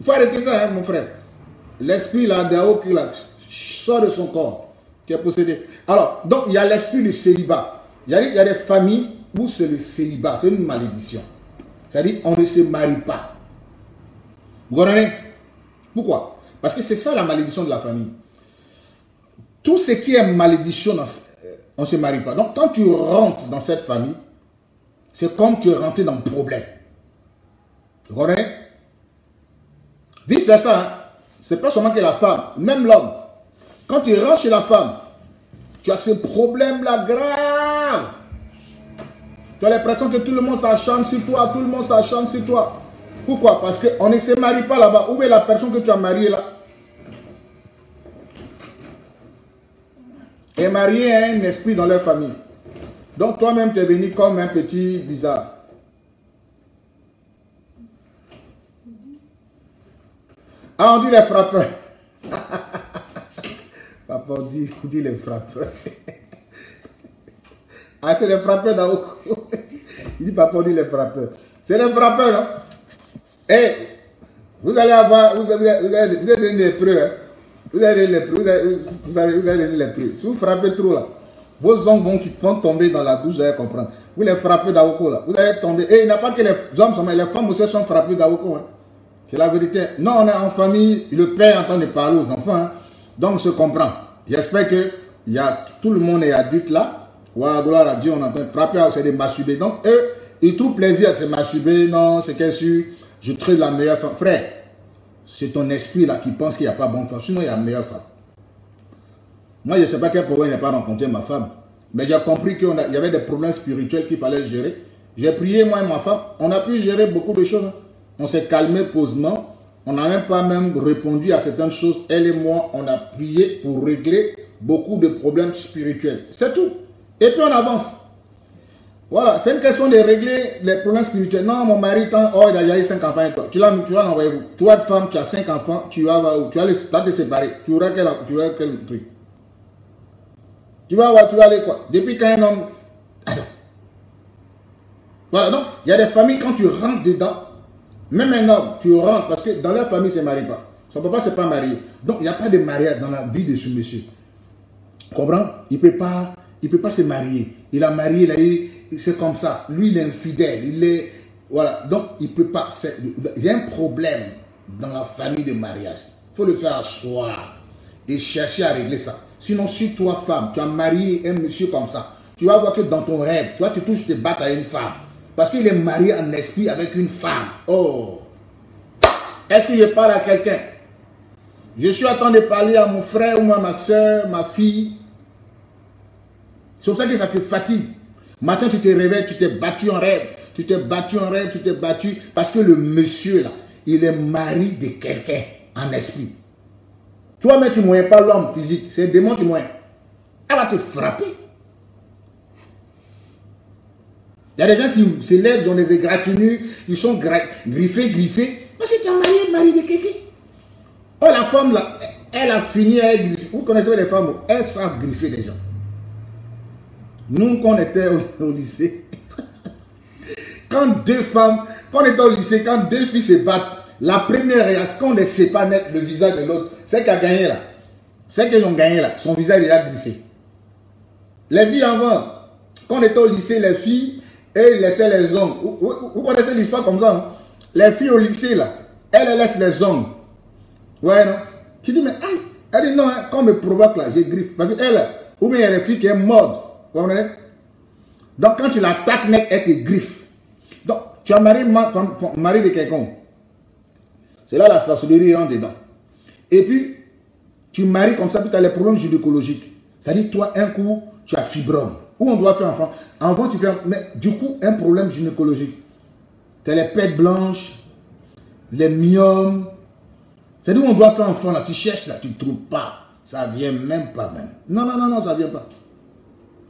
Il faut arrêter ça, hein, mon frère. L'esprit là, des là, sort de son corps qui est possédé. Alors, donc, il y a l'esprit du célibat. Il y, a, il y a des familles où c'est le célibat. C'est une malédiction. C'est-à-dire, on ne se marie pas. Vous comprenez? Pourquoi? Parce que c'est ça la malédiction de la famille. Tout ce qui est malédiction, euh, on ne se marie pas. Donc quand tu rentres dans cette famille, c'est comme tu es rentré dans le problème. Vous comprenez? Vice ça. Hein? Ce n'est pas seulement que la femme, même l'homme. Quand tu rentres chez la femme, tu as ce problème-là grave. Tu as l'impression que tout le monde s'acharne sur toi, tout le monde s'acharne sur toi. Pourquoi? Parce qu'on ne se marie pas là-bas. Où est la personne que tu as mariée là? Et marié a un esprit dans leur famille. Donc toi-même, tu es venu comme un petit bizarre. Ah, on dit les frappeurs. Papa, on dit, les frappeurs. ah, c'est les frappeurs d'Aoko. Il dit, papa, dit les frappeurs. C'est les frappeurs, non et vous allez avoir, vous, vous, êtes des lépreux, hein. Vous allez les lépreux, vous allez, vous allez, vous allez les lépreux. Si vous frappez trop là, vos ongles vont, vont tomber dans la douche, vous allez comprendre. Vous les frappez d'Aoko là, vous allez tomber. Et il n'y a pas que les hommes, mais les femmes aussi sont frappées d'Aoko. Hein. C'est la vérité. Non, on est en famille, le père est en train de parler aux enfants, hein. donc on se comprend. J'espère que y a, tout le monde est adulte là. Gloire à Dieu, on est en train de frapper, c'est de masturber. Donc, eux, ils trouvent plaisir à se masturber. Non, c'est qu'est-ce que je trouve la meilleure femme. Frère, c'est ton esprit là qui pense qu'il n'y a pas bonne femme. Sinon, il y a meilleure femme. Moi, je ne sais pas quel problème il n'a pas rencontré ma femme. Mais j'ai compris qu'il y avait des problèmes spirituels qu'il fallait gérer. J'ai prié, moi et ma femme. On a pu gérer beaucoup de choses. On s'est calmé posément. On n'a même pas même répondu à certaines choses. Elle et moi, on a prié pour régler beaucoup de problèmes spirituels. C'est tout. Et puis on avance. Voilà, c'est une question de régler les problèmes spirituels. Non, mon mari, oh, il a eu 5 enfants et toi. Tu, vas l'envoyer où? Toi, femme, tu as 5 enfants, tu vas, tu vas, te séparer. Tu auras quel, tu auras quel truc? Tu vas voir, tu vas aller quoi? Depuis quand un homme? Voilà, donc, il y a des familles, quand tu rentres dedans, même un homme, tu rentres, parce que dans leur famille, c'est marie pas. Son papa, c'est pas marié. Donc, il n'y a pas de mariage dans la vie de ce monsieur. Comprends? Il ne peut pas il peut pas se marier. Il a marié, c'est comme ça. Lui, il est infidèle. Il est, voilà. Donc, il ne peut pas. Il y a un problème dans la famille de mariage. Il faut le faire asseoir et chercher à régler ça. Sinon, si toi, femme, tu as marié un monsieur comme ça, tu vas voir que dans ton rêve, tu vas te touches te battre à une femme. Parce qu'il est marié en esprit avec une femme. Oh! Est-ce que je parle à quelqu'un? Je suis en train de parler à mon frère ou à ma soeur, ma fille, c'est pour ça que ça te fatigue. Matin, tu te réveilles, tu t'es battu en rêve. Tu t'es battu en rêve, tu t'es battu. Parce que le monsieur, là, il est mari de quelqu'un en esprit. Toi-même, tu ne moyens pas l'homme physique. C'est le démon qui moyen. Elle va te frapper. Il y a des gens qui se lèvent, ils ont des égratignures, ils sont griffés, griffés. Mais c'est un mari, mari de quelqu'un. Oh, la femme, là, elle a fini à griffer. Vous connaissez les femmes, elles savent griffer les gens. Nous, quand on était au, lycée, quand deux femmes, quand on était au lycée, quand deux filles se battent, la première réaction, quand on ne sait pas mettre le visage de l'autre, c'est qu'elle a gagné là. C'est qu'elles ont gagné là. Son visage est griffé. Les filles avant, quand on était au lycée, les filles, elles laissaient les hommes. Vous, connaissez l'histoire comme ça, non? Les filles au lycée là, elles, laissent les hommes. Ouais, non? Tu dis, mais aïe, elle dit non, hein, quand on me provoque là, j'ai griffe. Parce qu'elle, ou bien il y a les filles qui aiment mode. Donc, quand tu l'attaques elle te griffe. Donc, tu as marié, mari de quelqu'un. C'est là la sorcellerie rentre dedans. Et puis, tu maries comme ça, puis tu as les problèmes gynécologiques. C'est-à-dire, toi, un coup, tu as fibrome. Où on doit faire enfant. Enfant, tu fais. Mais du coup, un problème gynécologique. Tu as les pètes blanches, les myomes. C'est-à-dire, où on doit faire enfant, là. Tu cherches, là, tu ne trouves pas. Ça vient même pas, même. Non, non, non, non, ça vient pas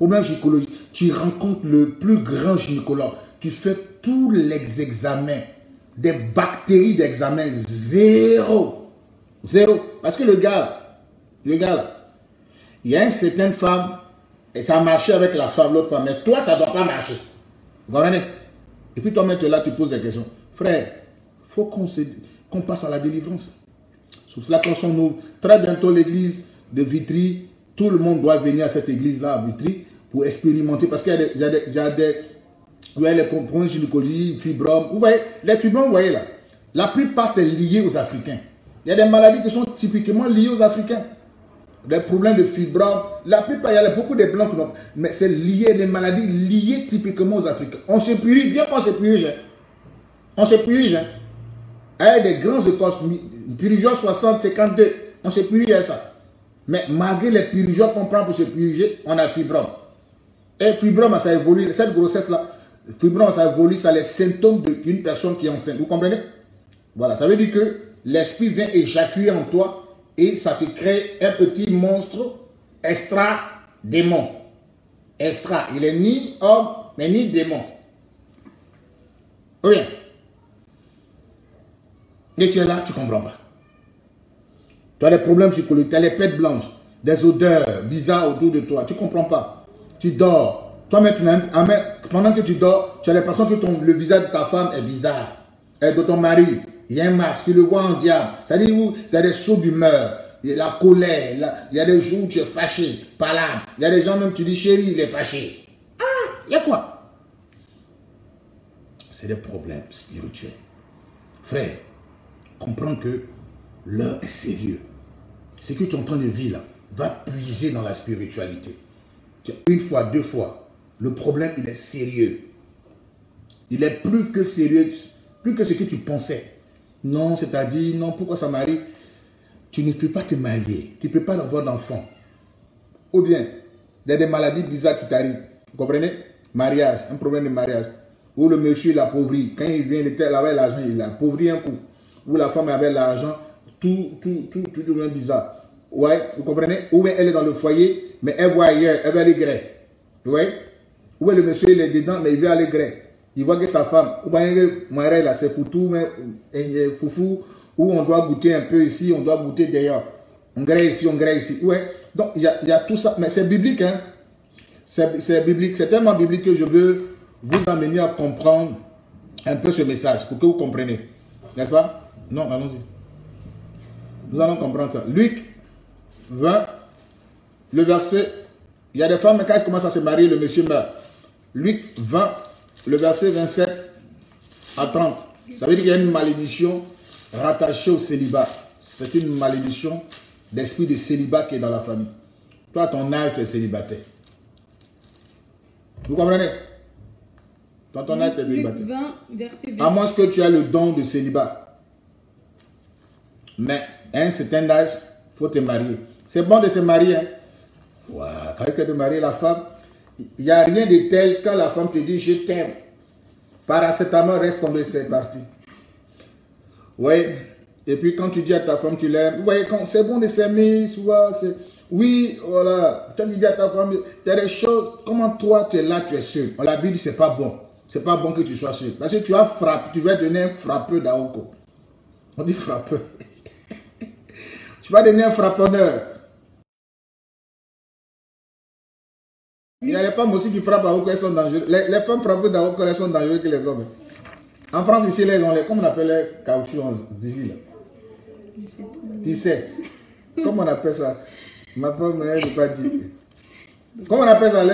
problème gynécologique, tu rencontres le plus grand gynécologue, tu fais tous les examens, des bactéries d'examen, zéro. Zéro. Parce que le gars, le gars il y a une certaine femme, et ça a marché avec la femme, l'autre femme, mais toi, ça ne doit pas marcher. Vous comprenez? Et puis toi-même, tu es là, tu poses des questions. Frère, il faut qu'on passe à la délivrance. Sur cela qu'on nous très bientôt l'église de Vitry, tout le monde doit venir à cette église-là à Vitry pour expérimenter, parce qu'il y a des, il y a des, les problèmes gynécologiques, fibromes. Vous voyez, les fibromes, vous voyez là, la plupart c'est lié aux Africains. Il y a des maladies qui sont typiquement liées aux Africains. Des problèmes de fibromes, la plupart, il y a beaucoup de blancs, mais c'est lié, les maladies liées typiquement aux Africains. On se purige, bien qu'on se purige. Hein. On se purige. Hein. Il y a des grands écoles, purigeurs 60, 52, on se purige à ça. Mais malgré les purigeurs qu'on prend pour se puriger, on a fibrome. Et fibrome, ça évolue, cette grossesse-là, fibrome, ça évolue, ça les symptômes d'une personne qui est enceinte. Vous comprenez? Voilà, ça veut dire que l'esprit vient éjaculer en toi et ça te crée un petit monstre extra-démon. Extra, il est ni homme, mais ni démon. Oui. Et tu es là, tu ne comprends pas. Tu as des problèmes psychologiques, tu as les pètes blanches, des odeurs bizarres autour de toi, tu ne comprends pas tu dors. Toi, maintenant, pendant que tu dors, tu as l'impression que le visage de ta femme est bizarre. Et de ton mari, il y a un masque, tu le vois en diable. C'est-à-dire il y a des sauts d'humeur, la colère, il y a des jours où tu es fâché, pas là. Il y a des gens même, tu dis chérie, il est fâché. Ah, il y a quoi? C'est des problèmes spirituels. Frère, comprends que l'heure est sérieux. Ce que tu es en train de vivre là, va puiser dans la spiritualité. Une fois, deux fois, le problème, il est sérieux. Il est plus que sérieux, plus que ce que tu pensais. Non, c'est-à-dire, non, pourquoi ça m'arrive? Tu ne peux pas te marier, tu ne peux pas avoir d'enfant. Ou bien, il y a des maladies bizarres qui t'arrivent. Vous comprenez? Mariage, un problème de mariage. Ou le monsieur, pauvri. Quand il vient, il avec l'argent, il a pauvri un coup. Ou la femme avait l'argent, tout, tout, tout, tout devient bizarre. Ouais, vous comprenez? Ou bien elle est dans le foyer, mais elle voit ailleurs, elle veut aller gré. Ouais Ou bien le monsieur, il est dedans, mais il veut aller gré. Il voit que sa femme, ou bien il là, c'est foutu, mais foufou, où on doit goûter un peu ici, on doit goûter d'ailleurs. On gré ici, on gré ici. Ouais. Donc, il y a, y a tout ça. Mais c'est biblique, hein c'est biblique, c'est tellement biblique que je veux vous amener à comprendre un peu ce message pour que vous compreniez. N'est-ce pas? Non, allons-y. Nous allons comprendre ça. Luc 20, le verset. Il y a des femmes, quand elles commencent à se marier, le monsieur meurt. Luc 20, le verset 27 à 30. Ça veut dire qu'il y a une malédiction rattachée au célibat. C'est une malédiction d'esprit de célibat qui est dans la famille. Toi, à ton âge, tu es célibataire. Vous comprenez? Quand on a célibataire. 20, verset 20. À moins que tu aies le don de célibat. Mais à un certain âge, il faut te marier. C'est bon de se marier. Hein? quand tu de marier la femme, il n'y a rien de tel quand la femme te dit je t'aime. Paracétamol reste tombé, c'est parti. Oui. Et puis quand tu dis à ta femme tu l'aimes, vous voyez, c'est bon de s'aimer, souvent, c'est oui, voilà. Tu dis à ta femme, il y a des choses, comment toi tu es là, tu es seul. La Bible c'est pas bon. C'est pas bon que tu sois seul. Parce que tu as frappé, tu vas devenir un frappeur d'Aoko. On dit frappeur. tu vas devenir un frapponneur. Il y a les femmes aussi qui frappent Aoko, elles sont dangereuses. Les, femmes frappent d'Aoko, elles sont dangereuses que les hommes. En France, ici, les, on les, comment on appelle les caoutchoucs ici, là Tu sais. Comment on appelle ça? Ma femme, elle ne pas dit. Comment on appelle ça?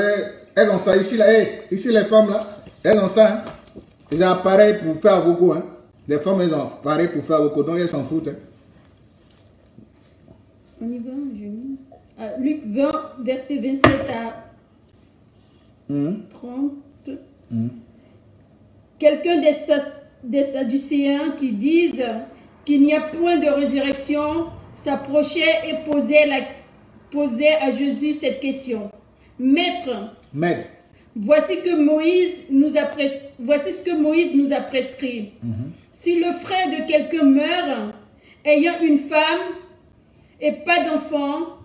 Elles ont ça ici, là. ici, les femmes, là, elles ont ça. Hein. Ils ont appareil pour faire beaucoup. Hein. Les femmes, elles ont appareil pour faire beaucoup. Donc, elles s'en foutent. Hein. On y va, je... ah, Luc 20, verset 27 à 30. Hmm. Quelqu'un des, des Sadducéens qui disent qu'il n'y a point de résurrection s'approchait et posait la posait à Jésus cette question. Maître, Maître. Voici, que Moïse nous a voici ce que Moïse nous a prescrit. Mhm. Si le frère de quelqu'un meurt, ayant une femme et pas d'enfant,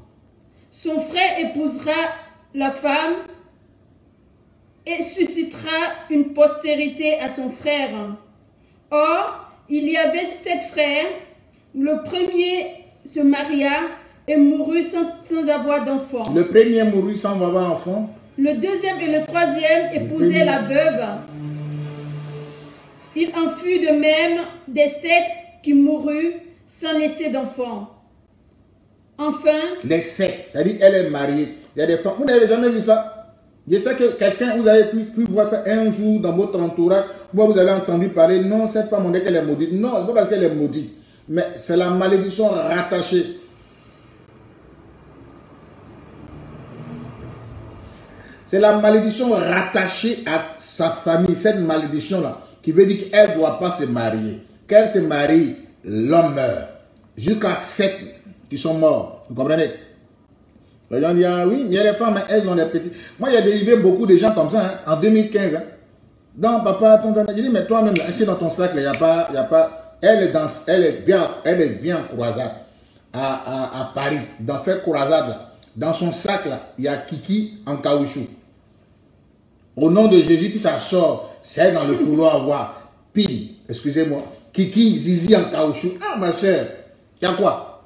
son frère épousera la femme et suscitera une postérité à son frère. Or, il y avait sept frères. Le premier se maria et mourut sans, sans avoir d'enfant. Le premier mourut sans avoir d'enfant. Le deuxième et le troisième épousaient la veuve. Il en fut de même des sept qui moururent sans laisser d'enfant. Enfin. Les sept, c'est-à-dire elle est mariée. Il y a des femmes. Vous n'avez jamais vu ça? Je sais que quelqu'un, vous avez pu, voir ça un jour dans votre entourage. Moi, vous avez entendu parler, non, cette femme, on dit qu'elle est maudite. Non, c'est pas parce qu'elle est maudite. Mais c'est la malédiction rattachée C'est la malédiction rattachée à sa famille, cette malédiction-là, qui veut dire qu'elle ne doit pas se marier. Qu'elle se marie, l'homme meurt. Jusqu'à sept qui sont morts. Vous comprenez? Les gens disent, ah oui, a des femmes, elles ont des petits. Moi, il y a dérivé beaucoup de gens comme ça, hein, en 2015. Hein. Non, papa, ton, je dis, mais toi-même, ici dans ton sac, il n'y a pas, il a pas. Elle est dans, elle est elle est en croisade à, à, Paris, dans fait croisade là. Dans son sac là, il y a Kiki en caoutchouc. Au nom de Jésus, puis ça sort. C'est dans le couloir, voir. Pile, excusez-moi. Kiki, Zizi en caoutchouc. Ah, ma soeur, il y a quoi?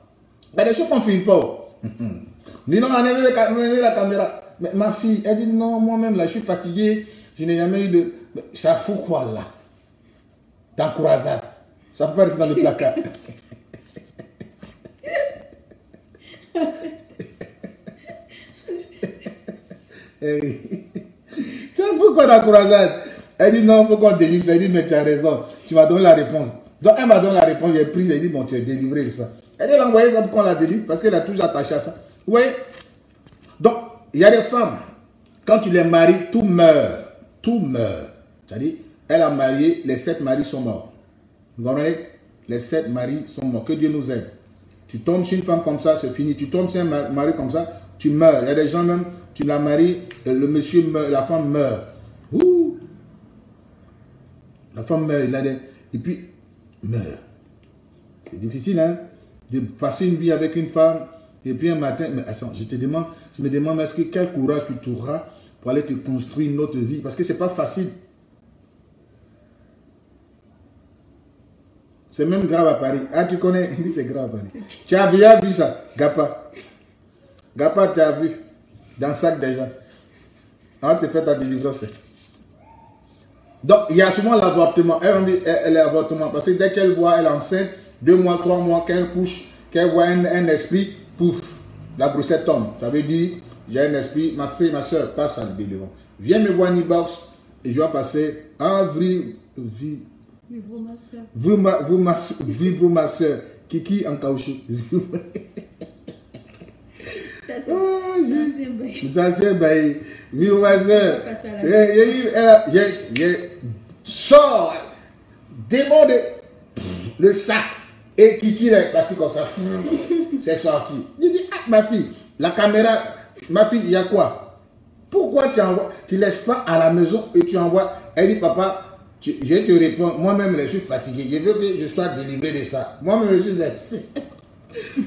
Ben, les choses qu'on ne filme pas. Dis non, mis la caméra. Mais ma fille, elle dit non, moi-même, là, je suis fatigué. Je n'ai jamais eu de. Ça fout quoi, là? Croisade. Ça peut pas rester dans le placard. eh pourquoi la croisade? Elle dit non, il faut qu'on délivre. Elle dit, mais tu as raison. Tu vas donner la réponse. Donc, elle m'a donné la réponse, j'ai pris, j'ai dit, bon, tu es délivré de ça. Elle a envoyé ça pour qu'on la délivre, parce qu'elle a toujours attaché à ça. Voyez Donc, il y a des femmes, quand tu les maries, tout meurt. Tout meurt. C'est-à-dire, elle a marié, les sept maris sont morts. Vous comprenez? Les sept maris sont morts. Que Dieu nous aide. Tu tombes sur une femme comme ça, c'est fini. Tu tombes sur un mari comme ça, tu meurs. Il y a des gens même, tu la maries, euh, le monsieur meurt, la femme meurt. Ouh. La femme meurt, il a des... et puis meurt. C'est difficile, hein, de passer une vie avec une femme, et puis un matin, mais attends, je te demande, je me demande, est-ce que quel courage tu auras pour aller te construire une autre vie? Parce que c'est pas facile. C'est même grave à Paris. Ah, tu connais? Il dit c'est grave à Paris. Tu as bien vu ça, Gapa. Gapa, tu as vu. Dans le sac déjà. On te fait ta délivrance. Donc, il y a souvent l'avortement. Elle, elle, est avortement. Parce que dès qu'elle voit, elle enceinte, deux mois, trois mois, qu'elle couche, qu'elle voit un, esprit, pouf, la grossesse tombe. Ça veut dire, j'ai un esprit, ma fille, ma soeur, passe à la délivrance. Viens me voir une box et je vais passer un vrai, ma soeur. Vous, ma, vous, ma, ma soeur. Kiki en caoutchouc. Bail. Vivre ma soeur. Sors. Démon de le sac. Et Kiki est parti comme ça. C'est sorti. Il dit, ah, ma fille, la caméra, ma fille, il y a quoi? Pourquoi tu envoies, tu laisses pas à la maison et tu envoies? Elle dit, papa, je te réponds, moi-même je suis fatigué. Je veux que je sois délivré de ça. Moi-même je suis vexé.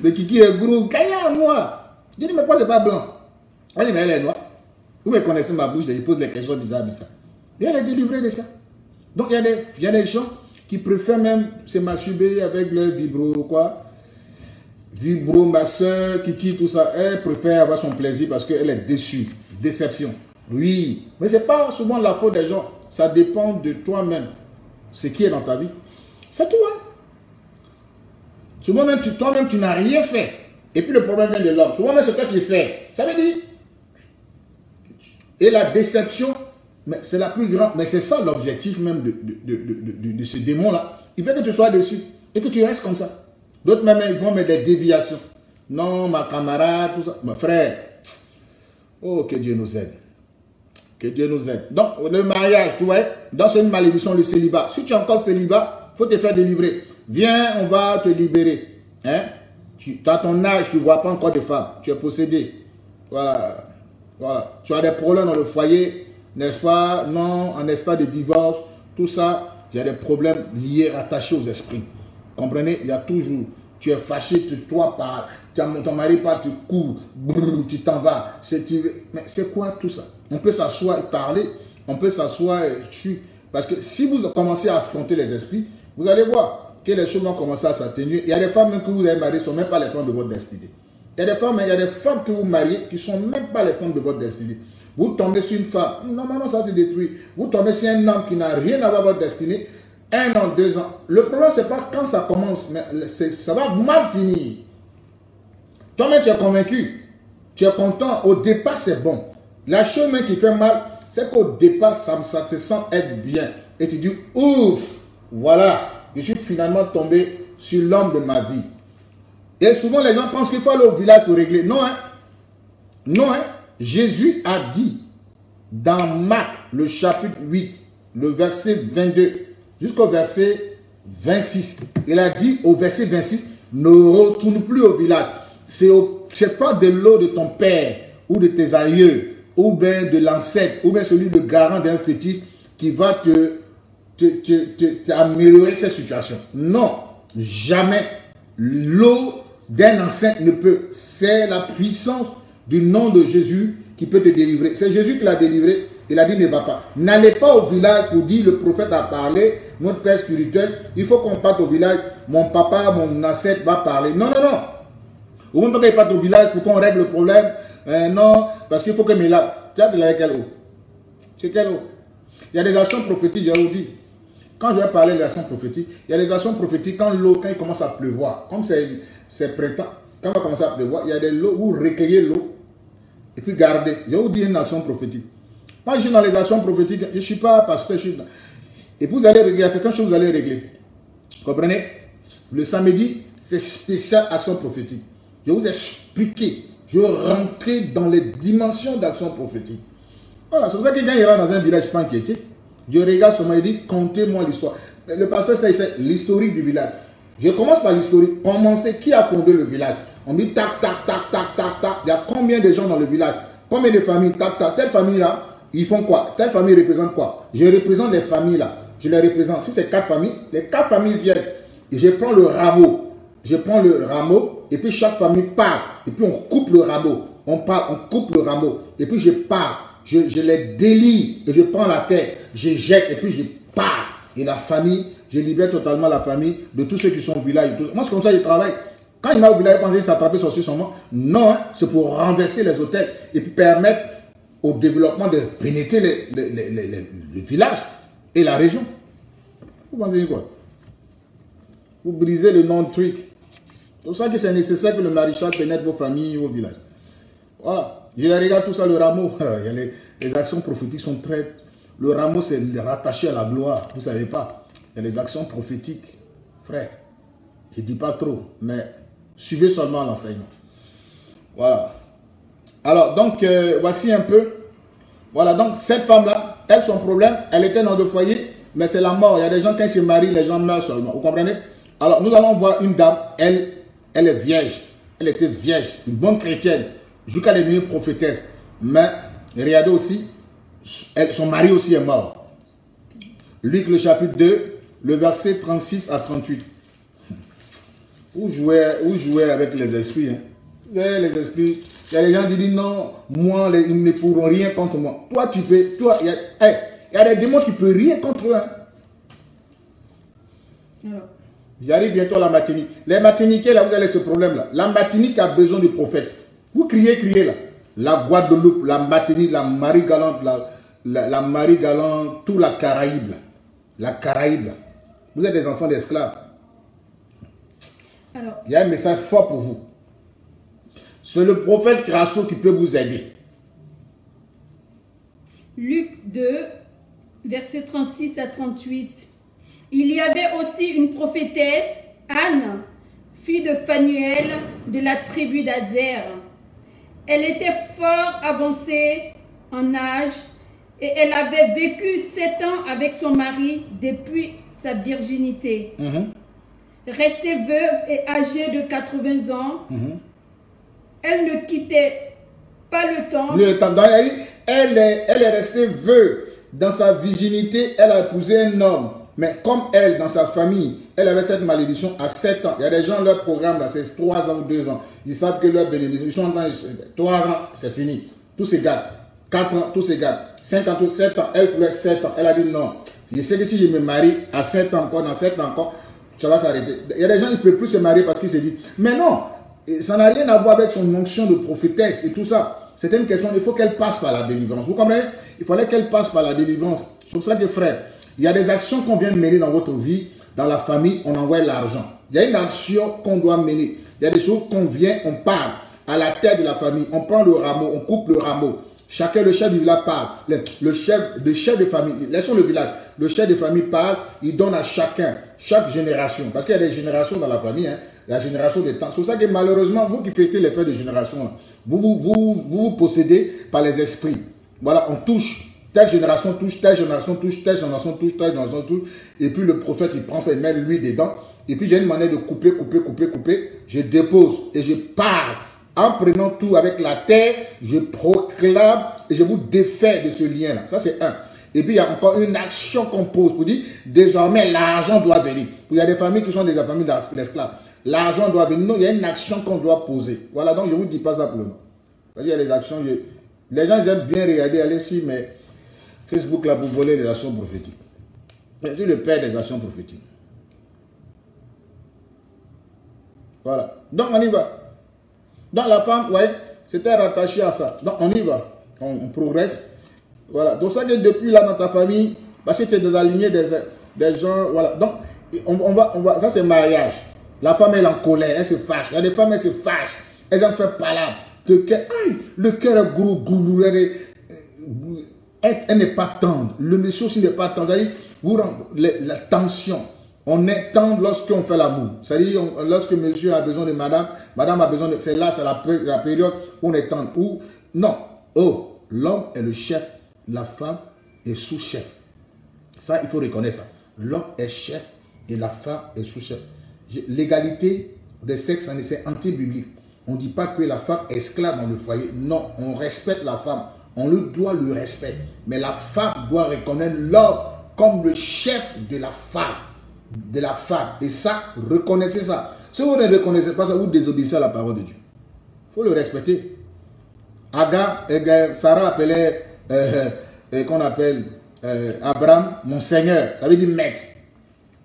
Le kiki est gros, à moi. Je dis, mais pourquoi c'est pas blanc? Elle dit, mais elle est noire. Vous me connaissez ma bouche, je pose des questions bizarres, bizarres. Et elle est délivrée de ça. Donc il y, il y a des gens qui préfèrent même se masturber avec le vibro, quoi. Vibro, ma soeur, kiki, tout ça. Elle préfère avoir son plaisir parce qu'elle est déçue. Déception. Oui. Mais ce n'est pas souvent la faute des gens. Ça dépend de toi-même. Ce qui est dans ta vie. C'est toi. Hein. Souvent même, toi-même, tu n'as rien fait. Et puis le problème vient de l'homme. Souvent même, c'est toi qui fais. Ça veut dire. Et la déception, c'est la plus grande. Mais c'est ça l'objectif même de, de, de, ce démon-là. Il fait que tu sois dessus. Et que tu restes comme ça. D'autres même, ils vont mettre des déviations. Non, ma camarade, tout ça. Mon frère. Oh, que Dieu nous aide. Que Dieu nous aide. Donc, le mariage, tu vois, dans une malédiction, le célibat. Si tu es encore célibat, il faut te faire délivrer. Viens, on va te libérer. Hein? Tu as ton âge, tu ne vois pas encore de femme. Tu es possédé. Voilà. voilà. Tu as des problèmes dans le foyer, n'est-ce pas? Non, en état de divorce, tout ça. Il y a des problèmes liés, attachés aux esprits. Comprenez? Il y a toujours. Tu es fâché, tu toi par ton mari part, tu cours, tu t'en vas. Mais c'est quoi tout ça? On peut s'asseoir et parler, on peut s'asseoir et tu... Parce que si vous commencez à affronter les esprits, vous allez voir que les choses vont commencer à s'atténuer. Il y a des femmes que vous avez mariées qui ne sont même pas les femmes de votre destinée. Y a des femmes, il y a des femmes que vous mariez qui ne sont même pas les femmes de votre destinée. Vous tombez sur une femme, normalement ça se détruit. Vous tombez sur un homme qui n'a rien à voir avec votre destinée, un an, deux ans. Le problème, ce n'est pas quand ça commence, mais ça va mal finir. Toi-même, tu es convaincu. Tu es content. Au départ, c'est bon. La chose qui fait mal, c'est qu'au départ, ça me sent être bien. Et tu dis, ouf, voilà, je suis finalement tombé sur l'homme de ma vie. Et souvent, les gens pensent qu'il faut aller au village pour régler. Non, hein. Non, hein. Jésus a dit dans Marc, le chapitre 8, le verset 22, jusqu'au verset 26. Il a dit au verset 26, ne retourne plus au village c'est pas de l'eau de ton père ou de tes aïeux ou bien de l'ancêtre ou bien celui de garant d'un fétiche qui va te, te, cette situation. Non, jamais. L'eau d'un ancêtre ne peut. C'est la puissance du nom de Jésus qui peut te délivrer. C'est Jésus qui l'a délivré. Il a dit ne va pas. N'allez pas au village pour dire le prophète a parlé, notre père spirituel. Il faut qu'on parte au village. Mon papa, mon ancêtre va parler. Non, non, non. Ou même pas qu'il au village pour qu'on règle le problème. Euh, non, parce qu'il faut que me lave. Tu as de la quelle eau? C'est quelle eau? Il y a des actions prophétiques, je vous dis. Quand je vais parler des actions prophétiques, il y a des actions prophétiques quand l'eau, quand il commence à pleuvoir, comme c'est printemps, quand il va commencer à pleuvoir, il y a des lots où recueillez l'eau et puis garder. Je vous dis une action prophétique. Quand je suis dans les actions prophétiques, je ne suis pas pasteur, je suis dans... Et vous allez régler, il y a certaines choses que vous allez régler. Comprenez? Le samedi, c'est spécial action prophétique. Je vous ai expliqué. Je rentrais dans les dimensions d'action prophétique. Voilà, c'est pour ça que quand il ira dans un village, pas inquiété. Je regarde moi et dit, contez-moi l'histoire. Le pasteur, c'est l'historique du village. Je commence par l'historique. Commencez, qui a fondé le village? On dit tac, tac, tac, tac, tac, tac. Il y a combien de gens dans le village? Combien de familles? Tac, tac. Telle famille-là, ils font quoi? Telle famille représente quoi? Je représente les familles là. Je les représente. Si c'est quatre familles, les quatre familles viennent. Et je prends le rameau. Je prends le rameau et puis chaque famille part. Et puis on coupe le rameau. On part, on coupe le rameau. Et puis je pars. Je, les délie et je prends la tête. Je jette et puis je pars. Et la famille, je libère totalement la famille de tous ceux qui sont au village. Moi, c'est comme ça que je travaille. Quand il m'a il pensait s'attraper sur son nom. Non, hein, c'est pour renverser les hôtels et puis permettre au développement de pénétrer le village et la région. Vous pensez quoi? Vous brisez le non-truc. C'est pour ça que c'est nécessaire que le maréchal pénètre vos familles, vos villages. Voilà. Je regarde tout ça, le rameau. les, les actions prophétiques sont très... Le rameau, c'est rattaché à la gloire. Vous ne savez pas. Il y a les actions prophétiques. Frère, je ne dis pas trop, mais suivez seulement l'enseignement. Voilà. Alors, donc, euh, voici un peu. Voilà, donc, cette femme-là, elle, son problème, elle était dans le foyer, mais c'est la mort. Il y a des gens, ils se marient, les gens meurent seulement. Vous comprenez? Alors, nous allons voir une dame, elle, elle est vierge. Elle était vierge, une bonne chrétienne, jusqu'à devenir prophétesse. Mais, regardez aussi, son mari aussi est mort. Luc, le chapitre 2, le verset 36 à 38. Où jouer, avec les esprits. Hein? Les esprits, il y a des gens qui disent non, moi, ils ne pourront rien contre moi. Toi, tu peux, toi, il y a, il y a des démons qui ne peuvent rien contre eux. Hein? J'arrive bientôt à la Martinique. Les Martiniquais, là, vous avez ce problème-là. La Martinique a besoin du prophète. Vous criez, criez là. La Guadeloupe, la Martinique, la Marie-Galante, la, la, Marie-Galante, tout la Caraïbe. La Caraïbe. Vous êtes des enfants d'esclaves. Il y a un message fort pour vous. C'est le prophète Crasso qui peut vous aider. Luc 2, versets 36 à 38. Il y avait aussi une prophétesse, Anne, fille de Phanuel de la tribu d'Azer. Elle était fort avancée en âge et elle avait vécu sept ans avec son mari depuis sa virginité. Mhm. Restée veuve et âgée de 80 ans, mhm. elle ne quittait pas le temps. Le temps. elle, est, elle est restée veuve. Dans sa virginité, elle a épousé un homme. Mais comme elle, dans sa famille, elle avait cette malédiction à 7 ans. Il y a des gens, leur programme, là, c'est 3 ans ou 2 ans. Ils savent que leur bénédiction, 3 ans, c'est fini. Tout se gâte. 4 ans, tout se gâte. 5 ans, tout, 7 ans, elle pouvait 7 ans. Elle a dit non. Je sais que si je me marie à 7 ans encore, dans 7 ans encore, ça va s'arrêter. Il y a des gens qui ne peuvent plus se marier parce qu'ils se disent, mais non, ça n'a rien à voir avec son onction de prophétesse et tout ça. C'est une question, il faut qu'elle passe par la délivrance. Vous comprenez? Il fallait qu'elle passe par la délivrance. C'est pour ça que, frère, il y a des actions qu'on vient de mener dans votre vie, dans la famille, on envoie l'argent. Il y a une action qu'on doit mener. Il y a des choses qu'on vient, on parle à la tête de la famille. On prend le rameau, on coupe le rameau. Chacun, le chef du village parle. Le, chef, le chef de famille, laissons le village. Le chef de famille parle, il donne à chacun, chaque génération. Parce qu'il y a des générations dans la famille, hein, la génération des temps. C'est ça que malheureusement, vous qui fêtez les fêtes de génération, vous vous, vous, vous possédez par les esprits. Voilà, on touche Telle génération touche, telle génération touche, telle génération touche, telle génération touche. Et puis le prophète, il prend ça, il met lui dedans. Et puis j'ai une manière de couper, couper, couper, couper. Je dépose et je pars. En prenant tout avec la terre, je proclame et je vous défais de ce lien-là. Ça, c'est un. Et puis, il y a encore une action qu'on pose pour dire, désormais, l'argent doit venir. Il y a des familles qui sont des familles d'esclaves. L'argent doit venir. Non, il y a une action qu'on doit poser. Voilà, donc je ne vous dis pas moment. Il y a des actions. Les gens aiment bien regarder, allez y mais Facebook là pour voler les actions prophétiques. C'est le père des actions prophétiques. Voilà. Donc on y va. Donc la femme, ouais, c'était rattaché à ça. Donc on y va. On, progresse. Voilà. Donc ça depuis là dans ta famille, parce que tu es dans la lignée des, des gens, voilà. Donc on, va, on va, ça c'est mariage. La femme elle est en colère, elle se fâche. Des femmes, elles se fâchent. Elles en font palabre. De le cœur est gros, gros, elle, n'est pas tendre. Le monsieur aussi n'est pas tendre. Vous, la tension. On est tendre lorsqu'on fait l'amour. C'est-à-dire, lorsque monsieur a besoin de madame, madame a besoin de... C'est là, c'est la, la, période où on est tendre. Non. Oh, l'homme est le chef, la femme est sous-chef. Ça, il faut reconnaître ça. L'homme est chef et la femme est sous-chef. L'égalité des sexes, c'est anti-biblique. On ne dit pas que la femme est esclave dans le foyer. Non, on respecte la femme. On le doit le respect. Mais la femme doit reconnaître l'homme comme le chef de la femme. De la femme. Et ça, reconnaissez ça. Si vous ne reconnaissez pas ça, vous désobéissez à la parole de Dieu. Il faut le respecter. Aga, Sarah appelait, euh, euh, qu'on appelle euh, Abraham, mon Seigneur. Ça veut dire maître.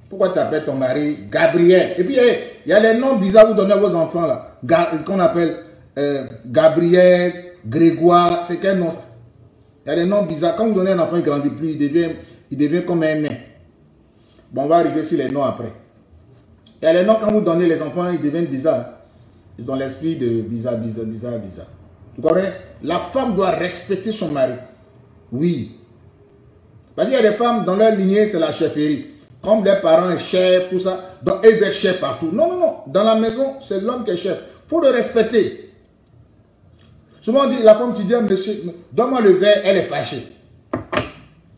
Pourquoi tu appelles ton mari Gabriel? Et puis, il y a les noms bizarres que vous donnez à vos enfants là. Qu'on appelle euh, Gabriel, Grégoire. C'est quel nom ça? Il y a des noms bizarres. Quand vous donnez un enfant, il grandit plus, il devient, il devient comme un nain. Bon, on va arriver sur les noms après. Il y a les noms, quand vous donnez les enfants, ils deviennent bizarres. Ils ont l'esprit de bizarre, bizarre, bizarre, bizarre. Vous comprenez? La femme doit respecter son mari. Oui. Parce qu'il y a des femmes, dans leur lignée, c'est la chefferie. Comme les parents sont tout ça. Donc, ils doivent être partout. Non, non, non. Dans la maison, c'est l'homme qui est chef. Il faut le respecter. Souvent, on dit, la femme, tu dis monsieur, donne-moi le verre, elle est fâchée.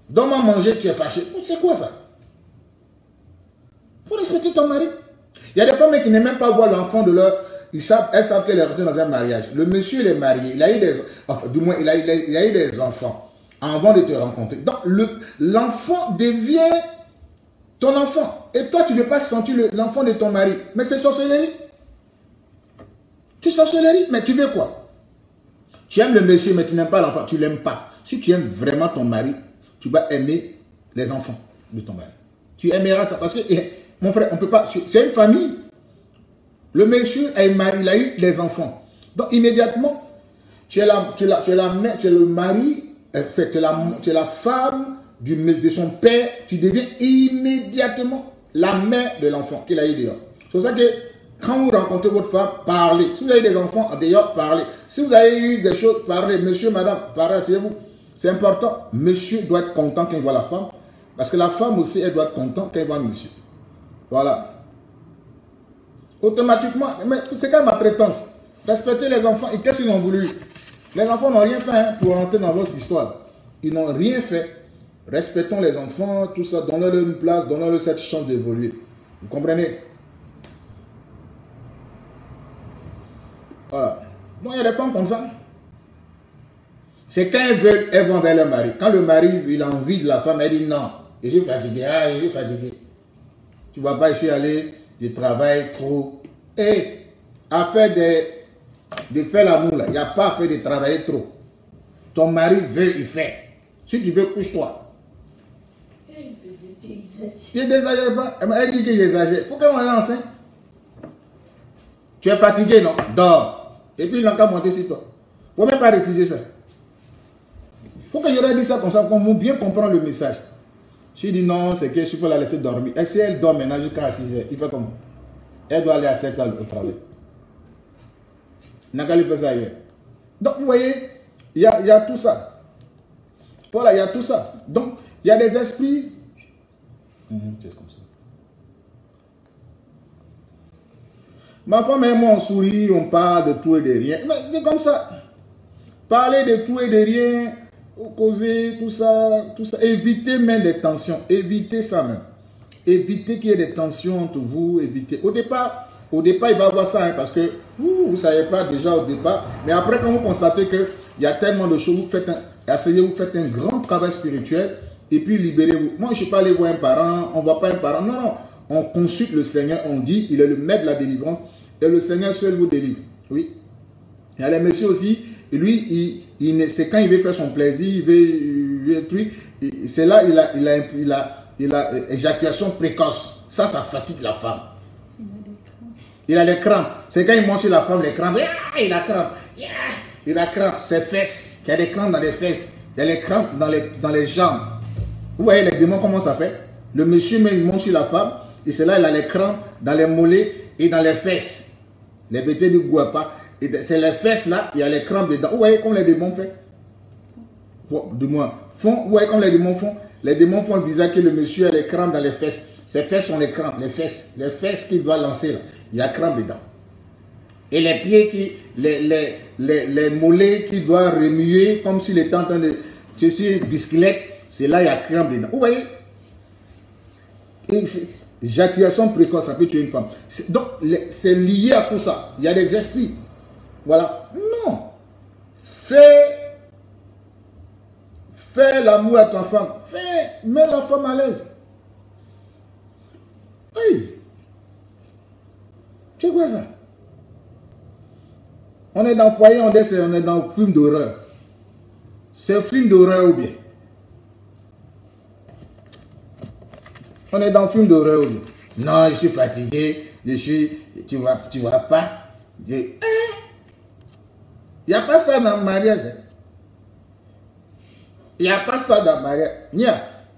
Donne-moi manger, tu es fâché. C'est quoi ça? Il faut respecter ton mari. Il y a des femmes qui n'aiment même pas voir l'enfant de leur... Ils savent, elles savent qu'elle est retenue dans un mariage. Le monsieur, il est marié. Il a eu des... Du moins, il a eu des enfants avant de te rencontrer. Donc, l'enfant devient ton enfant. Et toi, tu ne veux pas sentir l'enfant de ton mari. Mais c'est sorcellerie. Tu sorcellerie, mais tu veux quoi? Tu aimes le monsieur, mais tu n'aimes pas l'enfant. Tu ne l'aimes pas. Si tu aimes vraiment ton mari, tu vas aimer les enfants de ton mari. Tu aimeras ça. Parce que, eh, mon frère, on peut pas. C'est une famille. Le monsieur est marié, il a eu des enfants. Donc, immédiatement, tu es la, tu es tu es la tu es le mari fait, tu es la, tu es la femme du, de son père, tu deviens immédiatement la mère de l'enfant qu'il a eu dehors. C'est pour ça que quand vous rencontrez votre femme, parlez. Si vous avez des enfants dehors, parlez. Si vous avez eu des choses, parlez. Monsieur, madame, parlez, c'est vous. C'est important. Monsieur doit être content quand il voit la femme. Parce que la femme aussi, elle doit être contente quand elle voit monsieur. Voilà. Automatiquement, mais c'est quand même ma traitance. Respectez les enfants. Et qu'est-ce qu'ils ont voulu? Les enfants n'ont rien fait hein, pour rentrer dans votre histoire. Ils n'ont rien fait. Respectons les enfants, tout ça, donnons-leur une place, donnons-leur cette chance d'évoluer. Vous comprenez? Voilà. Donc il y a des femmes comme ça. C'est quand elles veulent, elles vont vers leur mari. Quand le mari, il a envie de la femme, elle dit non, je suis fatigué, ah, je suis fatigué. Tu ne vas pas, ici aller, je travaille trop. Et à faire des de faire l'amour, là, il n'y a pas à faire de travailler trop. Ton mari veut, il fait. Si tu veux, couche-toi. Il exagère pas? Elle dit qu'il exagère. Faut qu'elle soit enceinte. Tu es fatigué, non? Dors. Et puis il n'a qu'à monter sur toi. Faut même pas refuser ça. Faut que j'aurais dit ça comme ça, pour bien comprendre le message. Si dit non, c'est qu'il faut la laisser dormir. Et si elle dort maintenant jusqu'à 6 heures, il fait comment? Elle doit aller à 7 heures au travail. Donc, vous voyez, il y a, tout ça. Voilà, il y a tout ça. Donc, il y a des esprits. Mhm, c'est comme ça. Ma femme et moi, on sourit, on parle de tout et de rien. Mais c'est comme ça. Parler de tout et de rien, causer tout ça, tout ça. Évitez même des tensions. Évitez ça même. Évitez qu'il y ait des tensions entre vous. Évitez. Au départ, au départ, il va voir ça, hein, parce que vous ne savez pas déjà au départ. Mais après, quand vous constatez qu'il y a tellement de choses, vous faites un, vous faites un grand travail spirituel et puis libérez-vous. Moi, je ne suis pas allé voir un parent, on ne voit pas un parent. Non, non. On consulte le Seigneur, on dit, il est le maître de la délivrance et le Seigneur seul vous délivre. Oui. Il y a les messieurs aussi, lui, il, c'est quand il veut faire son plaisir, il veut, c'est là il a, il a, il a, il a éjaculation précoce. Ça, ça fatigue la femme. Il a les crampes. C'est quand il monte sur la femme, les crampes. Ah, il a crampes. il a crampes. Ses fesses. Il y a des crampes dans les fesses. Il y a des crampes dans les, les jambes. Vous voyez les démons comment ça fait? Le monsieur il monte sur la femme. Et c'est là il a les crampes dans les mollets et dans les fesses. Les bêtés du guapa. C'est les fesses là, il y a les crampes dedans. Vous voyez comment les démons font? Du moins, font, vous voyez comment les démons font? Les démons font bizarre que le monsieur a les crampes dans les fesses. Ses fesses sont les crampes, les fesses. Les fesses qu'il doit lancer là, il y a crampes dedans. Et les pieds, qui, les, les, les, mollets qu'il doit remuer comme s'il était en train de... C'est sur bicyclette, c'est là il y a crampes dedans. Vous voyez? Éjaculation précoce, ça peut tuer une femme. Donc, c'est lié à tout ça. Il y a des esprits. Voilà. Non. Fais, fais l'amour à ta femme. Fais, mets la femme à l'aise. Oui. C'est quoi ça? On est dans foyer, on est, on est dans film d'horreur. C'est film d'horreur ou bien? On est dans film d'horreur ou bien? Non, je suis fatigué, je suis... Tu vois, tu pas je, hein? Il n'y a pas ça dans le mariage. Hein? Il n'y a pas ça dans le mariage. Il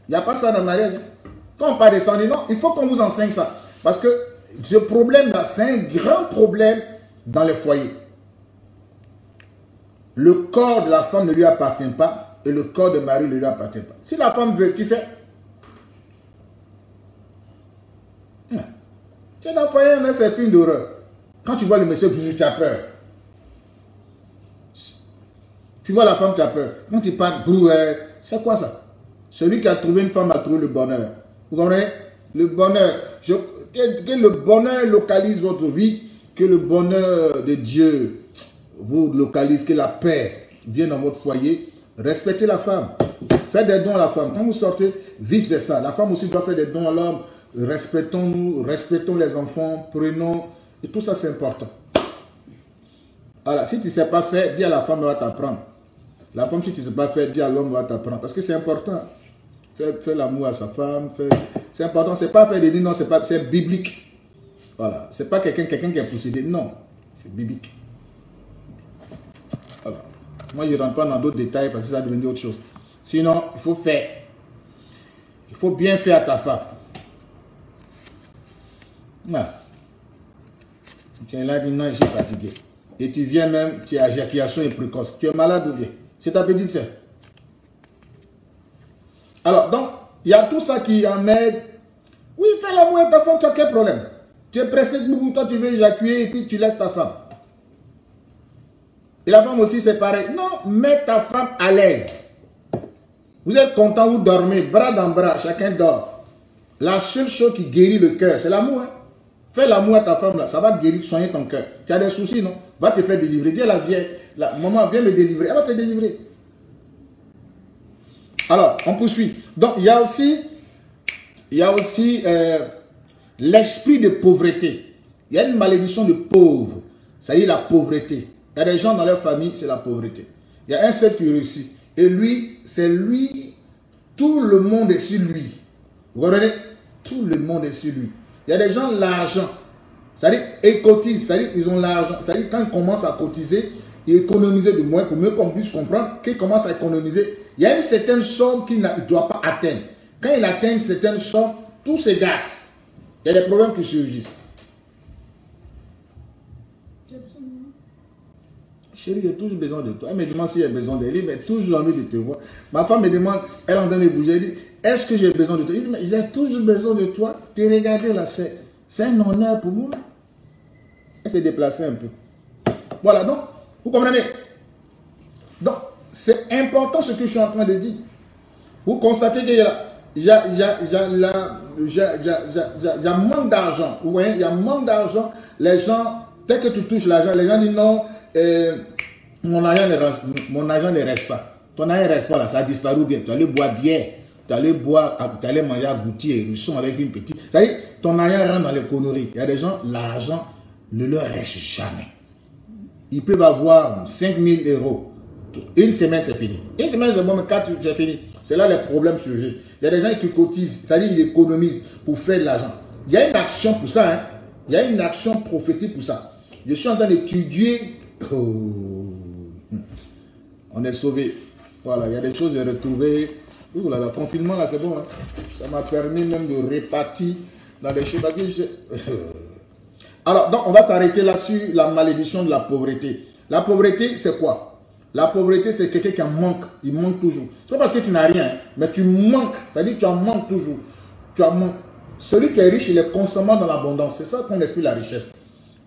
n'y a pas ça dans le mariage. Hein? Quand on parle de non, il faut qu'on vous enseigne ça. Parce que ce problème-là, c'est un grand problème dans les foyers. Le corps de la femme ne lui appartient pas et le corps de mari ne lui appartient pas. Si la femme veut, tu fais. Tu es dans le foyer, on a ces films d'horreur. Quand tu vois le monsieur, tu as peur. Tu vois la femme qui a peur. Quand tu parles, c'est quoi ça? Celui qui a trouvé une femme a trouvé le bonheur. Vous comprenez? Le bonheur. Que, le bonheur localise votre vie, que le bonheur de Dieu vous localise, que la paix vienne dans votre foyer. Respectez la femme. Faites des dons à la femme. Quand vous sortez, vice-versa. La femme aussi doit faire des dons à l'homme. Respectons-nous, respectons les enfants, prenons. Et tout ça, c'est important. Voilà, si tu ne sais pas faire, dis à la femme, elle va t'apprendre. La femme, si tu ne sais pas faire, dis à l'homme, va t'apprendre. Parce que c'est important. Faire, l'amour à sa femme. C'est important. C'est pas faire des non, c'est pas, c'est biblique. Voilà. C'est pas quelqu'un quelqu'un qui est possédé. Non. C'est biblique. Voilà. Moi, je ne rentre pas dans d'autres détails parce que ça devenir autre chose. Sinon, il faut faire. Il faut bien faire à ta femme. Voilà. Tu es là, dis non, je suis fatigué. Et tu viens même, tu as éjaculation et précoce. Tu es malade ou bien? C'est ta petite soeur. Alors, donc, il y a tout ça qui en aide. Oui, fais l'amour à ta femme, tu as quel problème? Tu es pressé de toi tu veux éjaculer et puis tu laisses ta femme. Et la femme aussi, c'est pareil. Non, mets ta femme à l'aise. Vous êtes content, vous dormez, bras dans bras, chacun dort. La seule chose qui guérit le cœur, c'est l'amour. Hein. Fais l'amour à ta femme, là, ça va guérir, soigner ton cœur. Tu as des soucis, non? Va te faire délivrer. Dis à la vieille, la maman, viens me délivrer. Elle va te délivrer. Alors, on poursuit. Donc, il y a aussi, il y a aussi euh, l'esprit de pauvreté. Il y a une malédiction de pauvre. Est, la pauvreté. Il y a des gens dans leur famille, c'est la pauvreté. Il y a un seul qui réussit. Et lui, c'est lui, tout le monde est sur lui. Vous comprenez? Tout le monde est sur lui. Il y a des gens, l'argent. C'est-à-dire, ils cotisent, c'est-à-dire, ils ont l'argent. C'est-à-dire, quand ils commencent à cotiser, ils économisent de moins pour mieux qu'on puisse comprendre qu'ils commencent à économiser. Il y a une certaine somme qu'il ne doit pas atteindre. Quand il atteint une certaine somme, tout se gâte. Il y a des problèmes qui surgissent. Chérie, j'ai toujours besoin de toi. Elle me demande si j'ai besoin d'elle. mais toujours envie de te voir. Ma femme me demande, elle est en train de bouger. Elle dit, est-ce que j'ai besoin de toi? Il dit, mais j'ai toujours besoin de toi. Tu regardé là, c'est un honneur pour moi. Elle s'est déplacée un peu. Voilà, donc, vous comprenez? Donc, c'est important ce que je suis en train de dire. Vous constatez qu'il y a, manque d'argent. Vous voyez, il y a manque d'argent. Les gens, dès que tu touches l'argent, les gens disent non, mon, argent ne reste, mon argent ne reste pas. Ton argent ne reste pas là, ça a disparu bien. Tu allais boire bien tu allais boire, tu allais manger à goûter et son avec une petite. Ça à dire ton argent rentre dans les conneries. Il y a des gens, l'argent ne leur reste jamais. Ils peuvent avoir 5000 euros. Une semaine, c'est fini. Une semaine, c'est bon, mais quatre, c'est fini. C'est là les problèmes surgissent. Il y a des gens qui cotisent, c'est-à-dire ils économisent pour faire de l'argent. Il y a une action pour ça. Hein. Il y a une action prophétique pour ça. Je suis en train d'étudier. Oh. On est sauvé. Voilà, il y a des choses à retrouver Ouh là, le confinement, là, c'est bon. Hein. Ça m'a permis même de répartir dans des choses. Alors, donc, on va s'arrêter là sur la malédiction de la pauvreté. La pauvreté, c'est quoi? La pauvreté, c'est quelqu'un qui en manque. Il manque toujours. C'est pas parce que tu n'as rien, mais tu manques. Ça veut dire que tu en manques toujours. Tu en manques. Celui qui est riche, il est constamment dans l'abondance. C'est ça qu'on explique la richesse.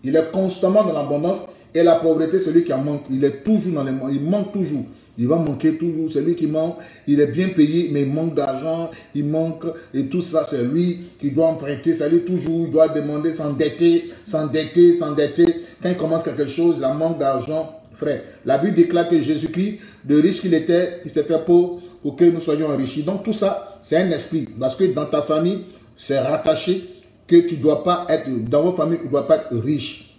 Il est constamment dans l'abondance et la pauvreté, celui qui en manque. Il est toujours dans les Il manque toujours. Il va manquer toujours. Celui qui manque, il est bien payé, mais il manque d'argent, il manque, et tout ça, c'est lui qui doit emprunter. C'est lui toujours, il doit demander, s'endetter, s'endetter, s'endetter. Quand il commence quelque chose, il manque d'argent. Frère, la Bible déclare que Jésus-Christ, de riche qu'il était, il s'est fait pauvre pour que nous soyons enrichis. Donc tout ça, c'est un esprit. Parce que dans ta famille, c'est rattaché que tu ne dois pas être, dans votre famille, tu ne dois pas être riche.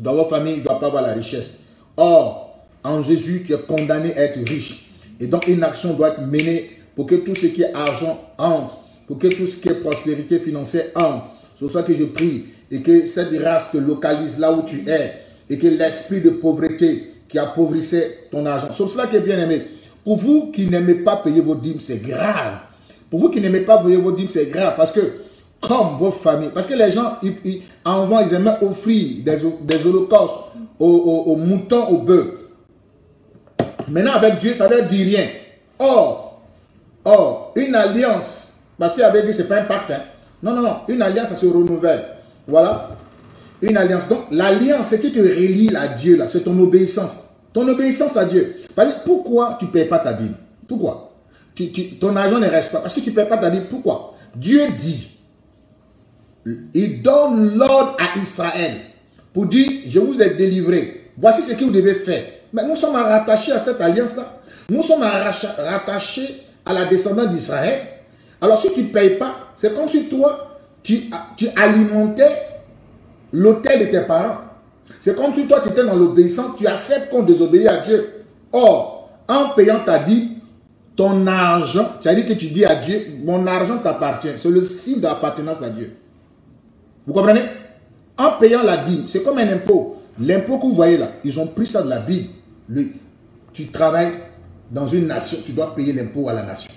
Dans votre famille, il ne doit pas avoir la richesse. Or, en Jésus, tu es condamné à être riche. Et donc, une action doit être menée pour que tout ce qui est argent entre, pour que tout ce qui est prospérité financière entre. C'est pour ça que je prie et que cette race te localise là où tu es et que l'esprit de pauvreté qui appauvrissait ton argent. Pour cela que, bien aimé, pour vous qui n'aimez pas payer vos dîmes, c'est grave. Pour vous qui n'aimez pas payer vos dîmes, c'est grave parce que comme vos familles, parce que les gens, ils, avant, ils aimaient offrir des, holocaustes aux, moutons, aux bœufs. Maintenant, avec Dieu, ça ne dire rien. Or, or, une alliance, parce qu'il avait dit, ce n'est pas un pacte. Hein. Non, non, non, une alliance, ça se renouvelle. Voilà. Une alliance. Donc, l'alliance, ce qui te relie à Dieu, là, c'est ton obéissance. Ton obéissance à Dieu. Pourquoi tu ne payes pas ta dîme? Pourquoi? Ton argent ne reste pas. Parce que tu ne payes pas ta dîme. Pourquoi? Dieu dit, il donne l'ordre à Israël pour dire, je vous ai délivré. Voici ce que vous devez faire. Mais nous sommes rattachés à cette alliance-là. Nous sommes rattachés à la descendance d'Israël. Alors si tu ne payes pas, c'est comme si toi, tu, tu alimentais l'hôtel de tes parents. C'est comme si toi, tu étais dans l'obéissance, tu acceptes qu'on désobéit à Dieu. Or, en payant ta dîme, ton argent, c'est-à-dire que tu dis à Dieu, mon argent t'appartient. C'est le signe d'appartenance à Dieu. Vous comprenez? En payant la dîme, c'est comme un impôt. L'impôt que vous voyez là, ils ont pris ça de la Bible. tu travailles dans une nation, tu dois payer l'impôt à la nation.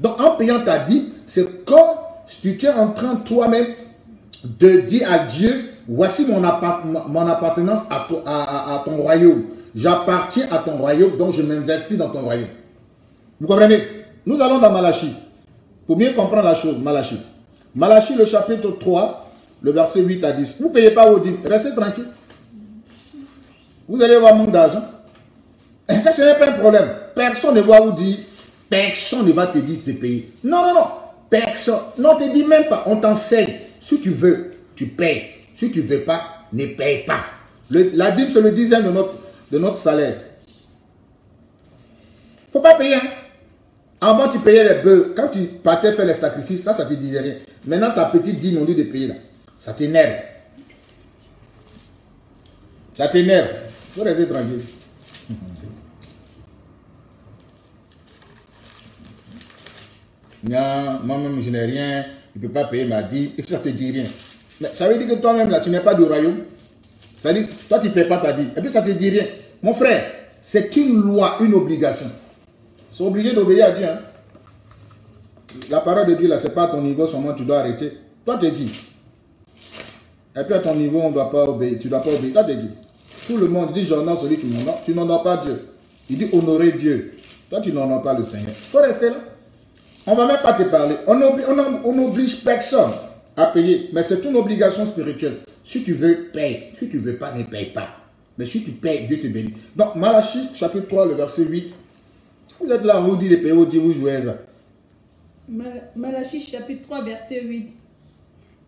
Donc en payant ta dîme, c'est comme si tu es en train toi-même de dire à Dieu, voici mon, appartenance à, ton royaume. J'appartiens à ton royaume, donc je m'investis dans ton royaume. Vous comprenez? Nous allons dans Malachie. Pour bien comprendre la chose, Malachie. Malachie, le chapitre 3, le verset 8 à 10. Vous ne payez pas vos dîmes, restez tranquille. Vous allez avoir manque d'argent. Et ça, ce n'est pas un problème. Personne ne va vous dire, personne ne va te dire de payer. Non, non, non. Personne. Non, ne te dit même pas. On t'enseigne. Si tu veux, tu payes. Si tu ne veux pas, ne paye pas. la dîme, c'est le dixième de notre, de notre salaire. Il ne faut pas payer. Hein. Avant, tu payais les bœufs. Quand tu partais faire les sacrifices, ça, ça te disait rien. Maintenant, ta petite dîme, on dit de payer là. Ça t'énerve. Ça t'énerve. Il faut rester tranquille. Non, moi-même, je n'ai rien. Ne peut pas payer ma dîme. Et ça te dit rien. Mais ça veut dire que toi-même, là, tu n'es pas du royaume. Ça veut dire toi, tu ne payes pas ta dîme. Et puis, ça ne te dit rien. Mon frère, c'est une loi, une obligation. C'est obligé d'obéir à Dieu. Hein. La parole de Dieu, là, ce n'est pas à ton niveau seulement, tu dois arrêter. Toi, tu es qui? Et puis à ton niveau, on ne doit pas obéir. Tu ne dois pas obéir. Toi, dit. Tout le monde dit j'honore celui qui m'honore. Tu n'honores pas Dieu. Il dit honorer Dieu. Toi, tu n'honores pas le Seigneur. Il faut rester là. On ne va même pas te parler. On n'oblige personne à payer. Mais c'est une obligation spirituelle. Si tu veux, paye. Si tu ne veux pas, ne paye pas. Mais si tu payes, Dieu te bénit. Donc, Malachie, chapitre 3, le verset 8. Vous êtes là, on vous dit les payer, vous vous jouez ça. Malachie, chapitre 3, verset 8.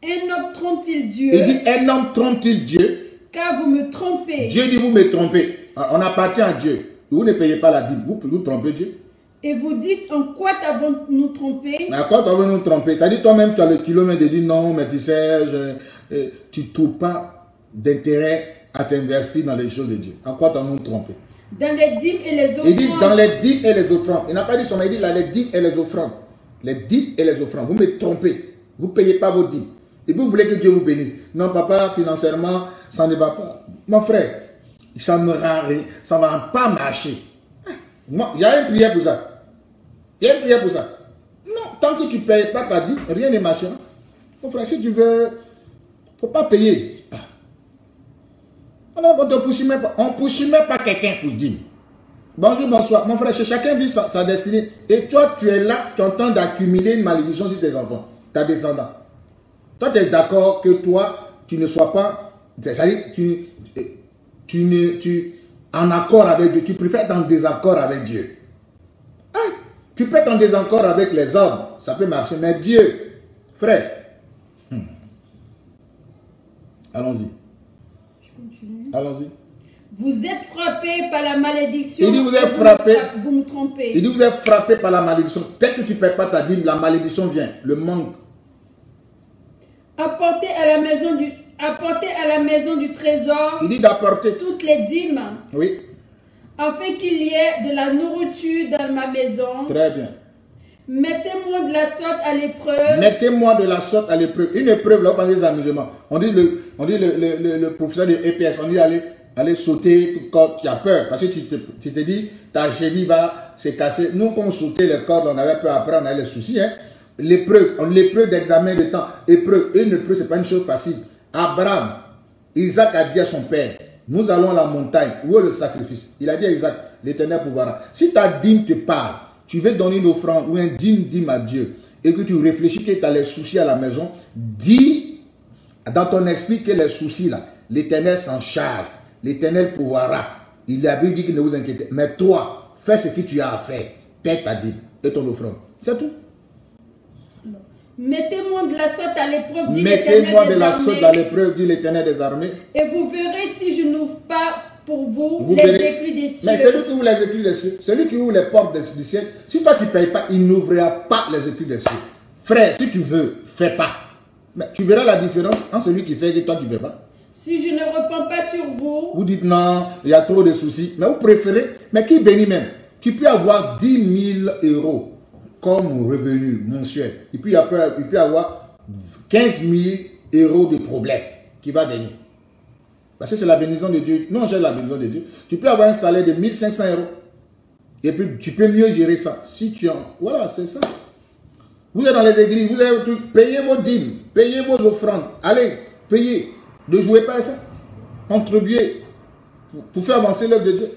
Un homme trompe-t-il Dieu? Il dit, un homme trompe-t-il Dieu? Car vous me trompez. Dieu dit, vous me trompez. On appartient à Dieu. Vous ne payez pas la dîme. Vous, vous trompez Dieu. Et vous dites, en quoi t'avons-nous trompé Mais en quoi t'avons-nous trompé? Dit toi-même, tu as le kilomètre de dire non, mais tu sais, euh, tu ne trouves pas d'intérêt à t'investir dans les choses de Dieu. En quoi t'avons-nous trompé? Dans les dîmes et les offrandes. Il dit dans les dîmes et les offrandes. Il n'a pas dit son, il dit là, les dîmes et les offrandes. Les dîmes et les offrandes. Vous me trompez. Vous ne payez pas vos dîmes. Et vous voulez que Dieu vous bénisse. Non, papa, financièrement, ça ne va pas. Mon frère, ça ne ça va pas marcher. il y a une prière pour ça. Il y a une prière pour ça. Non, tant que tu ne payes pas ta dîme, rien ne marche. Mon frère, si tu veux, il ne faut pas payer. On ne pousse même pas, pas quelqu'un pour dîme. Bonjour, bonsoir. Mon frère, chacun vit sa, destinée. Et toi, tu es là, tu es en train d'accumuler une malédiction sur tes enfants, ta descendants. Toi, tu es d'accord que toi, tu ne sois pas. C'est-à-dire, tu, tu ne. Tu, en accord avec Dieu. Tu préfères être en désaccord avec Dieu. Hein? Tu peux être en désaccord avec les hommes. Ça peut marcher. Mais Dieu, frère. hmm. Allons-y. Allons-y. Vous êtes frappé par la malédiction. Il dit, vous êtes frappé. Vous me trompez. Il dit, vous êtes frappé par la malédiction. Dès que tu ne paies pas ta dîme, la malédiction vient. Le manque. Apportez à la maison du, apportez à la maison du trésor Il dit d'apporter. toutes les dîmes, Oui, afin qu'il y ait de la nourriture dans ma maison. très bien. Mettez-moi de la sorte à l'épreuve. Mettez-moi de la sorte à l'épreuve. Une épreuve, là, on des amusements. On dit le, on dit le, le, le, le professeur de EPS, on dit aller, aller sauter tout quand tu as peur. Parce que tu te, tu te dis, ta cheville va se casser. Nous, quand on sautait les cordes, on avait peur après, on avait les soucis. Hein. L'épreuve, on- l'épreuve d'examen de temps. Épreuve, une épreuve, c'est pas une chose facile. Abraham, Isaac a dit à son père, nous allons à la montagne. Où est le sacrifice Il a dit à Isaac, l'éternel pouvoir. Si ta dîme te parle, tu veux donner une offrande ou un dîme, dîme à Dieu, et que tu réfléchis que tu as les soucis à la maison, dis dans ton esprit que les soucis là, l'éternel s'en charge, l'éternel pourra. Il a dit que ne vous inquiétez. Mais toi, fais ce que tu as à faire. Paie ta dîme et ton offrande. C'est tout. Mettez-moi de la sorte à l'épreuve, dit Mettez-moi de la armées, dans l'épreuve, dit l'éternel des armées. et vous verrez si je n'ouvre pas pour vous, Vous les verrez. des cieux. Mais celui qui ouvre les éclus des cieux, celui qui ouvre les portes des- du ciel, si toi tu ne payes pas, il n'ouvrira pas les éclus des cieux. Frère, si tu veux, fais pas. Mais tu verras la différence entre celui qui fait et toi qui ne fais pas. Si je ne repens pas sur vous, Vous dites non, il y a trop de soucis. Mais vous préférez, mais qui bénit même? Tu peux avoir 10 000 euros comme revenu mensuel. Et puis après, il peut avoir 15 000 euros de problème qui va bénir. Parce que c'est la bénédiction de Dieu. Non, j'ai la bénédiction de Dieu. Tu peux avoir un salaire de 1500 euros. Et puis tu peux mieux gérer ça. Si tu en. Voilà, c'est ça. Vous êtes dans les églises, vous avez tout, payez vos dîmes, payez vos offrandes. Allez, payez. Ne jouez pas à ça. Contribuez pour, pour faire avancer l'œuvre de Dieu.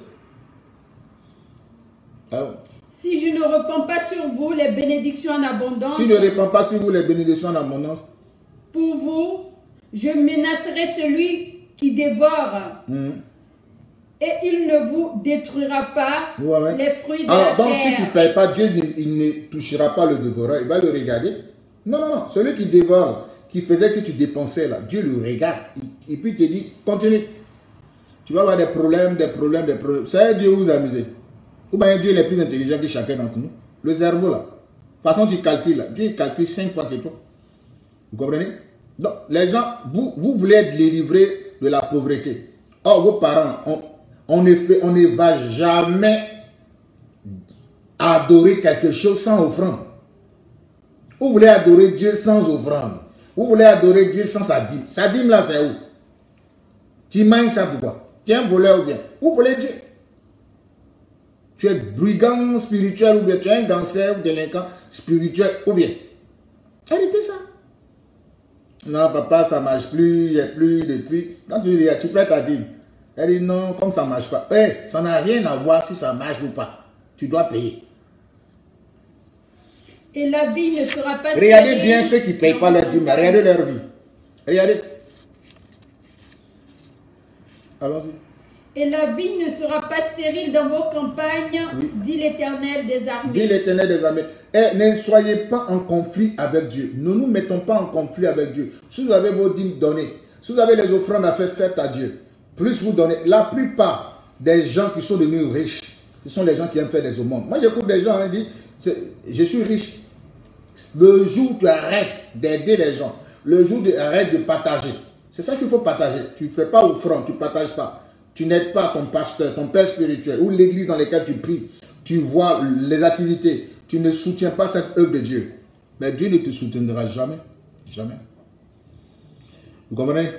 Alors, si je ne repens pas sur vous les bénédictions en abondance, si ne répand pas sur vous les bénédictions en abondance, pour vous, je menacerai celui qui dévore, hum, et il ne vous détruira pas Ouais, ouais. les fruits de alors la donc si tu terre. ne payes pas, Dieu ne- il ne touchera pas le dévoreur, il va le regarder. Non, non, non, celui qui dévore, qui faisait que tu dépensais là, Dieu le regarde. Et puis il te dit, continue. Tu vas avoir des problèmes, des problèmes, des problèmes. C'est Dieu vous amuser. Ou bien Dieu est plus intelligent que chacun d'entre nous. Le cerveau là. De façon, tu calcules là. Dieu calcule cinq fois que toi. Vous comprenez? Donc, les gens, vous, vous voulez être délivrés de la pauvreté. Or, vos parents, on, on ne fait, on ne va jamais adorer quelque chose sans offrande. Vous voulez adorer Dieu sans offrande. Vous voulez adorer Dieu sans sa dîme. Sa dîme là, c'est où? Tu manges ça pourquoi Tu es un voleur ou bien? Vous voulez Dieu Tu es brigand spirituel ou bien tu es un danseur ou délinquant spirituel ou bien Arrêtez ça. Non, papa, ça marche plus, il n'y a plus de trucs. Quand tu dis, tu prêtes ta dîme. Elle dit non, comme ça ne marche pas. Eh, ça n'a rien à voir si ça marche ou pas. Tu dois payer. Et la vie ne sera pas Regardez bien ceux qui ne payent pas leur dîme. Regardez leur vie. Regardez. Allons-y. Et la vie ne sera pas stérile dans vos campagnes, Oui. dit l'Éternel des Dit armées. l'éternel des armées. Eh, ne soyez pas en conflit avec Dieu. Ne nous mettons pas en conflit avec Dieu. Si vous avez vos dîmes données, si vous avez les offrandes à faire, faites à Dieu. Plus vous donnez. La plupart des gens qui sont devenus riches, ce sont les gens qui aiment faire des aumônes. Moi, j'écoute des gens qui disent, c'est- je suis riche. Le jour où tu arrêtes d'aider les gens, le jour où tu arrêtes de partager, c'est ça qu'il faut partager. Tu ne fais pas offrande, tu ne partages pas. Tu n'aides pas ton pasteur, ton père spirituel ou l'église dans laquelle tu pries. Tu vois les activités. Tu ne soutiens pas cette œuvre de Dieu. Mais Dieu ne te soutiendra jamais. Jamais. Vous comprenez?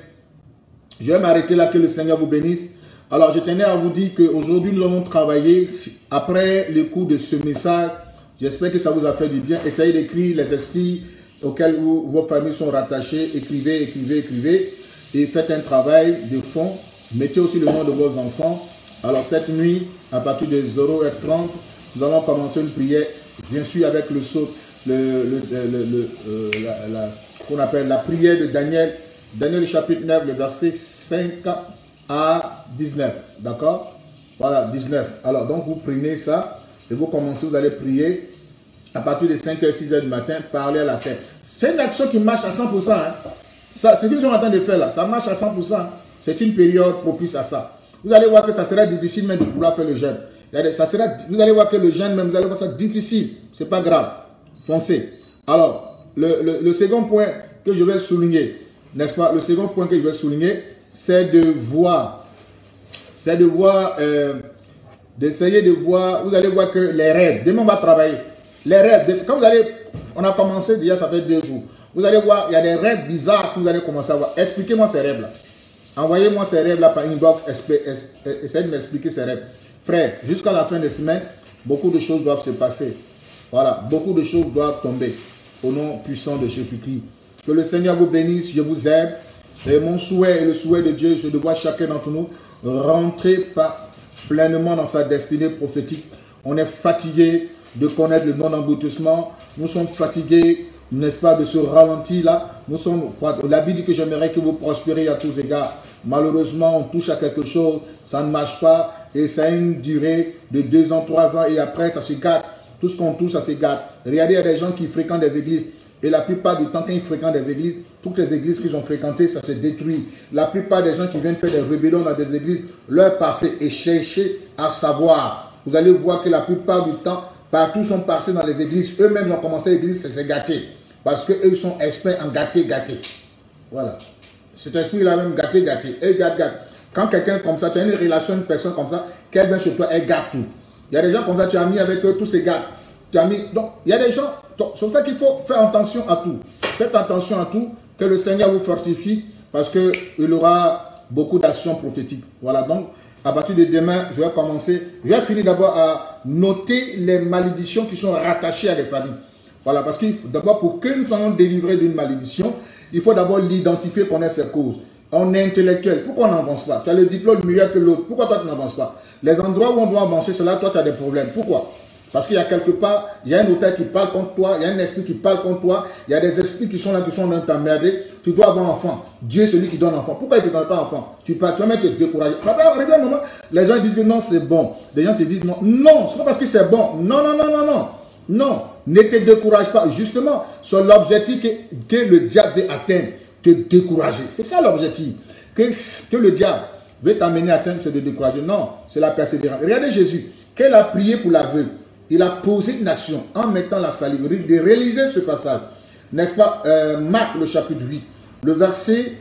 Je vais m'arrêter là, que le Seigneur vous bénisse. Alors, je tenais à vous dire qu'aujourd'hui, nous allons travailler après le cours de ce message. J'espère que ça vous a fait du bien. Essayez d'écrire les esprits auxquels vos familles sont rattachées. Écrivez, écrivez, écrivez. Et faites un travail de fond. Mettez aussi le nom de vos enfants. Alors, cette nuit, à partir de 0h30, nous allons commencer une prière, bien sûr, avec le saut, le, le, le- euh, la- qu'on appelle la prière de Daniel. Daniel chapitre 9, le verset 5 à 19. D'accord? Voilà, 19. Alors, donc vous prenez ça et vous commencez, vous allez prier à partir de 5h, 6h du matin, parler à la terre. C'est une action qui marche à 100%. Hein. Ça, ce qu'ils sont en train de faire là, ça marche à 100%. C'est une période propice à ça. Vous allez voir que ça sera difficile même de pouvoir faire le jeûne. Ça sera, vous allez voir que le jeûne même, vous allez voir ça difficile. C'est pas grave. Foncez. Alors, le, le second point que je vais souligner, n'est-ce pas? Le second point que je vais souligner, c'est de voir, c'est de voir, euh, d'essayer de voir, vous allez voir que les rêves, demain on va travailler, les rêves, quand vous allez, on a commencé déjà, ça fait deux jours, vous allez voir, il y a des rêves bizarres que vous allez commencer à voir. Expliquez-moi ces rêves-là. Envoyez-moi ces rêves-là par inbox, essayez de m'expliquer ces rêves. Frère, jusqu'à la fin de semaine, beaucoup de choses doivent se passer. Voilà, beaucoup de choses doivent tomber au nom puissant de Jésus-Christ. Que le Seigneur vous bénisse, je vous aime. Et mon souhait et le souhait de Dieu, c'est de voir chacun d'entre nous rentrer pleinement dans sa destinée prophétique. On est fatigué de connaître le non-emboutissement. Nous sommes fatigués, n'est-ce pas, de ce ralenti-là. Nous sommes, la Bible dit que j'aimerais que vous prospériez à tous égards. Malheureusement, on touche à quelque chose, ça ne marche pas et ça a une durée de deux ans, trois ans et après ça se gâte. Tout ce qu'on touche, ça se gâte. Regardez, il y a des gens qui fréquentent des églises et la plupart du temps, quand ils fréquentent des églises, toutes les églises qu'ils ont fréquentées, ça se détruit. La plupart des gens qui viennent faire des rébellions dans des églises, leur passé est chercher à savoir. Vous allez voir que la plupart du temps, partout sont passés dans les églises, eux-mêmes ont commencé l'église, c'est gâté. Parce qu'eux sont experts en gâter, gâter. Voilà. Cet esprit-là même gâté, gâté. Et gâte, gâte. Quand quelqu'un comme ça, tu as une relation, une personne comme ça, qu'elle vient chez toi, elle gâte tout. Il y a des gens comme ça, tu as mis avec eux tous ces gars. Tu as mis. Donc, il y a des gens. C'est ça qu'il faut faire attention à tout. Faites attention à tout que le Seigneur vous fortifie parce qu'il aura beaucoup d'actions prophétiques. Voilà, donc à partir de demain, je vais commencer. Je vais finir d'abord à noter les malédictions qui sont rattachées à des familles. Voilà, parce que d'abord, pour que nous soyons délivrés d'une malédiction, il faut d'abord l'identifier, connaître ses causes. On est intellectuel. Pourquoi on n'avance pas? Tu as le diplôme meilleur que l'autre. Pourquoi toi tu n'avances pas? Les endroits où on doit avancer, c'est là toi tu as des problèmes. Pourquoi? Parce qu'il y a quelque part, il y a un auteur qui parle contre toi, il y a un esprit qui parle contre toi, il y a des esprits qui sont là, qui sont en train de t'emmerder. Tu dois avoir enfant. Dieu est celui qui donne enfant. Pourquoi il ne te donne pas enfant Tu vas, même te décourager. un moment, les gens disent que non, c'est bon. Les gens te disent non. Non, c'est pas parce que c'est bon. Non, non, non, non, non. Non, ne te décourage pas. Justement, sur l'objectif que, le diable veut atteindre, te décourager. C'est ça l'objectif. Que, que le diable veut t'amener à atteindre, c'est de décourager. Non, c'est la persévérance. Regardez Jésus, qu'elle a prié pour l'aveugle il a posé une action en mettant la salive, de réaliser ce passage. N'est-ce pas euh, Marc, le chapitre 8, le verset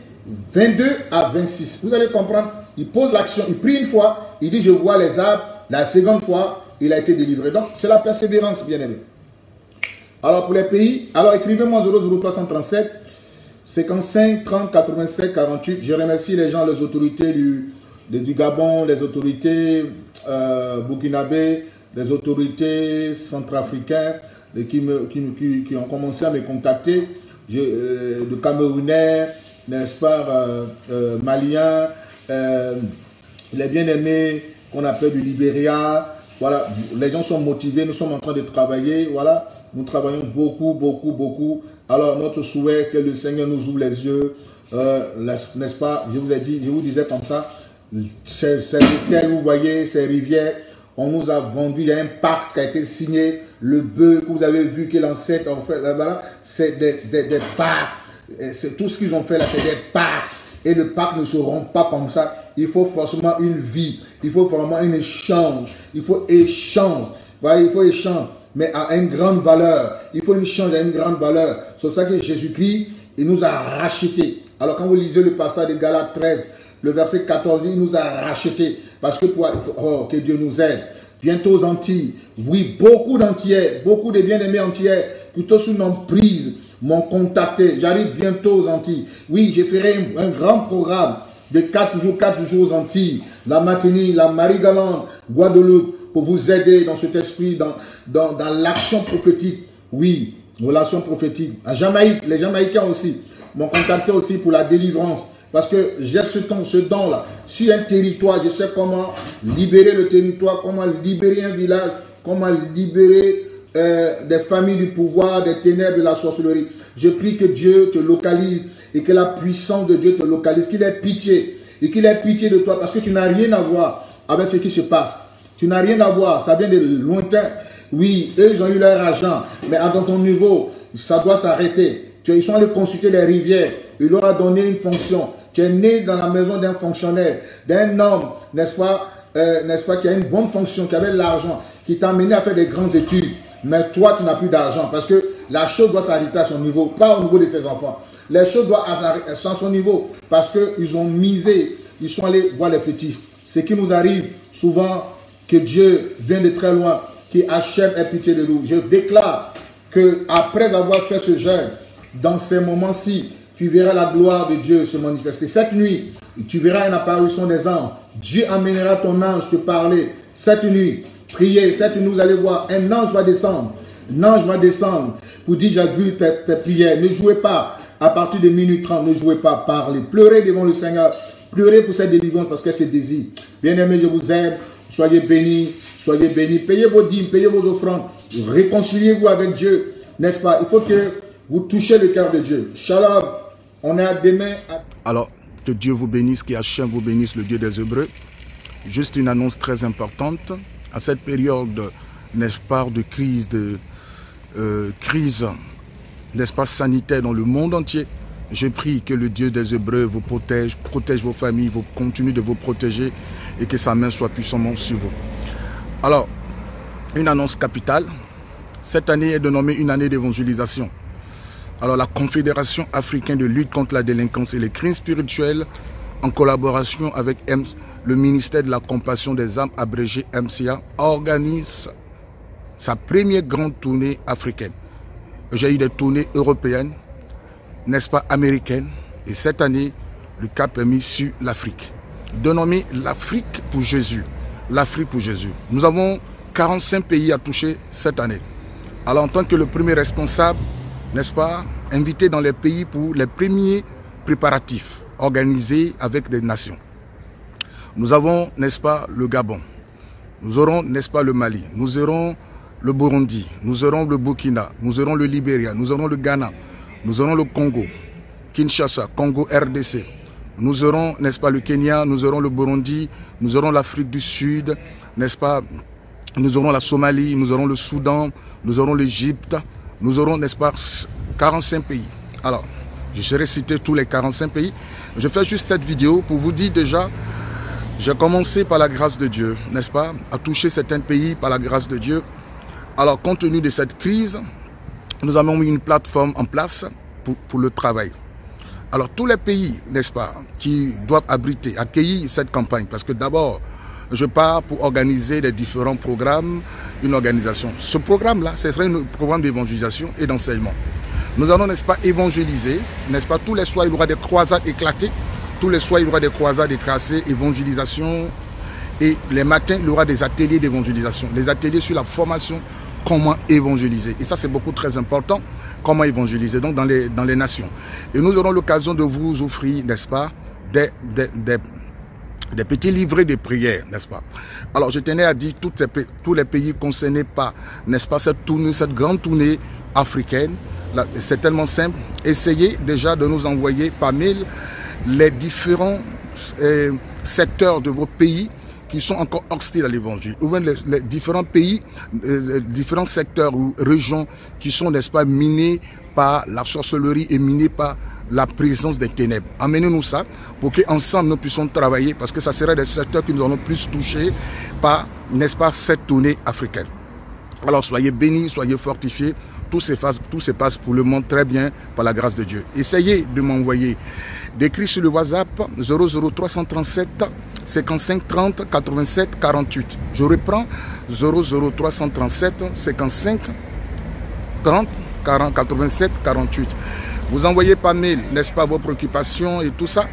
22 à 26. Vous allez comprendre, il pose l'action, il prie une fois, il dit je vois les arbres. La seconde fois, il a été délivré. Donc, c'est la persévérance, bien aimé. Alors, pour les pays, alors écrivez-moi 00337, 55 30 87 48. Je remercie les gens, les autorités du, du Gabon, les autorités euh, les autorités centrafricaines qui, ont commencé à me contacter, euh, de Camerounais, n'est-ce pas, euh, euh, Maliens, les bien-aimés qu'on appelle du Libéria. Voilà, les gens sont motivés, nous sommes en train de travailler, voilà, nous travaillons beaucoup, beaucoup, beaucoup. Alors, notre souhait, que le Seigneur nous ouvre les yeux, n'est-ce pas, je vous ai dit, je vous disais comme ça, c'est lesquels vous voyez, ces rivières, on nous a vendu, il y a un pacte qui a été signé, le bœuf que vous avez vu que l'ancêtre en fait là-bas, c'est des, des, pactes. C'est tout ce qu'ils ont fait là, c'est des pactes. Et le pacte ne se rompt pas comme ça. Il faut forcément une vie. Il faut vraiment un échange. Il faut échange. Voilà, il faut échange. Mais à une grande valeur. Il faut une échange à une grande valeur. C'est pour ça que Jésus-Christ, il nous a rachetés. Alors quand vous lisez le passage de Galates 13, le verset 14, il nous a rachetés. Parce que pour, oh, que Dieu nous aide. Bientôt aux Antilles. Oui, beaucoup d'Antillais, beaucoup de bien-aimés Antillais, plutôt sous une prise, m'ont contacté. J'arrive bientôt aux Antilles. Oui, je ferai un, grand programme de 4 jours, 4 jours aux Antilles. La Martinique, la Marie-Galante, Guadeloupe, pour vous aider dans cet esprit, dans, dans, dans l'action prophétique. Oui, relation prophétique. À Jamaïque, les Jamaïcains aussi m'ont contacté aussi pour la délivrance. Parce que j'ai ce don, ce don-là. Sur un territoire, je sais comment libérer le territoire, comment libérer un village, comment libérer euh, des familles du pouvoir, des ténèbres, de la sorcellerie. Je prie que Dieu te localise et que la puissance de Dieu te localise, qu'il ait pitié et qu'il ait pitié de toi parce que tu n'as rien à voir avec ce qui se passe. Tu n'as rien à voir, ça vient de lointain. Oui, eux, ils ont eu leur argent, mais à ton niveau, ça doit s'arrêter. Ils sont allés consulter les rivières, il leur a donné une fonction. Tu es né dans la maison d'un fonctionnaire, d'un homme, n'est-ce pas, euh, n'est-ce pas, qui a une bonne fonction, qui avait de l'argent, qui t'a amené à faire des grandes études. Mais toi, tu n'as plus d'argent parce que la chose doit s'arrêter à son niveau, pas au niveau de ses enfants. Les choses doivent s'arrêter à son niveau parce qu'ils ont misé, ils sont allés voir les fétiches. Ce qui nous arrive souvent, que Dieu vient de très loin, qui achève et pitié de nous. Je déclare que après avoir fait ce jeûne, dans ces moments-ci, tu verras la gloire de Dieu se manifester. Cette nuit, tu verras une apparition des anges. Dieu amènera ton ange te parler. Cette nuit, priez. Cette nuit, vous allez voir, un ange va descendre. Un ange va descendre pour dire, j'ai vu tes, prières. Ne jouez pas. À partir de minute 30, ne jouez pas. Parlez. Pleurez devant le Seigneur. Pleurez pour cette délivrance parce que c'est désir. Bien-aimé, je vous aime. Soyez bénis. Soyez bénis. Payez vos dîmes, payez vos offrandes. Réconciliez-vous avec Dieu. N'est-ce pas? Il faut que vous touchez le cœur de Dieu. Shalom. On est à demain. Alors, que Dieu vous bénisse, qu'Hachem vous bénisse, le Dieu des Hébreux. Juste une annonce très importante. À cette période, n'est-ce pas, de crise, de euh, crise, n'est-ce sanitaire dans le monde entier, je prie que le Dieu des Hébreux vous protège, protège vos familles, vous continue de vous protéger et que sa main soit puissamment sur vous. Alors, une annonce capitale. Cette année est dénommée une année d'évangélisation. Alors la Confédération africaine de lutte contre la délinquance et les crimes spirituels, en collaboration avec le ministère de la Compassion des âmes abrégé MCA, organise sa première grande tournée africaine. J'ai eu des tournées européennes, n'est-ce pas, américaines, et cette année, le cap est mis sur l'Afrique. Dénommé l'Afrique pour Jésus. L'Afrique pour Jésus. Nous avons 45 pays à toucher cette année. Alors en tant que le premier responsable, n'est-ce pas, invité dans les pays pour les premiers préparatifs organisés avec des nations. Nous avons, n'est-ce pas, le Gabon. Nous aurons, n'est-ce pas, le Mali. Nous aurons le Burundi. Nous aurons le Burkina. Nous aurons le Libéria. Nous aurons le Ghana. Nous aurons le Congo. Kinshasa, Congo, RDC. Nous aurons, n'est-ce pas, le Kenya. Nous aurons le Burundi. Nous aurons l'Afrique du Sud. N'est-ce pas Nous aurons la Somalie. Nous aurons le Soudan. Nous aurons l'Égypte nous aurons, n'est-ce pas, 45 pays. Alors, je serai cité tous les 45 pays. Je fais juste cette vidéo pour vous dire déjà, j'ai commencé par la grâce de Dieu, n'est-ce pas, à toucher certains pays par la grâce de Dieu. Alors, compte tenu de cette crise, nous avons mis une plateforme en place pour, pour le travail. Alors, tous les pays, n'est-ce pas, qui doivent abriter, accueillir cette campagne, parce que d'abord, je pars pour organiser les différents programmes, une organisation. Ce programme-là, ce serait un programme d'évangélisation et d'enseignement. Nous allons, n'est-ce pas, évangéliser, n'est-ce pas, tous les soirs, il y aura des croisades éclatées, tous les soirs, il y aura des croisades écrasées, évangélisation, et les matins, il y aura des ateliers d'évangélisation, des ateliers sur la formation, comment évangéliser. Et ça, c'est beaucoup très important, comment évangéliser, donc dans les, dans les nations. Et nous aurons l'occasion de vous offrir, n'est-ce pas, des, des, des des petits livrets de prières, n'est-ce pas? Alors je tenais à dire tous les pays concernés par, n'est-ce pas, cette tournée, cette grande tournée africaine. C'est tellement simple. Essayez déjà de nous envoyer par mail les différents euh, secteurs de vos pays qui sont encore hostiles à l'évangile, ou les, les, différents pays, euh, différents secteurs ou régions qui sont, n'est-ce pas, minés par la sorcellerie et minés par la présence des ténèbres. Amenez-nous ça pour qu'ensemble nous puissions travailler parce que ça serait des secteurs qui nous allons plus toucher par, n'est-ce pas, cette tournée africaine. Alors soyez bénis, soyez fortifiés. Tout se, passe, tout se passe pour le monde très bien par la grâce de Dieu. Essayez de m'envoyer d'écrire sur le WhatsApp 00337 55 30 87 48. Je reprends 00337 55 30 40 87 48. Vous envoyez par mail, n'est-ce pas, vos préoccupations et tout ça?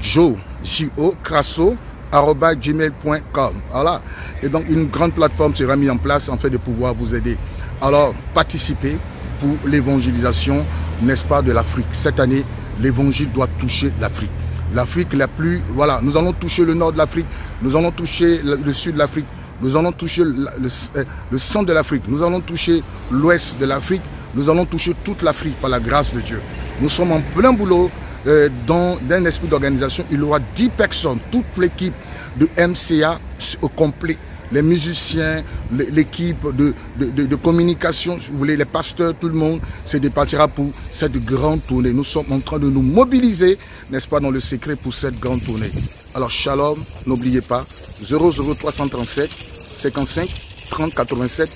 Joe, J-O, Crasso, gmail.com. Voilà. Et donc, une grande plateforme sera mise en place en fait de pouvoir vous aider. Alors, participez pour l'évangélisation, n'est-ce pas, de l'Afrique. Cette année, l'évangile doit toucher l'Afrique. L'Afrique la plus, voilà, nous allons toucher le nord de l'Afrique, nous allons toucher le sud de l'Afrique, nous allons toucher le, centre de l'Afrique, nous allons toucher l'ouest de l'Afrique, nous allons toucher toute l'Afrique par la grâce de Dieu. Nous sommes en plein boulot euh, dans un esprit d'organisation. Il y aura 10 personnes, toute l'équipe de MCA au complet les musiciens, l'équipe de, de, communication, si vous voulez, les pasteurs, tout le monde se départira pour cette grande tournée. Nous sommes en train de nous mobiliser, n'est-ce pas, dans le secret pour cette grande tournée. Alors, shalom, n'oubliez pas, 00337 55 30 87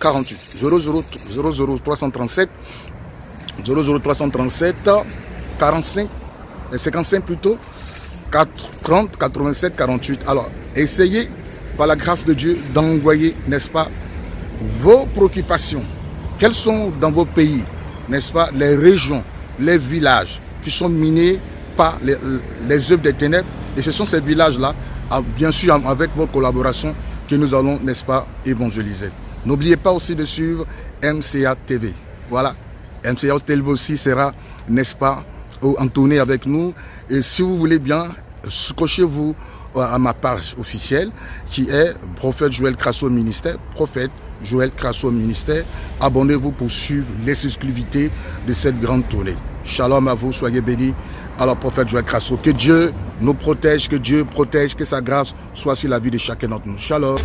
48. 00, 337 00337 45 55 plutôt 30 87 48. Alors, essayez par la grâce de Dieu, d'envoyer, n'est-ce pas, vos préoccupations. Quelles sont dans vos pays, n'est-ce pas, les régions, les villages qui sont minés par les, les œuvres des ténèbres? Et ce sont ces villages-là, ah, bien sûr avec vos collaborations, que nous allons, n'est-ce pas, évangéliser. N'oubliez pas aussi de suivre MCA TV. Voilà. MCA TV aussi sera, n'est-ce pas, en tournée avec nous. Et si vous voulez bien, scochez-vous à ma page officielle qui est Prophète Joël Crasso Ministère, Prophète Joël Crasso Ministère. Abonnez-vous pour suivre les exclusivités de cette grande tournée. Shalom à vous, soyez bénis. Alors, prophète Joël Crasso, que Dieu nous protège, que Dieu protège, que sa grâce soit sur la vie de chacun d'entre nous. Shalom.